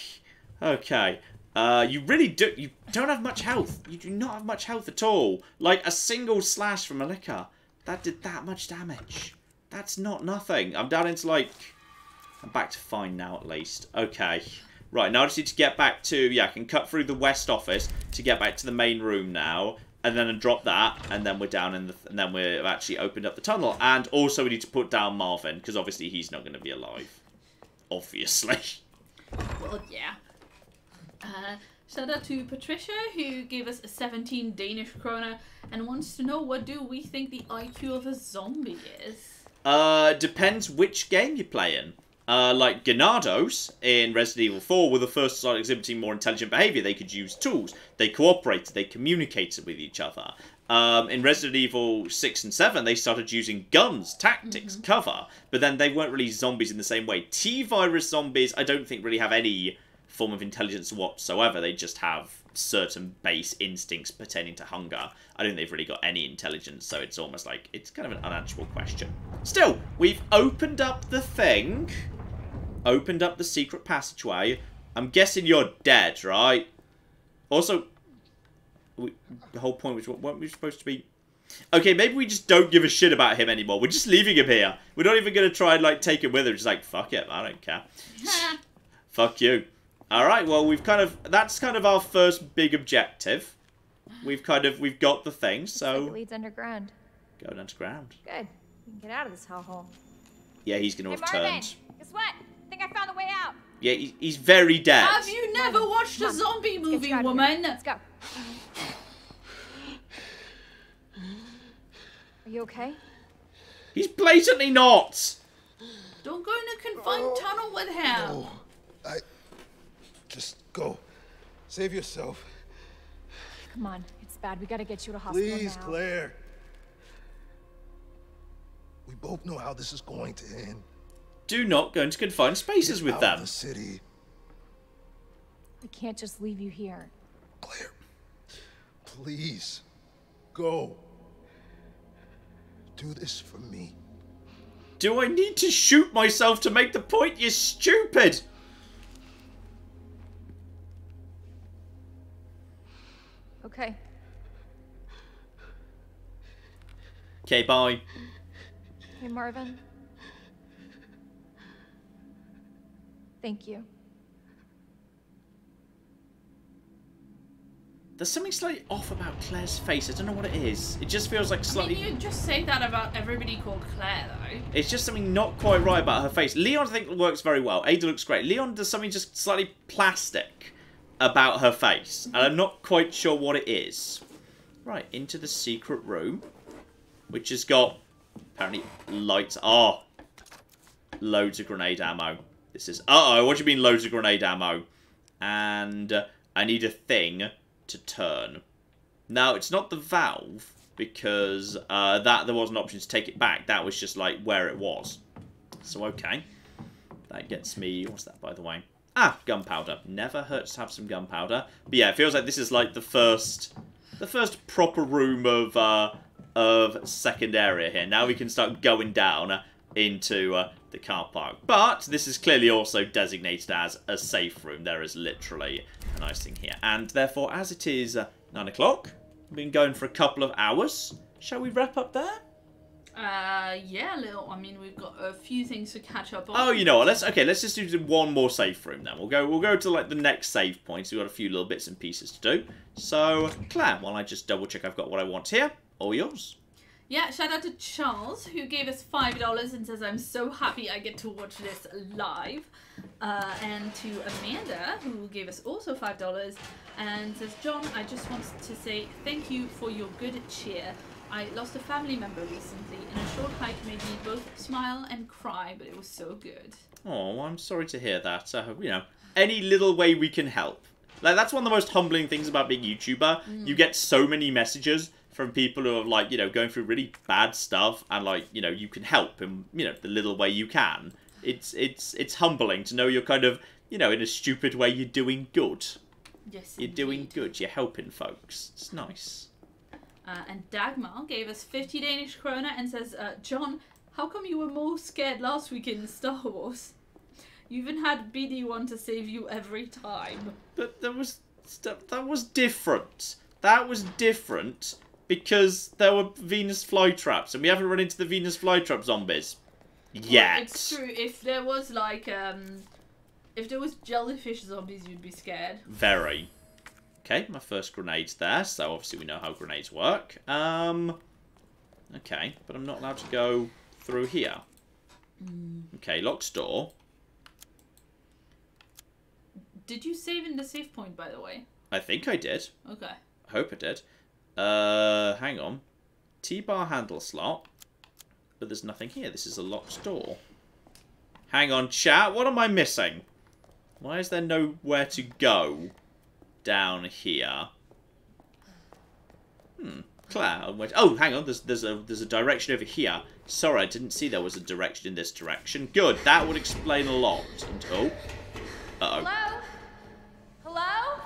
Okay. Uh, you really do. You don't have much health. You do not have much health at all. Like a single slash from a licker, that did that much damage. That's not nothing. I'm down into like. I'm back to fine now at least. Okay. Right, now I just need to get back to... Yeah, I can cut through the west office to get back to the main room now. And then drop that, and then we're down in the... And then we've actually opened up the tunnel. And also we need to put down Marvin, because obviously he's not going to be alive. Obviously. Well, yeah. Uh, shout out to Patricia, who gave us a 17 Danish krona and wants to know what do we think the IQ of a zombie is. Uh, depends which game you're playing. Uh, like Ganados in Resident Evil 4 were the first to start exhibiting more intelligent behavior. They could use tools, they cooperated, they communicated with each other. Um, in Resident Evil 6 and 7, they started using guns, tactics, cover, but then they weren't really zombies in the same way. T-virus zombies, I don't think really have any form of intelligence whatsoever. They just have certain base instincts pertaining to hunger. I don't think they've really got any intelligence, so it's almost like it's kind of an unanswerable question. Still, we've opened up the thing, opened up the secret passageway. I'm guessing you're dead, right? Also, we, the whole point was, weren't we supposed to be... Okay, maybe we just don't give a shit about him anymore. We're just leaving him here. We're not even going to try and, like, take him with us. Just like, fuck it, I don't care. fuck you. Alright, well, we've kind of... That's kind of our first big objective. We've kind of... We've got the thing, Like it leads underground. Going underground. Good. We can get out of this hellhole. Yeah, he's going Hey, to have Marvin! turned. Guess what? I think I found the way out. Yeah, he's, he's very dead. Have you never Marvin, watched a come on, zombie let's movie, you out of here. woman? Let's go. Are you okay? He's blatantly not! Don't go in a confined tunnel with him. No. I. Just go. Save yourself. Come on. It's bad. We gotta get you to hospital Please, now. Claire. We both know how this is going to end. Do not go into confined spaces Get with out them. of the city. We can't just leave you here. Claire. Please. Go. Do this for me. Do I need to shoot myself to make the point, you stupid? Okay. Okay, bye. Hey, Marvin. Thank you. There's something slightly off about Claire's face. I don't know what it is. It just feels like I slightly... mean, you just say that about everybody called Claire, though. It's just something not quite right about her face. Leon, I think, works very well. Ada looks great. Leon does something just slightly plastic about her face. And I'm not quite sure what it is. Right, into the secret room. Which has got, apparently, lights. Oh, loads of grenade ammo. This is... Uh-oh, what do you mean loads of grenade ammo? And uh, I need a thing to turn. Now, it's not the valve, because uh, that there was an option to take it back. That was just, like, where it was. So, okay. That gets me... What's that, by the way? Ah, gunpowder. Never hurts to have some gunpowder. But yeah, it feels like this is, like, the first... The first proper room of, uh, of second area here. Now we can start going down into uh, the car park. But this is clearly also designated as a safe room. There is literally a nice thing here. And therefore, as it is uh, 9 o'clock, we've been going for a couple of hours. Shall we wrap up there? Uh, yeah, little. I mean, we've got a few things to catch up on. Oh, you know what? Let's okay. Let's just do one more safe room then. We'll go. We'll go to like the next save point. So we've got a few little bits and pieces to do. So, Claire, while I just double check I've got what I want here, all yours. Yeah, shout out to Charles who gave us five dollars and says I'm so happy I get to watch this live. Uh, and to Amanda who gave us also five dollars and says John, I just wanted to say thank you for your good cheer. I lost a family member recently, and a short hike made me both smile and cry, but it was so good. Oh, I'm sorry to hear that. Uh, you know, any little way we can help. Like that's one of the most humbling things about being a YouTuber. You get so many messages from people who are like, you know, going through really bad stuff, and like, you know, you can help in, you know, the little way you can. It's it's it's humbling to know you're kind of, you know, in a stupid way, you're doing good. Yes, You're doing good. You're helping folks. It's nice. Uh, and Dagmar gave us 50 Danish kroner and says, uh, John, how come you were more scared last week in Star Wars? You even had BD1 to save you every time. But there was stuff that was different. That was different because there were Venus flytraps, and we haven't run into the Venus flytrap zombies yet. It's true. If there was like, um, if there was jellyfish zombies, you'd be scared. Very. Okay, my first grenade's there, so obviously we know how grenades work. Um, okay, but I'm not allowed to go through here. Okay, locked door. Did you save in the save point, by the way? I think I did. Okay. I hope I did. Uh, hang on. T-bar handle slot. But there's nothing here. This is a locked door. Hang on, chat. What am I missing? Why is there nowhere to go down here? Hmm. Claire, oh, hang on. There's there's a there's a direction over here. Sorry, I didn't see there was a direction in this direction. Good. That would explain a lot. And, oh. Uh oh. Hello? Hello?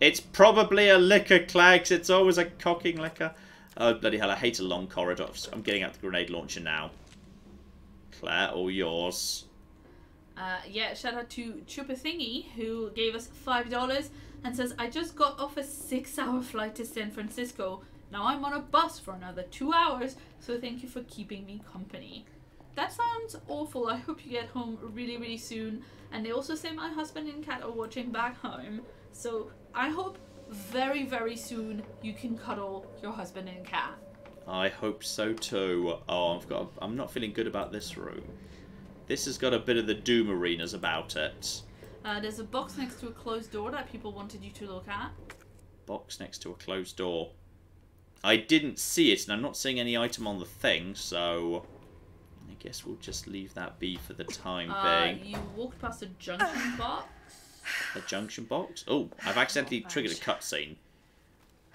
It's probably a licker, Claire, 'cause it's always a cocking licker. Oh, bloody hell, I hate a long corridor. I'm getting out the grenade launcher now. Claire, all yours. Uh, yeah, shout out to Chupa Thingy who gave us five dollars and says, "I just got off a six-hour flight to San Francisco. Now I'm on a bus for another two hours. So thank you for keeping me company." That sounds awful. I hope you get home really, really soon. And they also say my husband and cat are watching back home. So I hope very, very soon you can cuddle your husband and cat. I hope so too. Oh, I've got. I'm not feeling good about this room. This has got a bit of the Doom arenas about it. Uh, there's a box next to a closed door that people wanted you to look at. Box next to a closed door. I didn't see it, and I'm not seeing any item on the thing, so I guess we'll just leave that be for the time Uh, being. you walked past a junction box. A junction box? Oh, I've accidentally triggered a cutscene.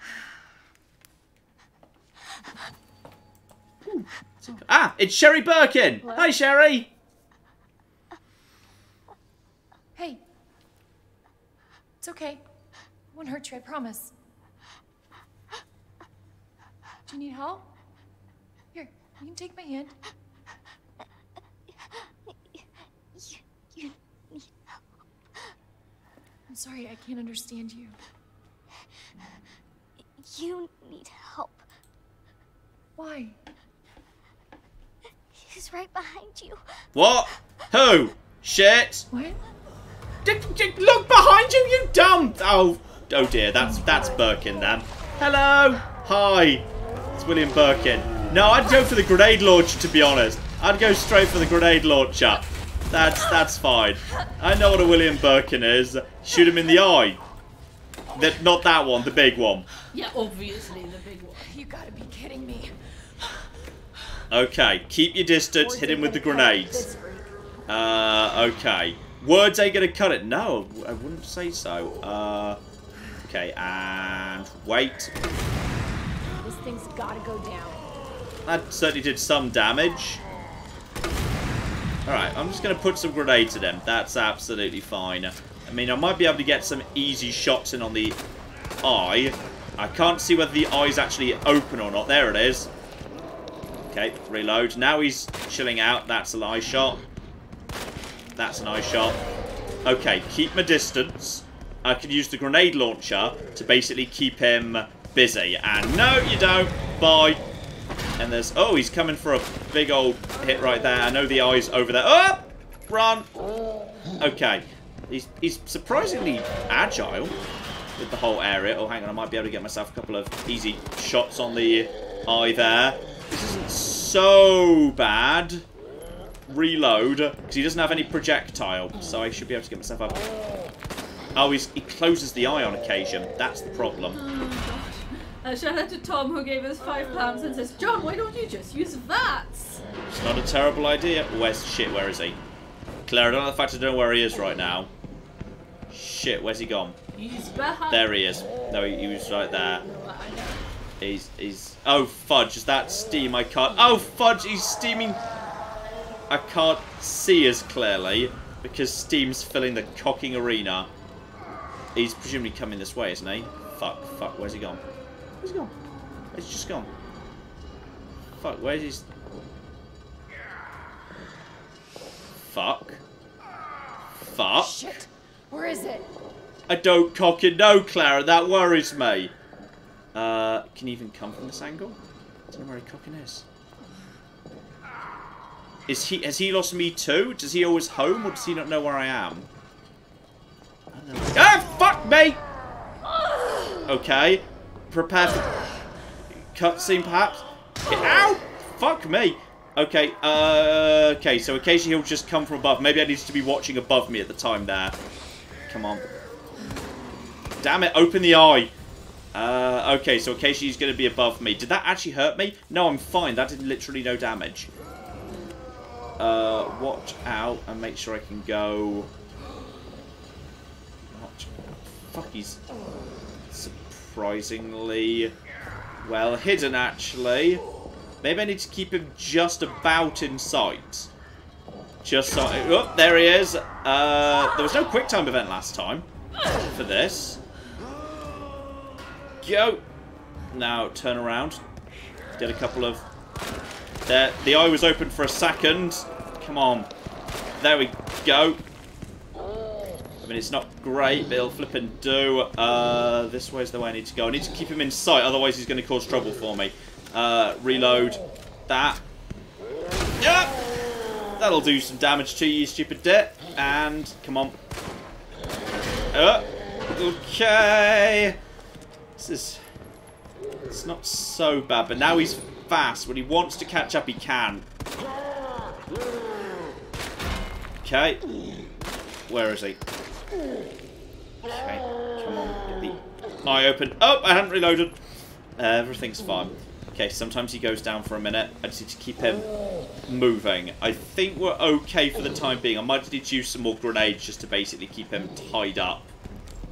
Ooh. Ah, it's Sherry Birkin! Hi, Sherry! Hey. It's okay. I won't hurt you, I promise. Do you need help? Here, you can take my hand. You, you I'm sorry, I can't understand you. you need help. Why? He's right behind you. What? Who? Shit! What? D- d- look behind you, you dumb! Oh, oh dear, that's that's Birkin then. Hello! Hi! It's William Birkin. No, I'd go for the grenade launcher, to be honest. I'd go straight for the grenade launcher. That's that's fine. I know what a William Birkin is. Shoot him in the eye. That not that one, the big one. Yeah, obviously the big one. You gotta be kidding me. Okay, keep your distance, hit him with the grenades. Uh, okay. Words ain't gonna cut it. No, I wouldn't say so. Uh, okay, and wait. This thing's gotta go down. That certainly did some damage. Alright, I'm just going to put some grenades at him. That's absolutely fine. I mean, I might be able to get some easy shots in on the eye. I can't see whether the eye's actually open or not. There it is. Okay, reload. Now he's chilling out. That's an eye shot. That's an eye shot. Okay, keep my distance. I can use the grenade launcher to basically keep him busy. And no, you don't. Bye. And there's... Oh, he's coming for a big old hit right there. I know the eye's over there. Oh! Run! Okay. He's, he's surprisingly agile with the whole area. Oh, hang on. I might be able to get myself a couple of easy shots on the eye there. This isn't so bad. Reload. Because he doesn't have any projectile. So I should be able to get myself up. Oh, he's, he closes the eye on occasion. That's the problem. Uh, shout out to Tom who gave us five pounds and says, John, why don't you just use VATS? It's not a terrible idea. Where's shit? Where is he? Claire, I don't know the fact I don't know where he is right now. Shit, where's he gone? He's behind. There he is. No, he, he was right there. He's he's. Oh fudge! Is that steam? I can't. Oh fudge! He's steaming. I can't see as clearly because steam's filling the cocking arena. He's presumably coming this way, isn't he? Fuck! Fuck! Where's he gone? Where's he gone? Where's he just gone? Fuck, where's his... Fuck. Fuck. Shit. Where is it? I don't cock it, no, Clara. That worries me. Uh, can he even come from this angle? I don't know where he cocking is. Is he? Has he lost me too? Does he always home, or does he not know where I am? Ah, fuck me! Okay, prepare for cutscene, perhaps. Ow! Fuck me. Okay, uh, okay. So occasionally he'll just come from above. Maybe I needed to be watching above me at the time there. Come on. Damn it, open the eye. Uh, okay, so occasionally he's going to be above me. Did that actually hurt me? No, I'm fine. That did literally no damage. Uh, watch out and make sure I can go... Watch. Fuck, he's surprisingly well hidden, actually. Maybe I need to keep him just about in sight. Just so... Oh, there he is. Uh, there was no quick time event last time for this. Go! Now, turn around. Did a couple of... There, the eye was open for a second. Come on. There we go. I mean, it's not great, but it'll flip and do. Uh, this way's the way I need to go. I need to keep him in sight, otherwise he's going to cause trouble for me. Uh, reload. That. Yep! That'll do some damage to you, stupid dit. And, come on. Uh, okay. This is... It's not so bad, but now he's fast. When he wants to catch up, he can. Okay. Where is he? Okay, come on. Get the eye open. Oh, I hadn't reloaded. Uh, everything's fine. Okay, sometimes he goes down for a minute. I just need to keep him moving. I think we're okay for the time being. I might need to use some more grenades just to basically keep him tied up.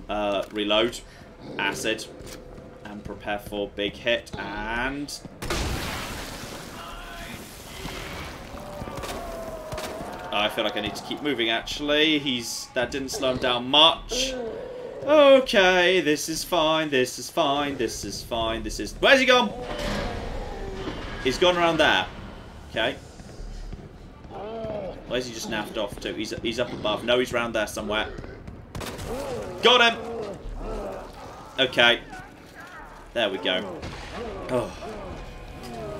Uh, reload. Acid. And prepare for big hit. And... I feel like I need to keep moving, actually. He's That didn't slow him down much. Okay, this is fine, this is fine, this is fine, this is... Where's he gone? He's gone around there. Okay. Where's he just naffed off to? He's, he's up above. No, he's round there somewhere. Got him! Okay. There we go. Oh.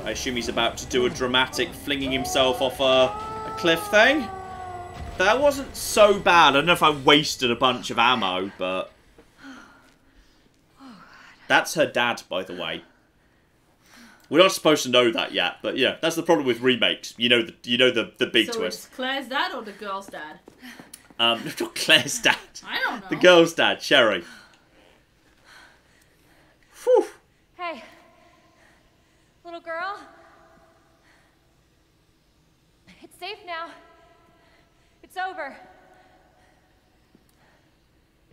I assume he's about to do a dramatic flinging himself off a, a cliff thing. That wasn't so bad. I don't know if I wasted a bunch of ammo, but... That's her dad, by the way. We're not supposed to know that yet, but yeah, that's the problem with remakes. You know the you know the the big so twist. it's Claire's dad or the girl's dad? Um, not Claire's dad. I don't know. The girl's dad, Sherry. Whew. Hey. Little girl. It's safe now. It's over.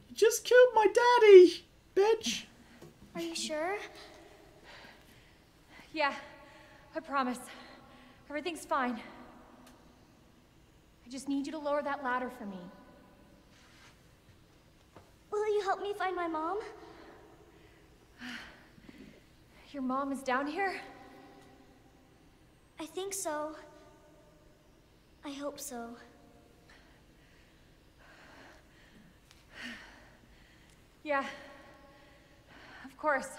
You just killed my daddy, bitch. Are you sure? Yeah, I promise. Everything's fine. I just need you to lower that ladder for me. Will you help me find my mom? Your mom is down here? I think so. I hope so. Yeah. Of course.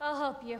I'll help you.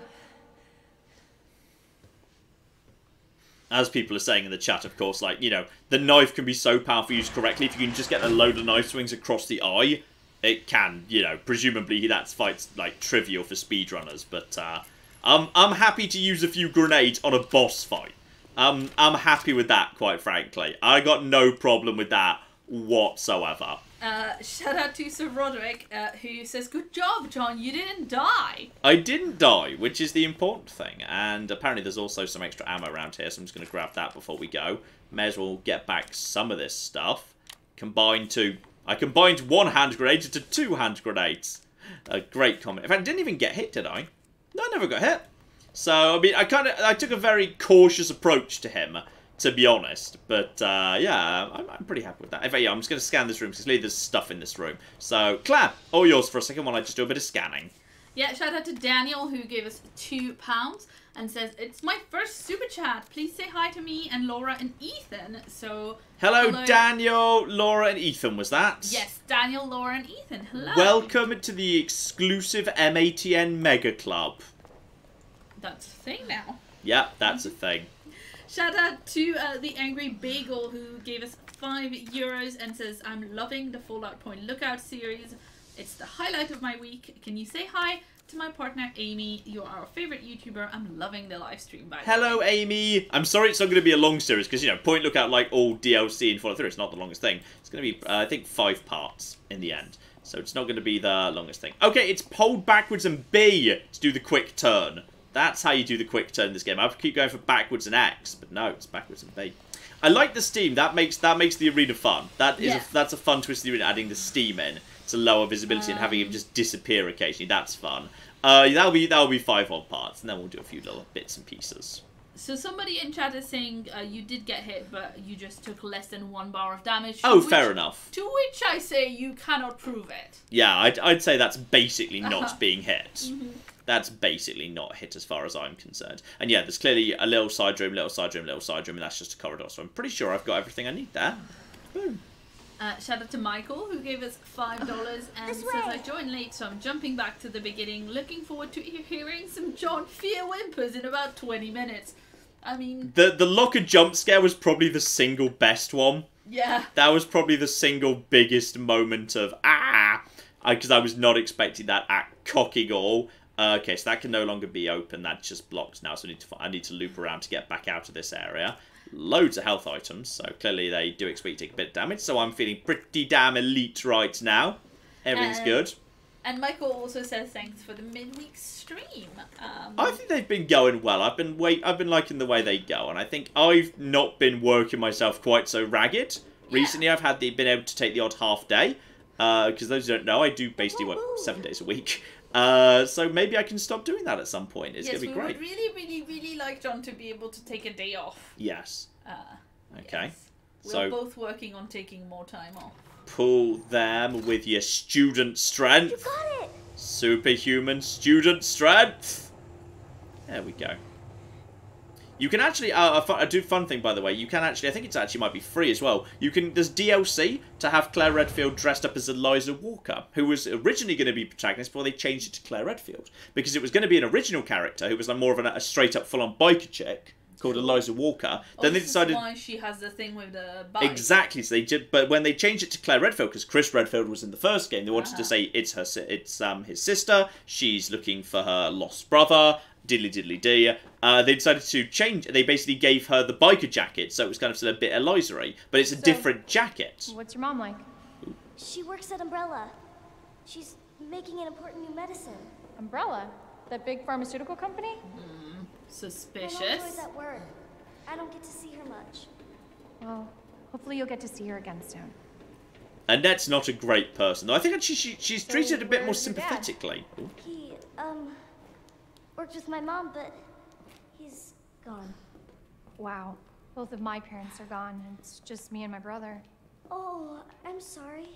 As people are saying in the chat, of course, like, you know, the knife can be so powerful used correctly. If you can just get a load of knife swings across the eye, it can, you know, presumably that's fight's, like, trivial for speedrunners. But, uh, I'm, I'm happy to use a few grenades on a boss fight. Um, I'm happy with that, quite frankly. I got no problem with that whatsoever. Uh, shout out to Sir Roderick, uh, who says, "Good job, John. You didn't die." I didn't die, which is the important thing. And apparently there's also some extra ammo around here, so I'm just going to grab that before we go. May as well get back some of this stuff. Combined to... I combined one hand grenade into two hand grenades. A great comment. In fact, I didn't even get hit, did I? No, I never got hit. So, I mean, I kind of... I took a very cautious approach to him, to be honest. But, uh, yeah, I'm, I'm pretty happy with that. In fact, yeah, I'm just going to scan this room, because clearly there's stuff in this room. So, Claire, all yours for a second while I just do a bit of scanning. Yeah, shout out to Daniel who gave us two pounds and says it's my first super chat. Please say hi to me and Laura and Ethan. So Hello, Daniel, Laura, and Ethan. Was that? Yes, Daniel, Laura, and Ethan. Hello. Welcome to the exclusive MATN Mega Club. That's a thing now. Yeah, that's a thing. Shout out to uh, the Angry Bagel who gave us five euros and says, I'm loving the Fallout Point Lookout series. It's the highlight of my week. Can you say hi to my partner Amy? You are our favorite YouTuber. I'm loving the live stream by the Hello. Amy. I'm sorry it's not going to be a long series because you know Point Lookout like all DLC and Fallout 3. It's not the longest thing. It's going to be uh, I think five parts in the end. So it's not going to be the longest thing. Okay, it's pulled backwards and B to do the quick turn. That's how you do the quick turn in this game. I keep going for backwards and X, but no, it's backwards and B. I like the steam. That makes that makes the arena fun. That is Yeah. a, that's a fun twist to the arena. Adding the steam in to lower visibility and having him just disappear occasionally. That's fun. Uh, that'll be that'll be five odd parts, and then we'll do a few little bits and pieces. So somebody in chat is saying uh, you did get hit, but you just took less than one bar of damage. Oh, to fair enough. To which I say you cannot prove it. Yeah, I'd, I'd say that's basically not being hit. Mhm. That's basically not hit as far as I'm concerned. And yeah, there's clearly a little side room, little side room, little side room, and that's just a corridor. So I'm pretty sure I've got everything I need there. Boom. Uh, shout out to Michael who gave us five dollars and says. I joined late, so I'm jumping back to the beginning. Looking forward to hearing some John Fear whimpers in about 20 minutes. I mean, The the locker jump scare was probably the single best one. yeah. That was probably the single biggest moment of ah, because I, was not expecting that at cocky all. Uh, okay, so that can no longer be open. That's just blocked now. So I need to I need to loop around to get back out of this area. Loads of health items, so clearly they do expect to take a bit of damage. So I'm feeling pretty damn elite right now. Everything's Uh, good. And Michael also says thanks for the midweek stream. Um, I think they've been going well. I've been wait. I've been liking the way they go, and I think I've not been working myself quite so ragged. Recently, I've had the been able to take the odd half day because those who don't know, I do basically work seven days a week. Uh, so maybe I can stop doing that at some point. It's yes, gonna be we great. would really, really, really like John to be able to take a day off. Yes. Uh, Okay. we're So both working on taking more time off. pull them with your student strength. You got it! Superhuman student strength. There we go. You can actually, uh, a, fun, a do fun thing by the way. You can actually, I think it's actually might be free as well. You can, there's DLC to have Claire Redfield dressed up as Eliza Walker, who was originally going to be protagonist before they changed it to Claire Redfield because it was going to be an original character who was like more of an, a straight up full on biker chick called Eliza Walker. Oh, then they decided why she has the thing with the bike. Exactly. So they did, but when they changed it to Claire Redfield, because Chris Redfield was in the first game, they wanted Ah. to say it's her, it's um his sister. She's looking for her lost brother. Diddly diddly dee. Uh, they decided to change. They basically gave her the biker jacket, so it was kind of still a bit Eliza-y, but it's a So- different jacket. What's your mom like? She works at Umbrella. She's making an important new medicine. Umbrella? That big pharmaceutical company? My mom's Suspicious. always at work. I don't get to see her much. Well, hopefully you'll get to see her again soon. Annette's not a great person, though. I think actually she, she's So treated a bit more where's your dad? sympathetically. He, um, worked with my mom, but he's gone. Wow. Both of my parents are gone, and it's just me and my brother. Oh, I'm sorry.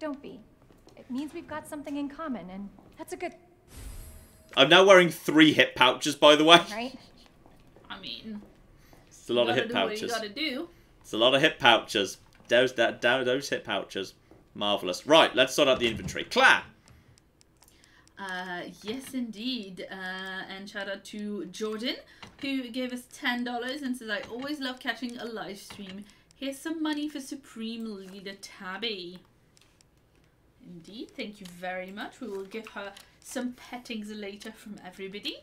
Don't be. It means we've got something in common, and that's a good, I'm now wearing three hip pouches, by the way. right? I mean, It's a lot of gotta hip do what you pouches. gotta do. It's a lot of hip pouches. Those that those hip pouches. Marvelous. Right, let's sort out the inventory. Claire. Uh, yes, indeed. Uh, and shout out to Jordan, who gave us $10 and says, I always love catching a live stream. Here's some money for Supreme Leader Tabby. Indeed, thank you very much. We will give her some pettings later from everybody.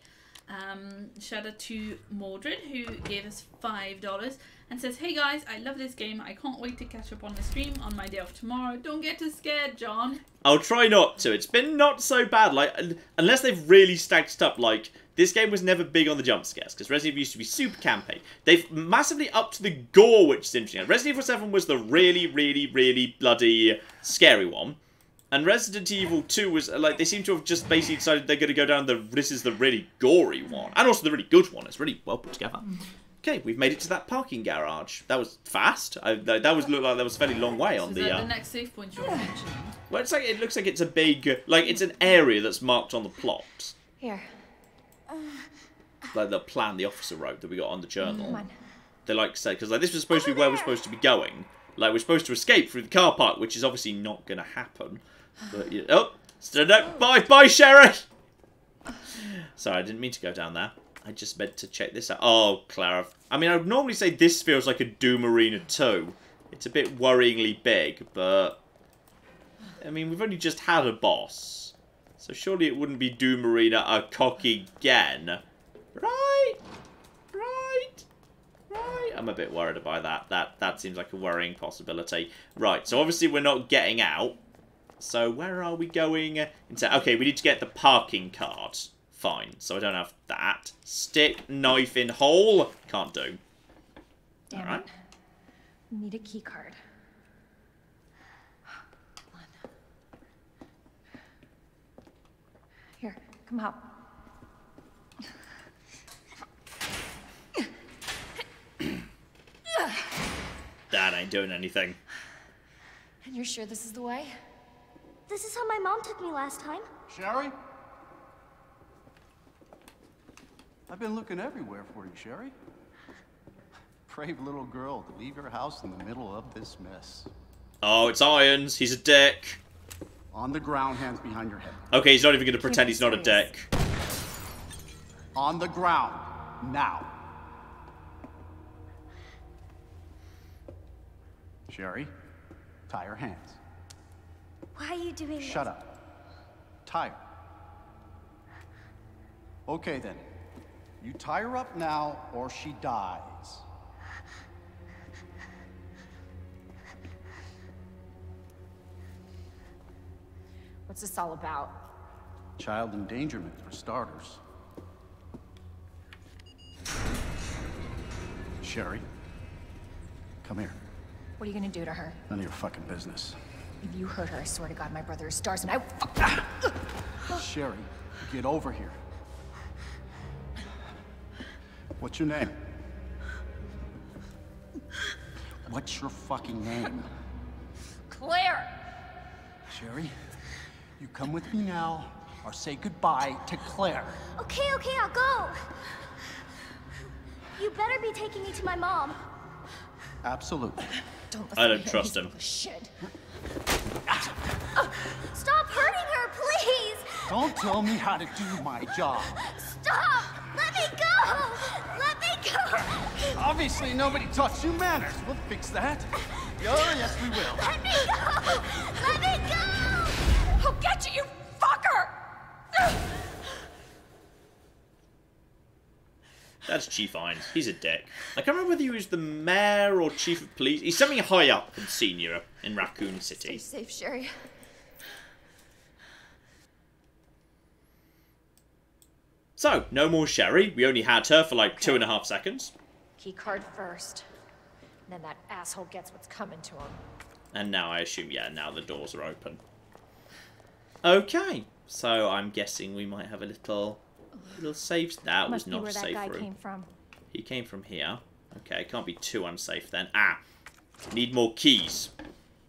Um, shout out to Mordred, who gave us $5 and says, Hey guys, I love this game. I can't wait to catch up on the stream on my day off tomorrow. Don't get too scared, John. I'll try not to. It's been not so bad. Like unless they've really stacked up. Like this game was never big on the jump scares because Resident Evil used to be super campy. They've massively upped the gore, which is interesting. Resident Evil Seven was the really, really, really bloody scary one. And Resident Evil 2 was like they seem to have just basically decided they're going to go down the this is the really gory one, and also the really good one. It's really well put together. Okay, we've made it to that parking garage. That was fast. I, that that was looked like that was a fairly long way on Is the. that Uh, the next save point you're mentioning? well, it's like it looks like it's a big, like it's an area that's marked on the plot, Here, like the plan the officer wrote that we got on the journal. come on. They like say because like this was supposed to be where we're supposed to be going. Like we're supposed to escape through the car park, which is obviously not going to happen. But you, oh, stand up! Bye, bye, Sherry. Sorry, I didn't mean to go down there. I just meant to check this out. Oh, Clara. I mean, I would normally say this feels like a Doom Arena 2. It's a bit worryingly big, but... I mean, we've only just had a boss. So surely it wouldn't be Doom Arena a cocky again. Right? Right? Right? I'm a bit worried about that. That that seems like a worrying possibility. Right, so obviously we're not getting out. So where are we going? Into, okay, we need to get the parking card. Fine, so I don't have that. Stick, knife in hole. Can't do. Damn Alright. it. Need a key card. Here, come out. That ain't doing anything. And you're sure this is the way? This is how my mom took me last time. Sherry? I've been looking everywhere for you, Sherry. Brave little girl to leave your house in the middle of this mess. Oh, it's Irons. He's a dick. On the ground, hands behind your head. Okay, he's not even going to pretend he's not a dick. On the ground. Now. Sherry, tie her hands. Why are you doing this? Shut up. Tie her. Okay then. You tie her up now or she dies. What's this all about? Child endangerment for starters. Sherry, come here. What are you gonna do to her? None of your fucking business. If you hurt her, I swear to God, my brother is stars and I fuck. Sherry, get over here. What's your name? What's your fucking name? Claire! Sherry, you come with me now or say goodbye to Claire. Okay, okay, I'll go. You better be taking me to my mom. Absolutely. Don't I don't trust him. Shit. Stop hurting her, please! Don't tell me how to do my job. Stop! Let me go! Let me go! Obviously, nobody taught you manners. We'll fix that. Oh, yes, we will. Let me go! Let me go! I'll get you, you fucker! That's Chief Irons. He's a dick. I can't remember whether he was the mayor or chief of police. He's something high up and senior in Raccoon City. Stay safe, Sherry. So, no more Sherry. We only had her for like two and a half seconds. Key card first. Then that asshole gets what's coming to him. And now I assume, yeah, now the doors are open. Okay. So I'm guessing we might have a little little save. That was Must be not where a safe guy room. came from. He came from here. Okay, can't be too unsafe then. Ah, need more keys.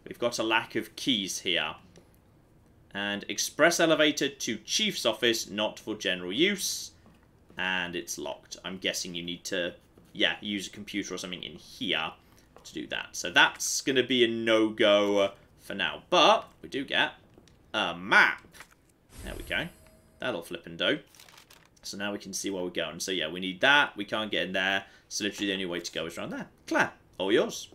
We've got a lack of keys here. And express elevator to chief's office, not for general use. And it's locked. I'm guessing you need to, yeah, use a computer or something in here to do that. So that's going to be a no-go for now. But we do get a map. There we go. That'll flip and do. So now we can see where we're going. So yeah, we need that. We can't get in there. So literally the only way to go is around there. Claire, all yours.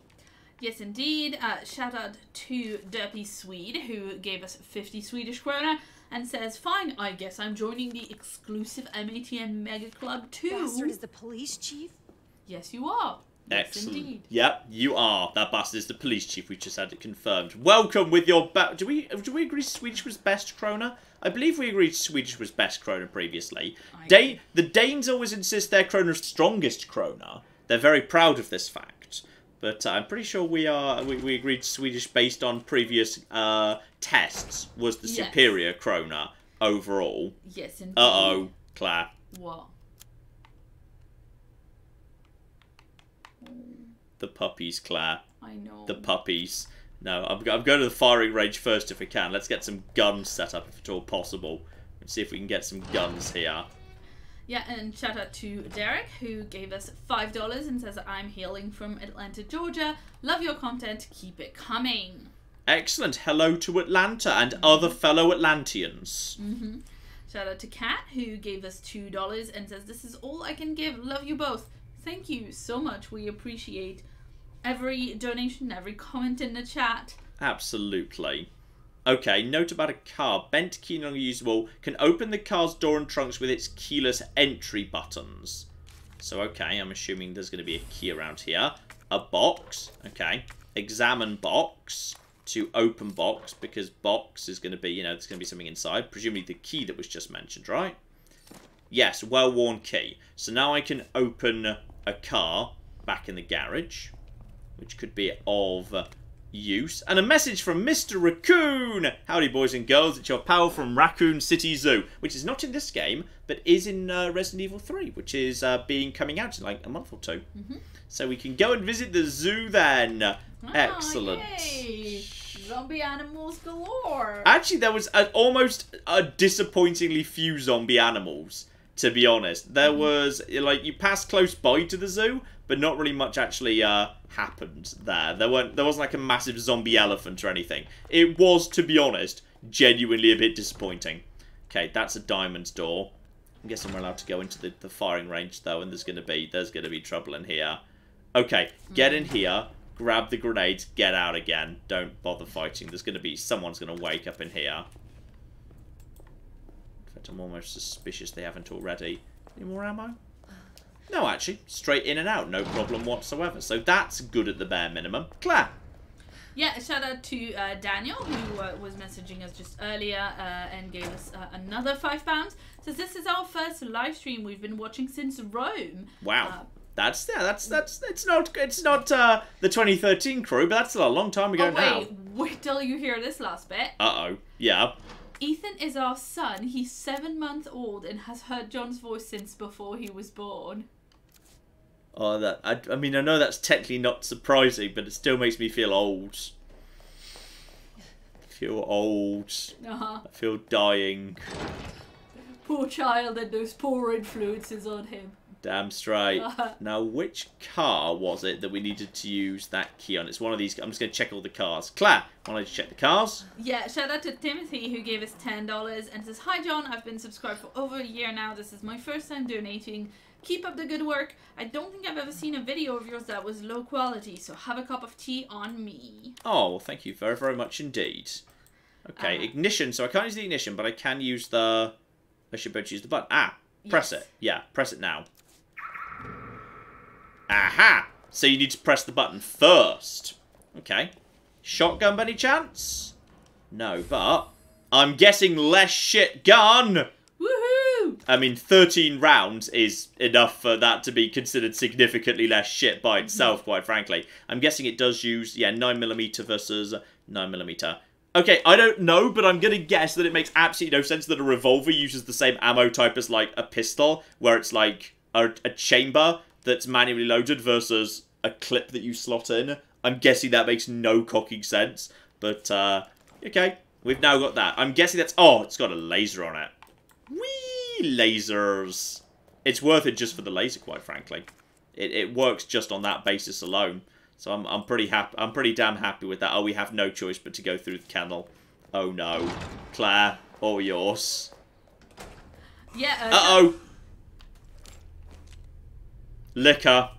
Yes, indeed. Uh, shout out to Derpy Swede, who gave us 50 Swedish krona and says, Fine, I guess I'm joining the exclusive MATN Mega Club too. Bastard is the police chief? Yes, you are. Yes, Excellent. indeed. Yep, you are. That bastard is the police chief. We just had it confirmed. Welcome with your ba- Do we do we agree Swedish was best krona? I believe we agreed Swedish was best krona previously. Da- the Danes always insist their krona is strongest krona. They're very proud of this fact. But uh, I'm pretty sure we are we, we agreed Swedish based on previous uh, tests was the Yes. superior krona overall. Yes, indeed. Uh oh, Claire. What? The puppies, Claire. I know. The puppies. No, I'm, I'm going to the firing range first if we can. Let's get some guns set up if at all possible. Let's see if we can get some guns here. Yeah, and shout out to Derek who gave us five dollars and says I'm hailing from Atlanta, Georgia. Love your content. Keep it coming. Excellent. Hello to Atlanta and mm-hmm. other fellow Atlanteans. Mm-hmm. Shout out to Kat who gave us two dollars and says this is all I can give. Love you both. Thank you so much. We appreciate every donation, every comment in the chat. Absolutely. Okay, note about a car. Bent key no longer usable. Can open the car's door and trunks with its keyless entry buttons. So, okay, I'm assuming there's going to be a key around here. A box. Okay. Examine box to open box because box is going to be, you know, there's going to be something inside. Presumably the key that was just mentioned, right? Yes, well-worn key. So now I can open a car back in the garage, which could be of use. And a message from Mr. Raccoon! Howdy, boys and girls. It's your pal from Raccoon City Zoo, which is not in this game, but is in uh, Resident Evil 3, which is uh, being coming out in like a month or 2 So we can go and visit the zoo then. Ah, Excellent. yay. Zombie animals galore. Actually, there was a, almost a disappointingly few zombie animals. To be honest, there was like you passed close by to the zoo, but not really much actually uh, happened there. There weren't there wasn't like a massive zombie elephant or anything. It was, to be honest, genuinely a bit disappointing. Okay, that's a diamond door. I'm guessing we're allowed to go into the, the firing range though, and there's gonna be there's gonna be trouble in here. Okay, get in here, grab the grenades, get out again. Don't bother fighting. There's gonna be someone's gonna wake up in here. In fact, I'm almost suspicious they haven't already. Any more ammo? No, actually, straight in and out, no problem whatsoever. So that's good at the bare minimum. Claire. Yeah, shout out to uh, Daniel who uh, was messaging us just earlier uh, and gave us uh, another five pounds. Says this is our first live stream we've been watching since Rome. Wow. Uh, that's yeah, that's that's it's not it's not uh, the 2013 crew, but that's a long time ago oh now. wait, wait till you hear this last bit. Uh oh. Yeah. Ethan is our son. He's seven months old and has heard John's voice since before he was born. Oh, that I, I mean, I know that's technically not surprising, but it still makes me feel old. I feel old. Uh-huh. I feel dying. Poor child and those poor influences on him. Damn straight. now, which car was it that we needed to use that key on? It's one of these. I'm just going to check all the cars. Claire, why don't you check the cars? Yeah, shout out to Timothy who gave us ten dollars and says, "Hi John, I've been subscribed for over a year now. This is my first time donating. Keep up the good work. I don't think I've ever seen a video of yours that was low quality, so have a cup of tea on me." Oh, well, thank you very, very much indeed. Okay, Uh, ignition. So I can't use the ignition, but I can use the. I should be able to use the button. Ah, press Yes. it. Yeah, press it now. Aha! So you need to press the button first. Okay. Shotgun by any chance? No, but I'm guessing less shit gun. Woohoo! I mean, 13 rounds is enough for that to be considered significantly less shit by itself, quite frankly. I'm guessing it does use, yeah, 9mm versus 9mm. Okay, I don't know, but I'm going to guess that it makes absolutely no sense that a revolver uses the same ammo type as, like, a pistol, where it's, like, a, a chamber that's manually loaded versus a clip that you slot in. I'm guessing that makes no cocking sense, but, uh, okay. We've now got that. I'm guessing that's... Oh, it's got a laser on it. Whee! Lasers. It's worth it just for the laser, quite frankly. It, it works just on that basis alone. So I'm, I'm pretty happy. I'm pretty damn happy with that. Oh, we have no choice but to go through the kennel. Oh no, Claire, all yours. Yeah. Uh, Uh oh. Licker.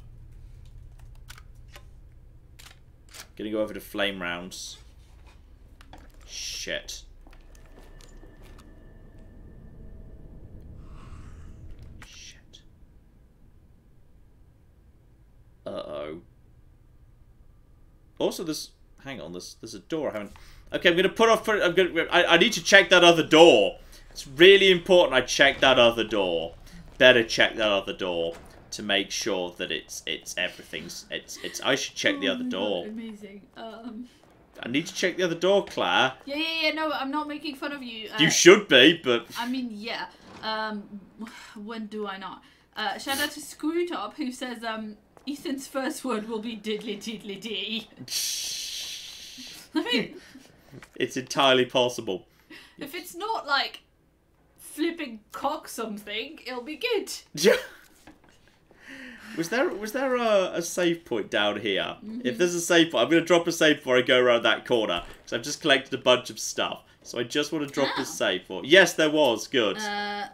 Gonna go over to flame rounds. Shit. Shit. Uh oh. Also, there's. Hang on, there's there's a door I haven't. Okay, I'm gonna put off. For, I'm gonna. I, I need to check that other door. It's really important. I check that other door. Better check that other door to make sure that it's it's everything's. It's it's. I should check the oh other my God, door. Amazing. Um. I need to check the other door, Claire. Yeah, yeah, yeah. No, I'm not making fun of you. Uh, You should be, but I mean, yeah. Um, when do I not? Uh, shout out to Screwtop who says, um, Ethan's first word will be diddly diddly dee. I mean, It's entirely possible. if it's not like flipping cock something, it'll be good. Was there was there a, a save point down here? Mm-hmm. If there's a save point, I'm going to drop a save before I go around that corner. Because I've just collected a bunch of stuff. So I just want to drop Ah. a save point. Yes, there was. Good. Uh,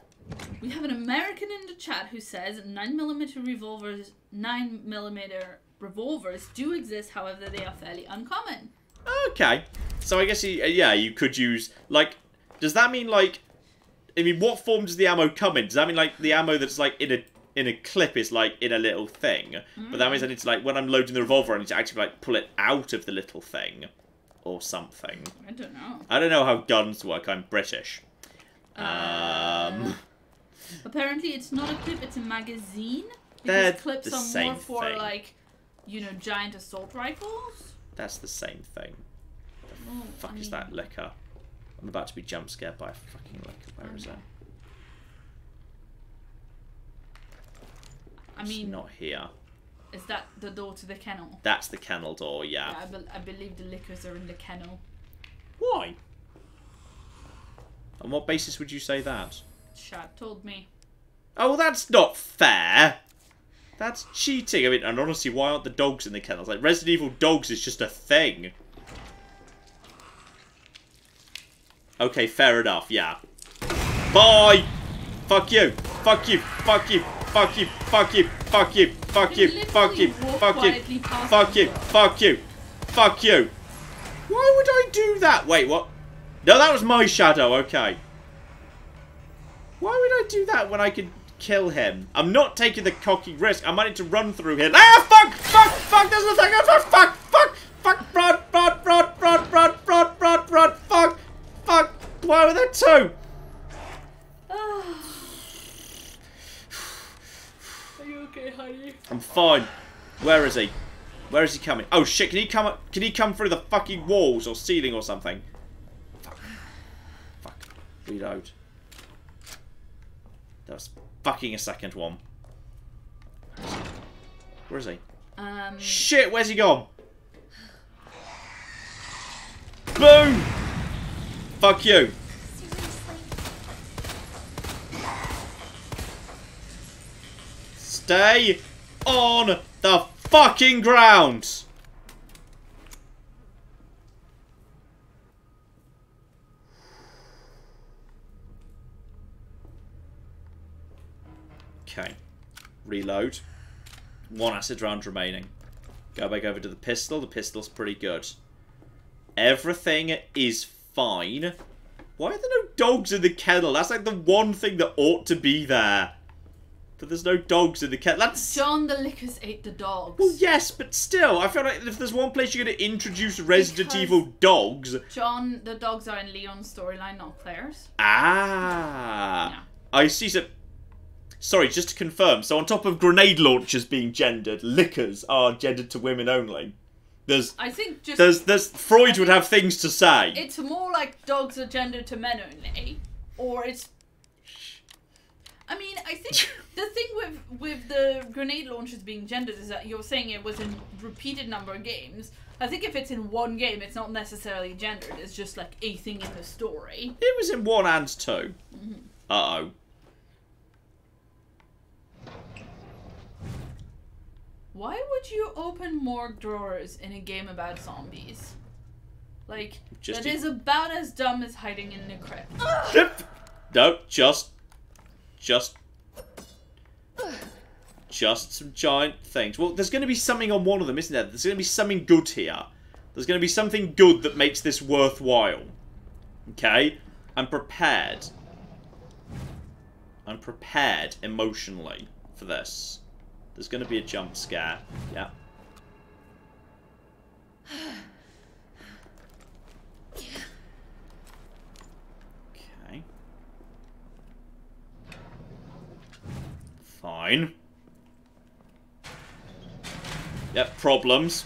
we have an American in the chat who says 9mm revolvers, 9mm revolvers do exist, however, they are fairly uncommon. Okay. So I guess, you, uh, yeah, you could use, like, does that mean, like, I mean, what form does the ammo come in? Does that mean, like, the ammo that's, like, in a in a clip is, like, in a little thing? But that means I need to, like, when I'm loading the revolver, I need to actually, like, pull it out of the little thing. Or something. I don't know. I don't know how guns work. I'm British. Uh, Um, Apparently, it's not a clip; it's a magazine. Because clips the are same more for thing. like, you know, giant assault rifles. that's the same thing. Well, oh, Fuck I is mean, that licker? I'm about to be jump scared by a fucking licker. Where is it? I It's mean, not here. is that the door to the kennel? That's the kennel door. Yeah. Yeah, I, bel I believe the lickers are in the kennel. Why? On what basis would you say that? Shad told me. Oh, that's not fair. That's cheating. I mean, and honestly, why aren't the dogs in the kennels? Like, Resident Evil dogs is just a thing. Okay, fair enough, yeah. Bye! Fuck you! Fuck you! Fuck you! Fuck you! Fuck you! Fuck you! Fuck you! You Fuck you! Fuck you! Fuck you! Fuck you! Fuck you! Why would I do that? Wait, what? No, that was my shadow, okay. Why would I do that when I could kill him? I'm not taking the cocky risk. I might need to run through here. Ah, fuck! Fuck! Fuck! There's the thing! Ah, Fuck! Fuck! Fuck! Run! Run! Run! Run! Run! Run! Run! Run! Fuck! Fuck! Why were there two? Are you okay, honey? I'm fine. Where is he? Where is he coming? Oh shit! Can he come? up- Can he come through the fucking walls or ceiling or something? Fuck. Fuck. Reload. That was fucking a second one. Where is he? Um, Shit! Where's he gone? Boom! Fuck you. Seriously? Stay on the fucking ground. Okay. Reload. One acid round remaining. Go back over to the pistol. The pistol's pretty good. Everything is fine. Why are there no dogs in the kennel? That's like the one thing that ought to be there. But there's no dogs in the kennel. That's John the Lickers ate the dogs. well, yes, but still, I feel like if there's one place you're going to introduce Resident Because- Evil dogs, John, the dogs are in Leon's storyline, not Claire's. ah, Yeah. I see. So, sorry, just to confirm. So, on top of grenade launchers being gendered, lickers are gendered to women only. There's, I think just there's, there's. Freud would have things to say. it's more like dogs are gendered to men only, or it's. I mean, I think the thing with with the grenade launchers being gendered is that you're saying it was in repeated number of games. I think if it's in one game, it's not necessarily gendered. It's just like a thing in the story. It was in one and 2 Mm-hmm. Uh oh. Why would you open more drawers in a game about zombies? Like Just that is about as dumb as hiding in a crypt. No, just, just, just some giant things. Well, there's going to be something on one of them, isn't there? There's going to be something good here. There's going to be something good that makes this worthwhile. Okay? I'm prepared. I'm prepared emotionally for this. There's going to be a jump scare. Yeah. Okay. Fine. Yep, problems.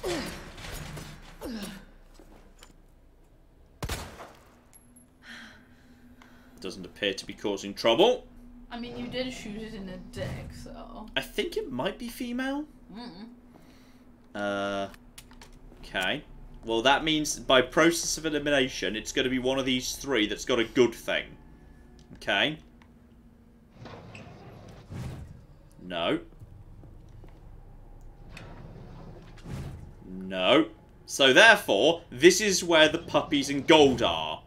Doesn't appear to be causing trouble. I mean, you did shoot it in the dick, so I think it might be female. Uh, okay. Well, that means by process of elimination, it's going to be one of these three that's got a good thing. Okay. No. No. So therefore, this is where the puppies and gold are.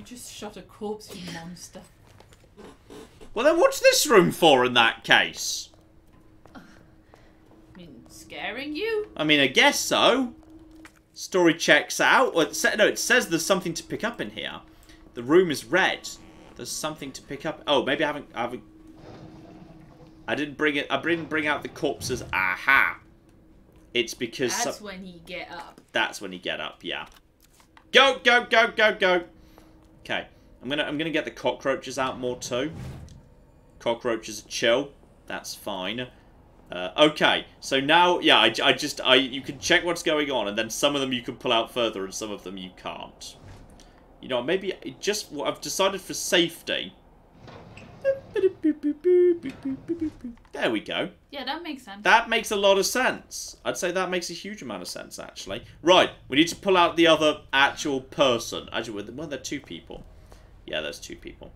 You just shot a corpse, you monster. Well, then what's this room for in that case? I mean, scaring you? I mean, I guess so. Story checks out. Well, it no, it says there's something to pick up in here. The room is red. There's something to pick up. Oh, maybe I haven't. I haven't. I didn't bring it. I didn't bring out the corpses. Aha! It's because That's when he get up. that's when you get up. Yeah. Go, go, go, go, go. Okay, I'm gonna I'm gonna get the cockroaches out more too. Cockroaches are chill. That's fine. Uh, okay, so now, yeah, I, I just, I you can check what's going on, and then some of them you can pull out further, and some of them you can't. You know, maybe just I've decided for safety. There we go. Yeah, that makes sense. That makes a lot of sense. I'd say that makes a huge amount of sense, actually. Right, we need to pull out the other actual person. Actually, well, there are two people. Yeah, there's two people.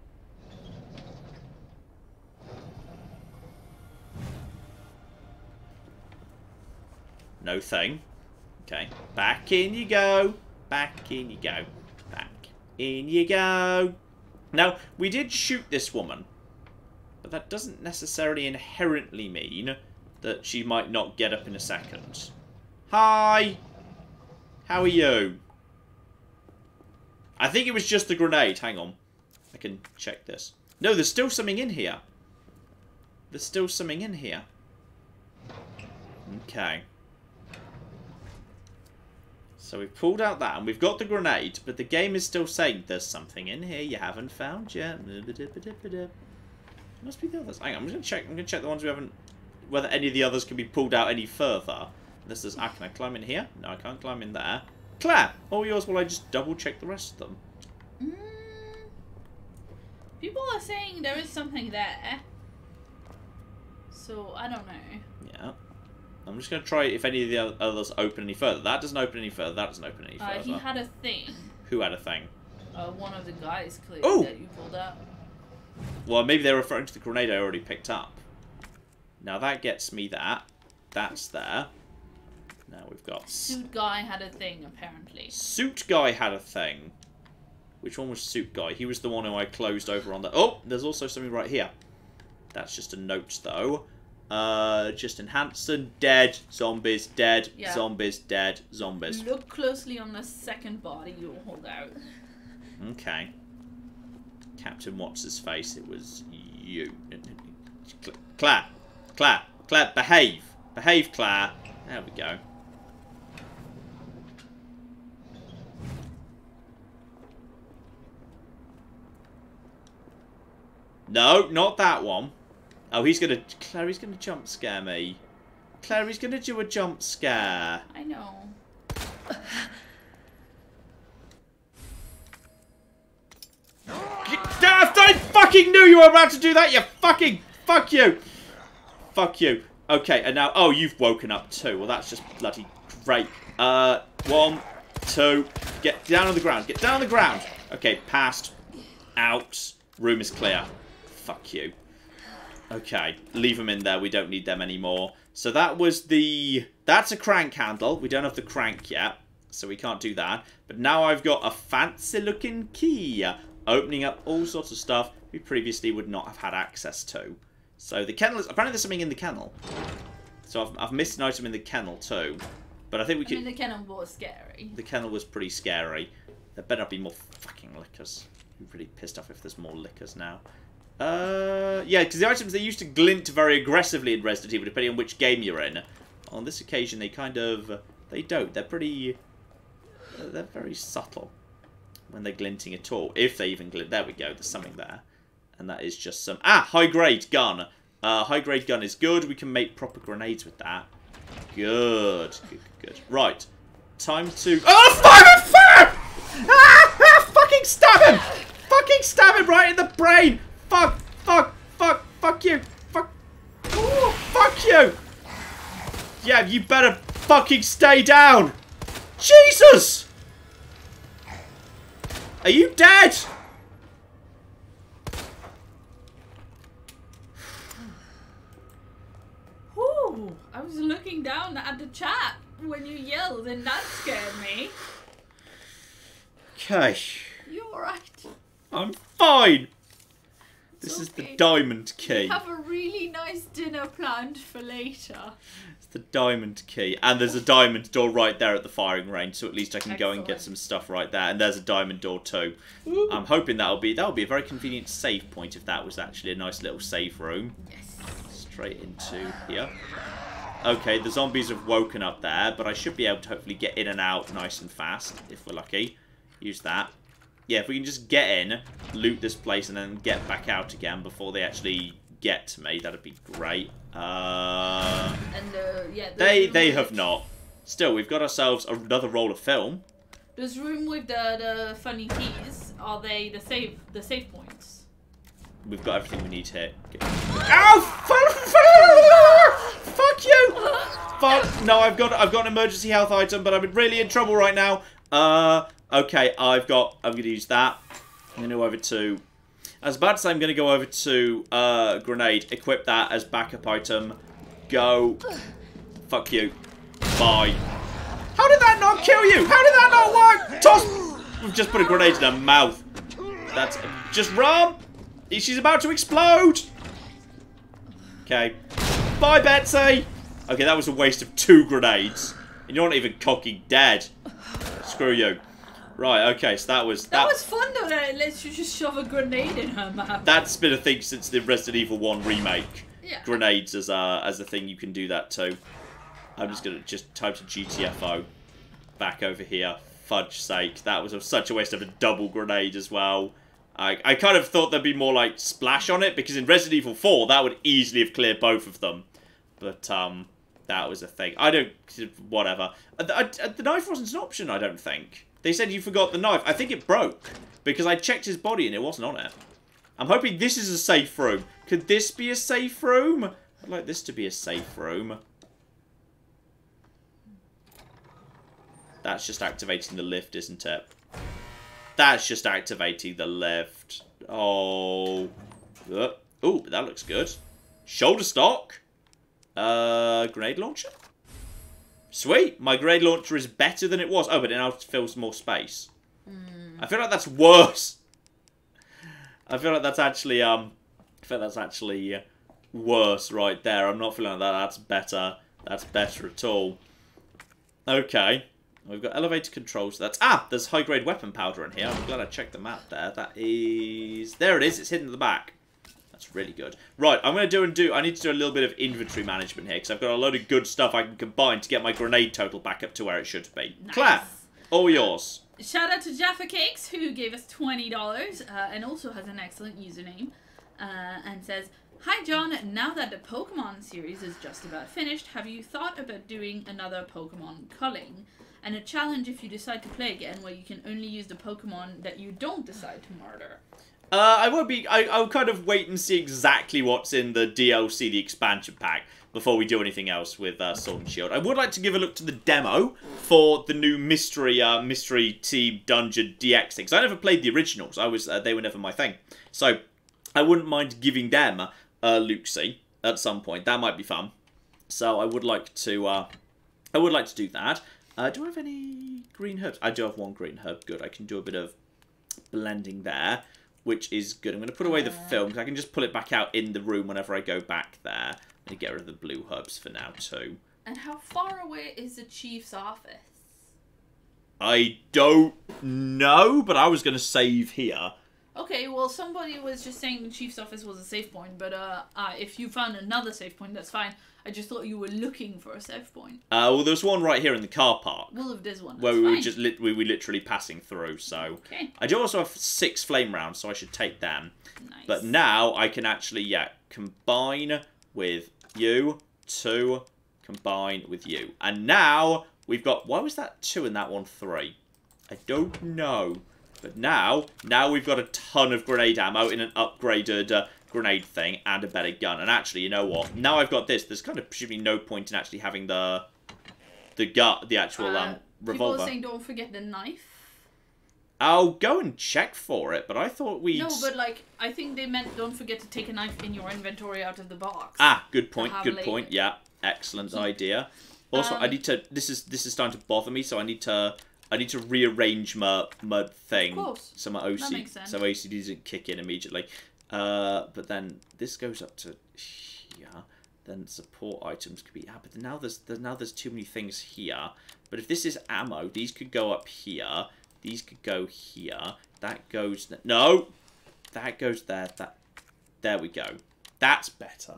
No thing. Okay, back in you go. Back in you go. Back in you go. Now, we did shoot this woman. But that doesn't necessarily inherently mean that she might not get up in a second. Hi! How are you? I think it was just the grenade. Hang on. I can check this. No, there's still something in here. There's still something in here. Okay. So we've pulled out that, and we've got the grenade, but the game is still saying there's something in here you haven't found yet. Must be the others. Hang on, I'm just gonna check. I'm gonna check the ones we haven't. Whether any of the others can be pulled out any further. This is. Ah, can I climb in here? No, I can't climb in there. Claire, all yours. While I just double check the rest of them. Mm, people are saying there is something there. So, I don't know. Yeah. I'm just gonna try if any of the others open any further. That doesn't open any further. That doesn't open any Uh, further. he had a thing. Who had a thing? Uh, one of the guys clearly Oh! that you pulled out. Well, maybe they're referring to the grenade I already picked up. Now that gets me that. That's there. Now we've got Suit guy had a thing, apparently. Suit Guy had a thing. Which one was Suit Guy? He was the one who I closed over on the... Oh, there's also something right here. That's just a note, though. Uh, Justin Hanson, dead. Zombies, dead. Yeah. Zombies, dead. Zombies. Look closely on the second body you'll hold out. Okay. Captain What's His Face? It was you. Cl- Claire. Claire. Claire, behave. Behave, Claire. There we go. No, not that one. Oh, he's gonna... Claire, he's gonna jump scare me. Claire, he's gonna do a jump scare. I know. I fucking knew you were about to do that, you fucking... Fuck you. Fuck you. Okay, and now... Oh, you've woken up too. Well, that's just bloody great. Uh, one, two... Get down on the ground. Get down on the ground. Okay, past. Out. Room is clear. Fuck you. Okay, leave them in there. We don't need them anymore. So that was the... That's a crank handle. We don't have the crank yet, so we can't do that. But now I've got a fancy-looking key, opening up all sorts of stuff we previously would not have had access to. So the kennel is... Apparently there's something in the kennel. So I've, I've missed an item in the kennel too. But I think we I could... mean, the kennel was scary. The kennel was pretty scary. There better not be more fucking lickers. I'm really pissed off if there's more lickers now. Uh, yeah, because the items they used to glint very aggressively in Resident Evil, depending on which game you're in. On this occasion, they kind of they don't. They're pretty. They're very subtle when they're glinting at all, if they even glint. There we go. There's something there, and that is just some ah high grade gun. Uh, high grade gun is good. We can make proper grenades with that. Good, good, good. good. Right, time to. Oh, fire! Fire! Ah, ah, fucking stab him! Fucking stab him right in the brain! Fuck! Fuck! Fuck! Fuck you! Fuck! Ooh, fuck you! Yeah, you better fucking stay down! Jesus! Are you dead? Whew, I was looking down at the chat when you yelled, and that scared me. Okay. You alright? I'm fine. This is the diamond key. Have a really nice dinner planned for later. The diamond key. And there's a diamond door right there at the firing range, so at least I can go and get some stuff right there. And there's a diamond door too. I'm hoping that'll be that'll be a very convenient save point if that was actually a nice little save room. Yes. Straight into here. Okay, the zombies have woken up there, but I should be able to hopefully get in and out nice and fast, if we're lucky. Use that. Yeah, if we can just get in, loot this place, and then get back out again before they actually get to me, that'd be great. Uh, And uh, yeah, the they they have not. Still, we've got ourselves another roll of film. This room with the the funny keys are they the save the save points? We've got everything we need here. Ow! Fuck you! Fuck! No, I've got I've got an emergency health item, but I'm really in trouble right now. Uh, okay, I've got. I'm gonna use that. I'm gonna go over to. About to say I'm gonna go over to uh grenade. Equip that as backup item. Go. Fuck you. Bye. How did that not kill you? How did that not work? Toss. We've just put a grenade in her mouth. That's just run. She's about to explode. Okay. Bye, Betsy. Okay, that was a waste of two grenades. And you're not even cocky dead. Screw you. Right, okay, so that was... That was fun though. That it lets you just shove a grenade in her mouth. That's been a thing since the Resident Evil 1 remake. Yeah. Grenades as a, as a thing you can do that too. I'm just going to just type to GTFO. Back over here. Fudge sake. That was a, such a waste of a double grenade as well. I, I kind of thought there'd be more like splash on it because in Resident Evil 4 that would easily have cleared both of them. But um, that was a thing. I don't... Whatever. Uh, The, uh, the knife wasn't an option, I don't think. They said you forgot the knife. I think it broke because I checked his body and it wasn't on it. I'm hoping this is a safe room. Could this be a safe room? I'd like this to be a safe room. That's just activating the lift, isn't it? That's just activating the lift. Oh. Oh, that looks good. Shoulder stock. Uh, grenade launcher? Sweet. My grenade launcher is better than it was. Oh, but it now fills more space. I feel like that's worse. I feel like that's actually um, I feel that's actually uh, worse right there. I'm not feeling like that. That's better. That's better at all. Okay, we've got elevator controls. That's ah, there's high grade weapon powder in here. I'm glad I checked the map there. That is there. It is. It's hidden at the back. That's really good. Right, I'm going to do and do. I need to do a little bit of inventory management here because I've got a load of good stuff I can combine to get my grenade total back up to where it should be. Claire, all yours. Shout out to Jaffa Cakes who gave us twenty dollars uh, and also has an excellent username uh, and says, "Hi John, now that the Pokemon series is just about finished, have you thought about doing another Pokemon culling and a challenge if you decide to play again, where you can only use the Pokemon that you don't decide to murder?" Uh, I won't be. I, I'll kind of wait and see exactly what's in the DLC, the expansion pack, before we do anything else with uh, Sword and Shield. I would like to give a look to the demo for the new mystery, uh, mystery team dungeon DX things. I never played the originals. I was, uh, they were never my thing. So, I wouldn't mind giving them uh, Luxie at some point. That might be fun. So, I would like to. Uh, I would like to do that. Uh, do I have any green herbs? I do have one green herb. Good. I can do a bit of blending there which is good. I'm going to put away the film because I can just pull it back out in the room whenever I go back there. To get rid of the blue herbs for now too. And how far away is the chief's office? I don't know, but I was going to save here. Okay, well, somebody was just saying the chief's office was a safe point, but uh, uh, if you found another safe point, that's fine. I just thought you were looking for a safe point. Uh, well, there's one right here in the car park Well, if there's one, where we were just lit we were literally passing through. So Okay. I do also have six flame rounds, so I should take them. Nice. But now I can actually yeah combine with you two, combine with you, and now we've got why was that two and that one three? I don't know. But now, now we've got a ton of grenade ammo in an upgraded uh, grenade thing and a better gun. And actually, you know what? Now I've got this. There's kind of presumably no point in actually having the the gut, the actual Uh, um, People revolver. are saying don't forget the knife. I'll go and check for it, but I thought we'd. No, but like I think they meant don't forget to take a knife in your inventory out of the box. Ah, good point. Good later. point. Yeah, excellent idea. Also, I Um, need to. This is this is starting to bother me, so I need to. I need to rearrange my my thing. Of course. So my OC, That makes sense. so OCD doesn't kick in immediately. Uh, but then this goes up to here. Then support items could be. Ah, but now there's, there's now there's too many things here. But if this is ammo, these could go up here. These could go here. That goes. No, that goes there. That. There we go. That's better.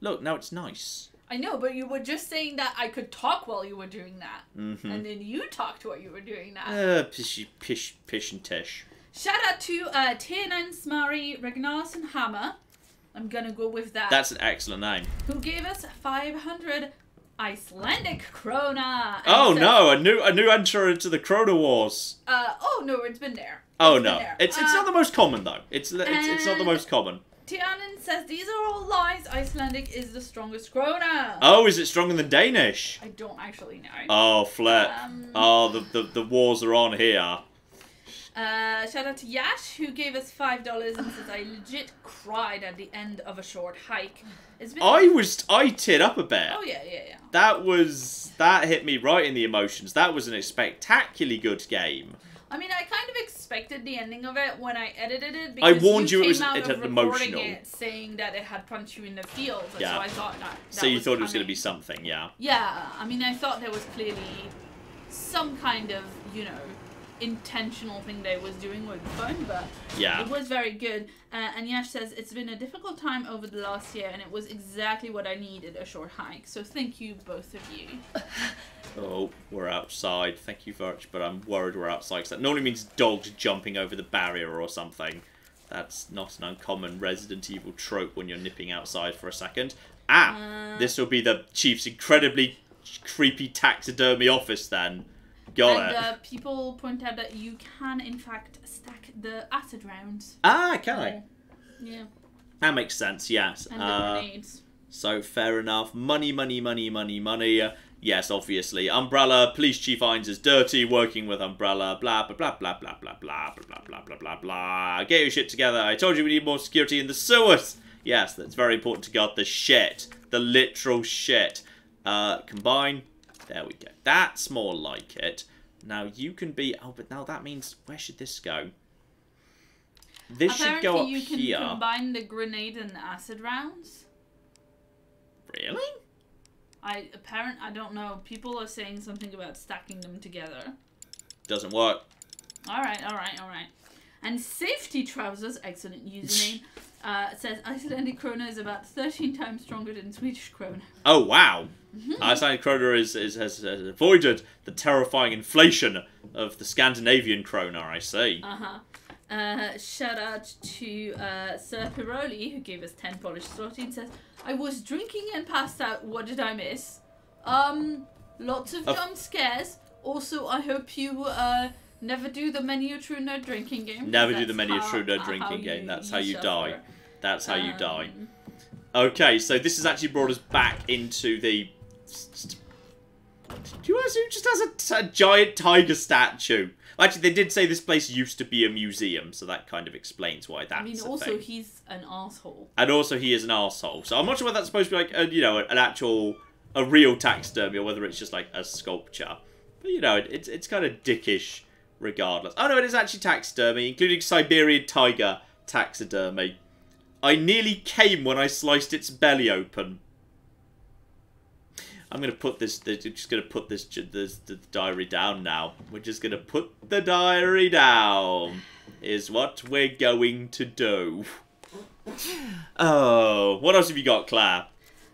Look, now it's nice. I know, but you were just saying that I could talk while you were doing that, Mm-hmm. and then you talked while you were doing that. Uh, pishy, pish, pish and tish. Shout out to uh, Tiernan Smari Ragnarsson Hammer. I'm gonna go with that. That's an excellent name. who gave us 500 Icelandic krona. and Oh said- no, a new a new entry into the Krona Wars. Uh, oh no, it's been there. Oh It's no, there. it's it's Uh, not the most common though. It's it's, it's not the most common. Tianen says these are all lies. Icelandic is the strongest krona. Oh, is it stronger than Danish? I don't actually know. Oh, flip. Um, Oh, the, the the wars are on here. Uh, shout out to Yash who gave us five dollars and says I legit cried at the end of a short hike. It's been. I was I teared up a bit. Oh yeah, yeah, yeah. That was that hit me right in the emotions. That was an spectacularly good game. I mean, I kind of expected the ending of it when I edited it. I Because warned you it came was- out it of had recording emotional. It, saying that it had punched you in the feels. Yeah. So I thought that. So that you thought it was going to be something, yeah. Yeah, I mean, I thought there was clearly some kind of, you know, intentional thing they was doing with the phone, but Yeah. it was very good. Uh, and Yash says it's been a difficult time over the last year, and it was exactly what I needed—a short hike. So thank you, both of you. Oh, we're outside. Thank you very much, but I'm worried we're outside 'cause that normally means dogs jumping over the barrier or something. That's not an uncommon Resident Evil trope when you're nipping outside for a second. Ah, Uh, this will be the Chief's incredibly creepy taxidermy office then. Got and it. uh, people point out that you can, in fact, stack the acid rounds. ah, can I? Yeah, That makes sense, yes. and the Uh, grenades. So fair enough. Money, money, money, money, money. Uh, yes, obviously. Umbrella, Police Chief Hines is dirty, working with Umbrella, blah, blah, blah, blah, blah, blah, blah, blah, blah, blah, blah, blah, blah. Get your shit together. I told you we need more security in the sewers. Yes, that's very important to guard the shit. The literal shit. Uh, combine. There we go. That's more like it. Now you can be... Oh, but now that means... Where should this go? This should go up you can here. combine the grenade and the acid rounds. Really? I apparent I don't know. People are saying something about stacking them together. Doesn't work. All right, all right, all right. And safety trousers, excellent username. Uh, says Icelandic krona is about 13 times stronger than Swedish krona. Oh wow! Icelandic krona is, is has, has avoided the terrifying inflation of the Scandinavian krona. I see. Uh-huh. Uh, shout out to uh, Sir Piroli, who gave us 10 Polish zloty and says, I was drinking and passed out. What did I miss? Um, lots of jump scares. Also, I hope you uh, never do the Many a True Nerd drinking game. Never do the many a how- true nerd drinking game. That's how you die. That's how you die. Um, Okay, so this has actually brought us back into the. Do you who just has a giant tiger statue? Actually, they did say this place used to be a museum, so that kind of explains why that's I mean, also, thing. he's an asshole. And also, he is an asshole. So I'm not sure whether that's supposed to be like, a, you know, an actual, a real taxidermy, or whether it's just like a sculpture. But you know, it, it's it's kind of dickish, regardless. Oh no, it is actually taxidermy, including Siberian tiger taxidermy. I nearly came when I sliced its belly open. I'm gonna put this. They're just gonna put this, this the diary down now. We're just gonna put the diary down. Is what we're going to do. Oh, what else have you got, Claire?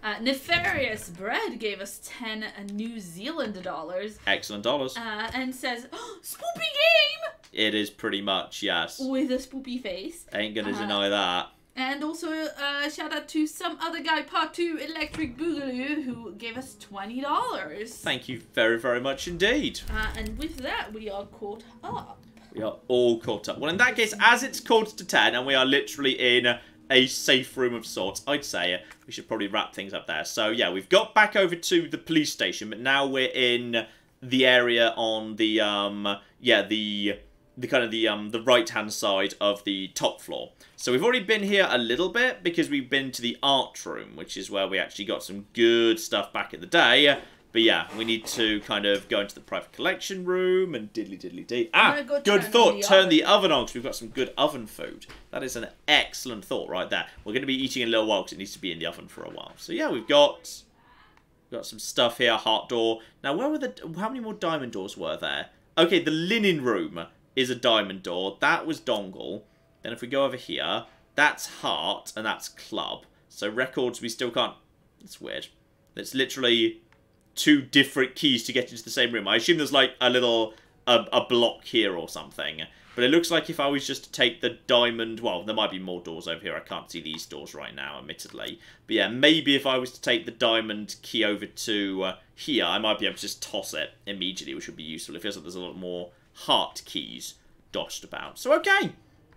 Uh, Nefarious Bread gave us 10 New Zealand dollars Excellent dollars. uh, and says, oh, Spoopy Game! It is pretty much yes. With a spoopy face. Ain't gonna Uh-huh. deny that. And also, uh, shout out to some other guy, Part 2 Electric Boogaloo, who gave us $20. Thank you very, very much indeed. Uh, and with that, we are caught up. We are all caught up. Well, in that case, as it's quarter to ten and we are literally in a safe room of sorts, I'd say we should probably wrap things up there. So, yeah, we've got back over to the police station, but now we're in the area on the, um, yeah, the the kind of the um the right hand side of the top floor. So we've already been here a little bit because we've been to the art room, which is where we actually got some good stuff back in the day. But yeah, we need to kind of go into the private collection room and diddly diddly dee. Ah, go good turn thought. the Turn oven. the oven on because we've got some good oven food. That is an excellent thought right there. We're going to be eating in a little while because it needs to be in the oven for a while. So yeah, we've got Got some stuff here, heart door. Now, where were the... How many more diamond doors were there? Okay, the linen room is a diamond door. That was dongle. Then if we go over here, that's heart and that's club. So records, we still can't... It's weird. It's literally two different keys to get into the same room. I assume there's like a little... A, a block here or something. But it looks like if I was just to take the diamond... Well, there might be more doors over here. I can't see these doors right now, admittedly. But yeah, maybe if I was to take the diamond key over to uh, here, I might be able to just toss it immediately, which would be useful. It feels like there's a lot more heart keys dotted about. So, okay.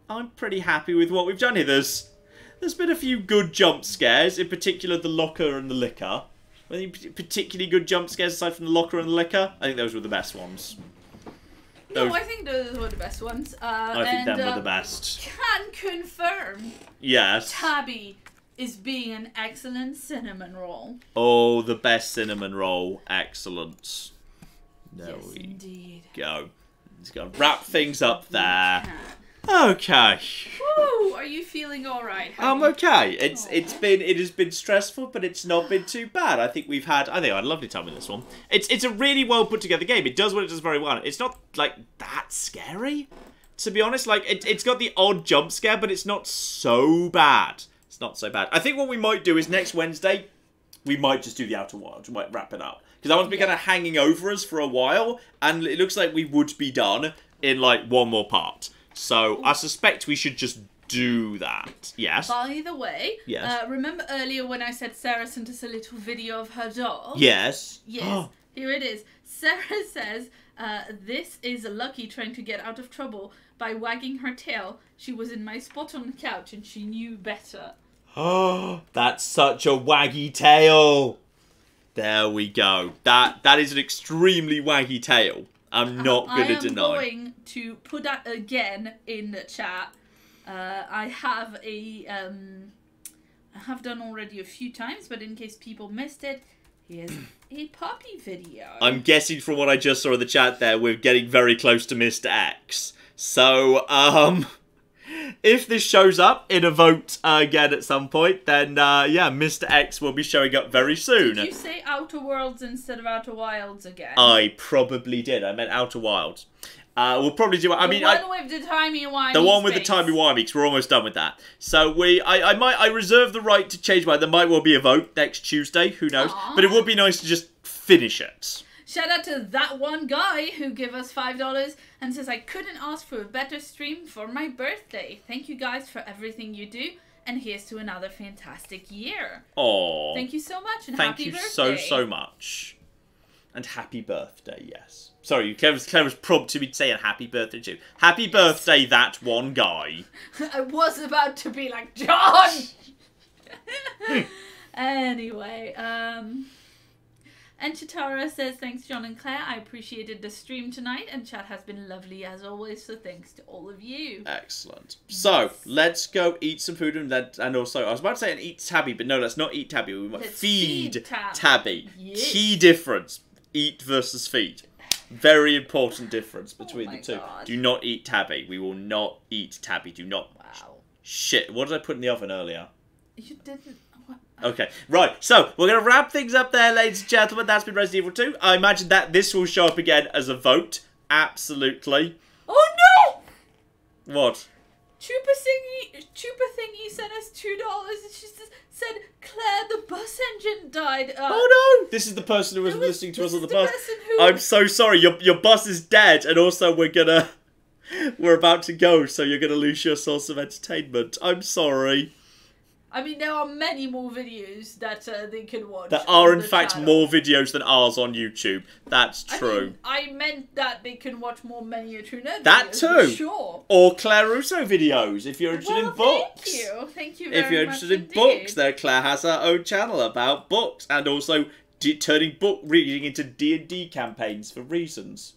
I'm pretty happy with what we've done here. There's, there's been a few good jump scares, in particular the locker and the licker. Any particularly good jump scares aside from the locker and the licker? I think those were the best ones. No, Those- I think those were the best ones. Uh, I think and, them were uh, the best. Can confirm Yes. Tabby is being an excellent cinnamon roll. Oh, the best cinnamon roll. Excellent. There yes, we indeed. go. Let's go wrap things up there. Okay. Woo! Are you feeling all right? I'm okay. It's it's been it has been stressful, but it's not been too bad. I think we've had I think I had a lovely time with this one. It's it's a really well put together game. It does what it does very well. It's not like that scary, to be honest. Like it, it's got the odd jump scare, but it's not so bad. It's not so bad. I think what we might do is next Wednesday, we might just do the Outer Wilds. We might wrap it up because that one's been kind of hanging over us for a while, and it looks like we would be done in like one more part. So I suspect we should just do that. Yes. By the way, Yes. uh, remember earlier when I said Sarah sent us a little video of her dog? Yes. Yes. Here it is. Sarah says, uh, This is Lucky trying to get out of trouble by wagging her tail. She was in my spot on the couch and she knew better. Oh, that's such a waggy tail. There we go. That that is an extremely waggy tail. I'm not I gonna deny. I am going to put that again in the chat. Uh, I have a um, I have done already a few times, but in case people missed it, here's a puppy video. I'm guessing from what I just saw in the chat there, we're getting very close to Mr. X. So, um, if this shows up in a vote uh, again at some point, then uh, yeah, Mr. X will be showing up very soon. Did you say Outer Worlds instead of Outer Wilds again? I probably did. I meant Outer Wilds. Uh, we'll probably do. I the mean, I, one with the timey wimey. The one with the space. timey wimey, because we're almost done with that. So we, I, I might, I reserve the right to change my. There might well be a vote next Tuesday. Who knows? Aw. But it would be nice to just finish it. Shout out to that one guy who gave us five dollars and says I couldn't ask for a better stream for my birthday. Thank you guys for everything you do, and here's to another fantastic year. Oh, Thank you so much and happy birthday. thank you birthday. so so much, and happy birthday. Yes. Sorry, Claire Claire was prompted me to say a happy birthday too. Happy birthday, that one guy. I was about to be like John. anyway, um. And Chitara says, Thanks, John and Claire. I appreciated the stream tonight, and chat has been lovely as always, so thanks to all of you. Excellent. So let's go eat some food and then, and also I was about to say and eat Tabby, but no, let's not eat Tabby. We Let's feed, feed Tab. Tabby. Yes. Key difference: eat versus feed. Very important difference oh between Oh the two. God. Do not eat Tabby. We will not eat Tabby. Do not. Wow. Shit. What did I put in the oven earlier? You didn't. Okay, right. So we're gonna wrap things up there, ladies and gentlemen. That's been Resident Evil 2. I imagine that this will show up again as a vote. Absolutely. Oh no! What? Chupa Thingy, Chupa Thingy sent us two dollars. and She said, "Claire, the bus engine died." Uh, Oh no! This is the person who was is- listening to us on the the bus. person who- I'm so sorry. Your your bus is dead, and also we're gonna we're about to go, so you're gonna lose your source of entertainment. I'm sorry. I mean, there are many more videos that uh, they can watch. There are, in the fact, channel. more videos than ours on YouTube. That's I true. mean, I meant that they can watch more Many a True Nerd That videos, too. Sure. Or Claire Russo videos, if you're interested well, in books. Thank you. Thank you very much. If you're interested in indeed. books, there Claire has her own channel about books and also d- turning book reading into D and D campaigns for reasons.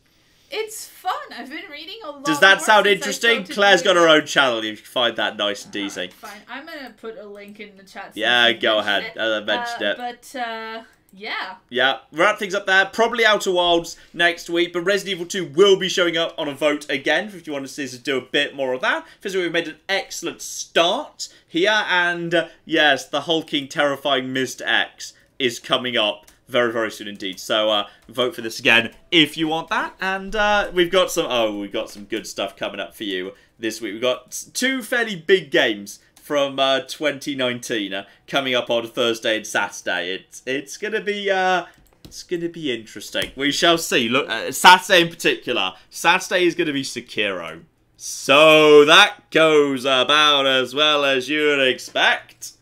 It's fun. I've been reading a lot. Does that sound interesting? Claire's got her own channel. You can find that nice and easy. Fine. I'm gonna put a link in the chat. Yeah, go ahead. it. I mentioned Uh, it. But uh, yeah. Yeah, wrap things up there. Probably Outer Wilds next week, but Resident Evil 2 will be showing up on a vote again if you want to see us do a bit more of that. Because we've made an excellent start here, and uh, yes, the hulking, terrifying Mr. X is coming up very, very soon indeed. So uh, vote for this again if you want that. And uh, we've got some, oh, we've got some good stuff coming up for you this week. We've got two fairly big games from uh, 2019 uh, coming up on Thursday and Saturday. It's it's gonna be uh, it's gonna be interesting. We shall see. Look, uh, Saturday in particular. Saturday is gonna be Sekiro. So that goes about as well as you'd expect.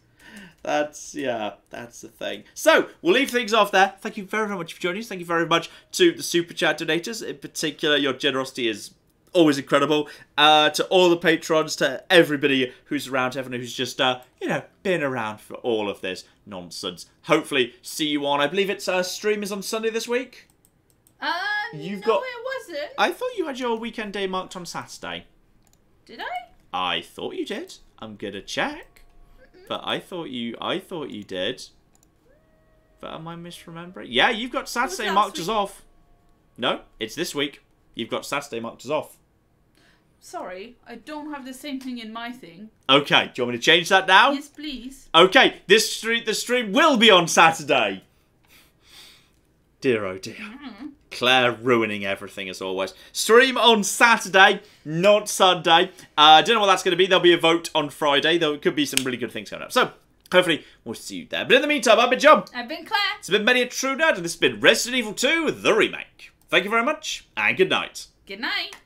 That's yeah, that's the thing. So we'll leave things off there. Thank you very, very much for joining us. Thank you very much to the super chat donators. In particular, your generosity is always incredible. Uh, to all the patrons, to everybody who's around, everyone who's just uh, you know, been around for all of this nonsense. Hopefully, see you on. I believe it's uh, stream is on Sunday this week. Uh, You've no, got- it wasn't. I thought you had your weekend day marked on Saturday. Did I? I thought you did. I'm gonna check. But I thought you I thought you did. But am I misremembering? Yeah, you've got Saturday marked as week. off. No, it's this week. You've got Saturday marked as off. Sorry, I don't have the same thing in my thing. Okay, do you want me to change that now? Yes, please. Okay, this stream the stream will be on Saturday. Dear oh dear. Mm-hmm. Claire ruining everything as always. Stream on Saturday, not Sunday. Uh, don't know what that's going to be. There'll be a vote on Friday. There could be some really good things coming up. So, hopefully, we'll see you there. But in the meantime, I've been John. I've been Claire. It's been many a true nerd, and this has been Resident Evil 2, the remake. Thank you very much, and good night. Good night.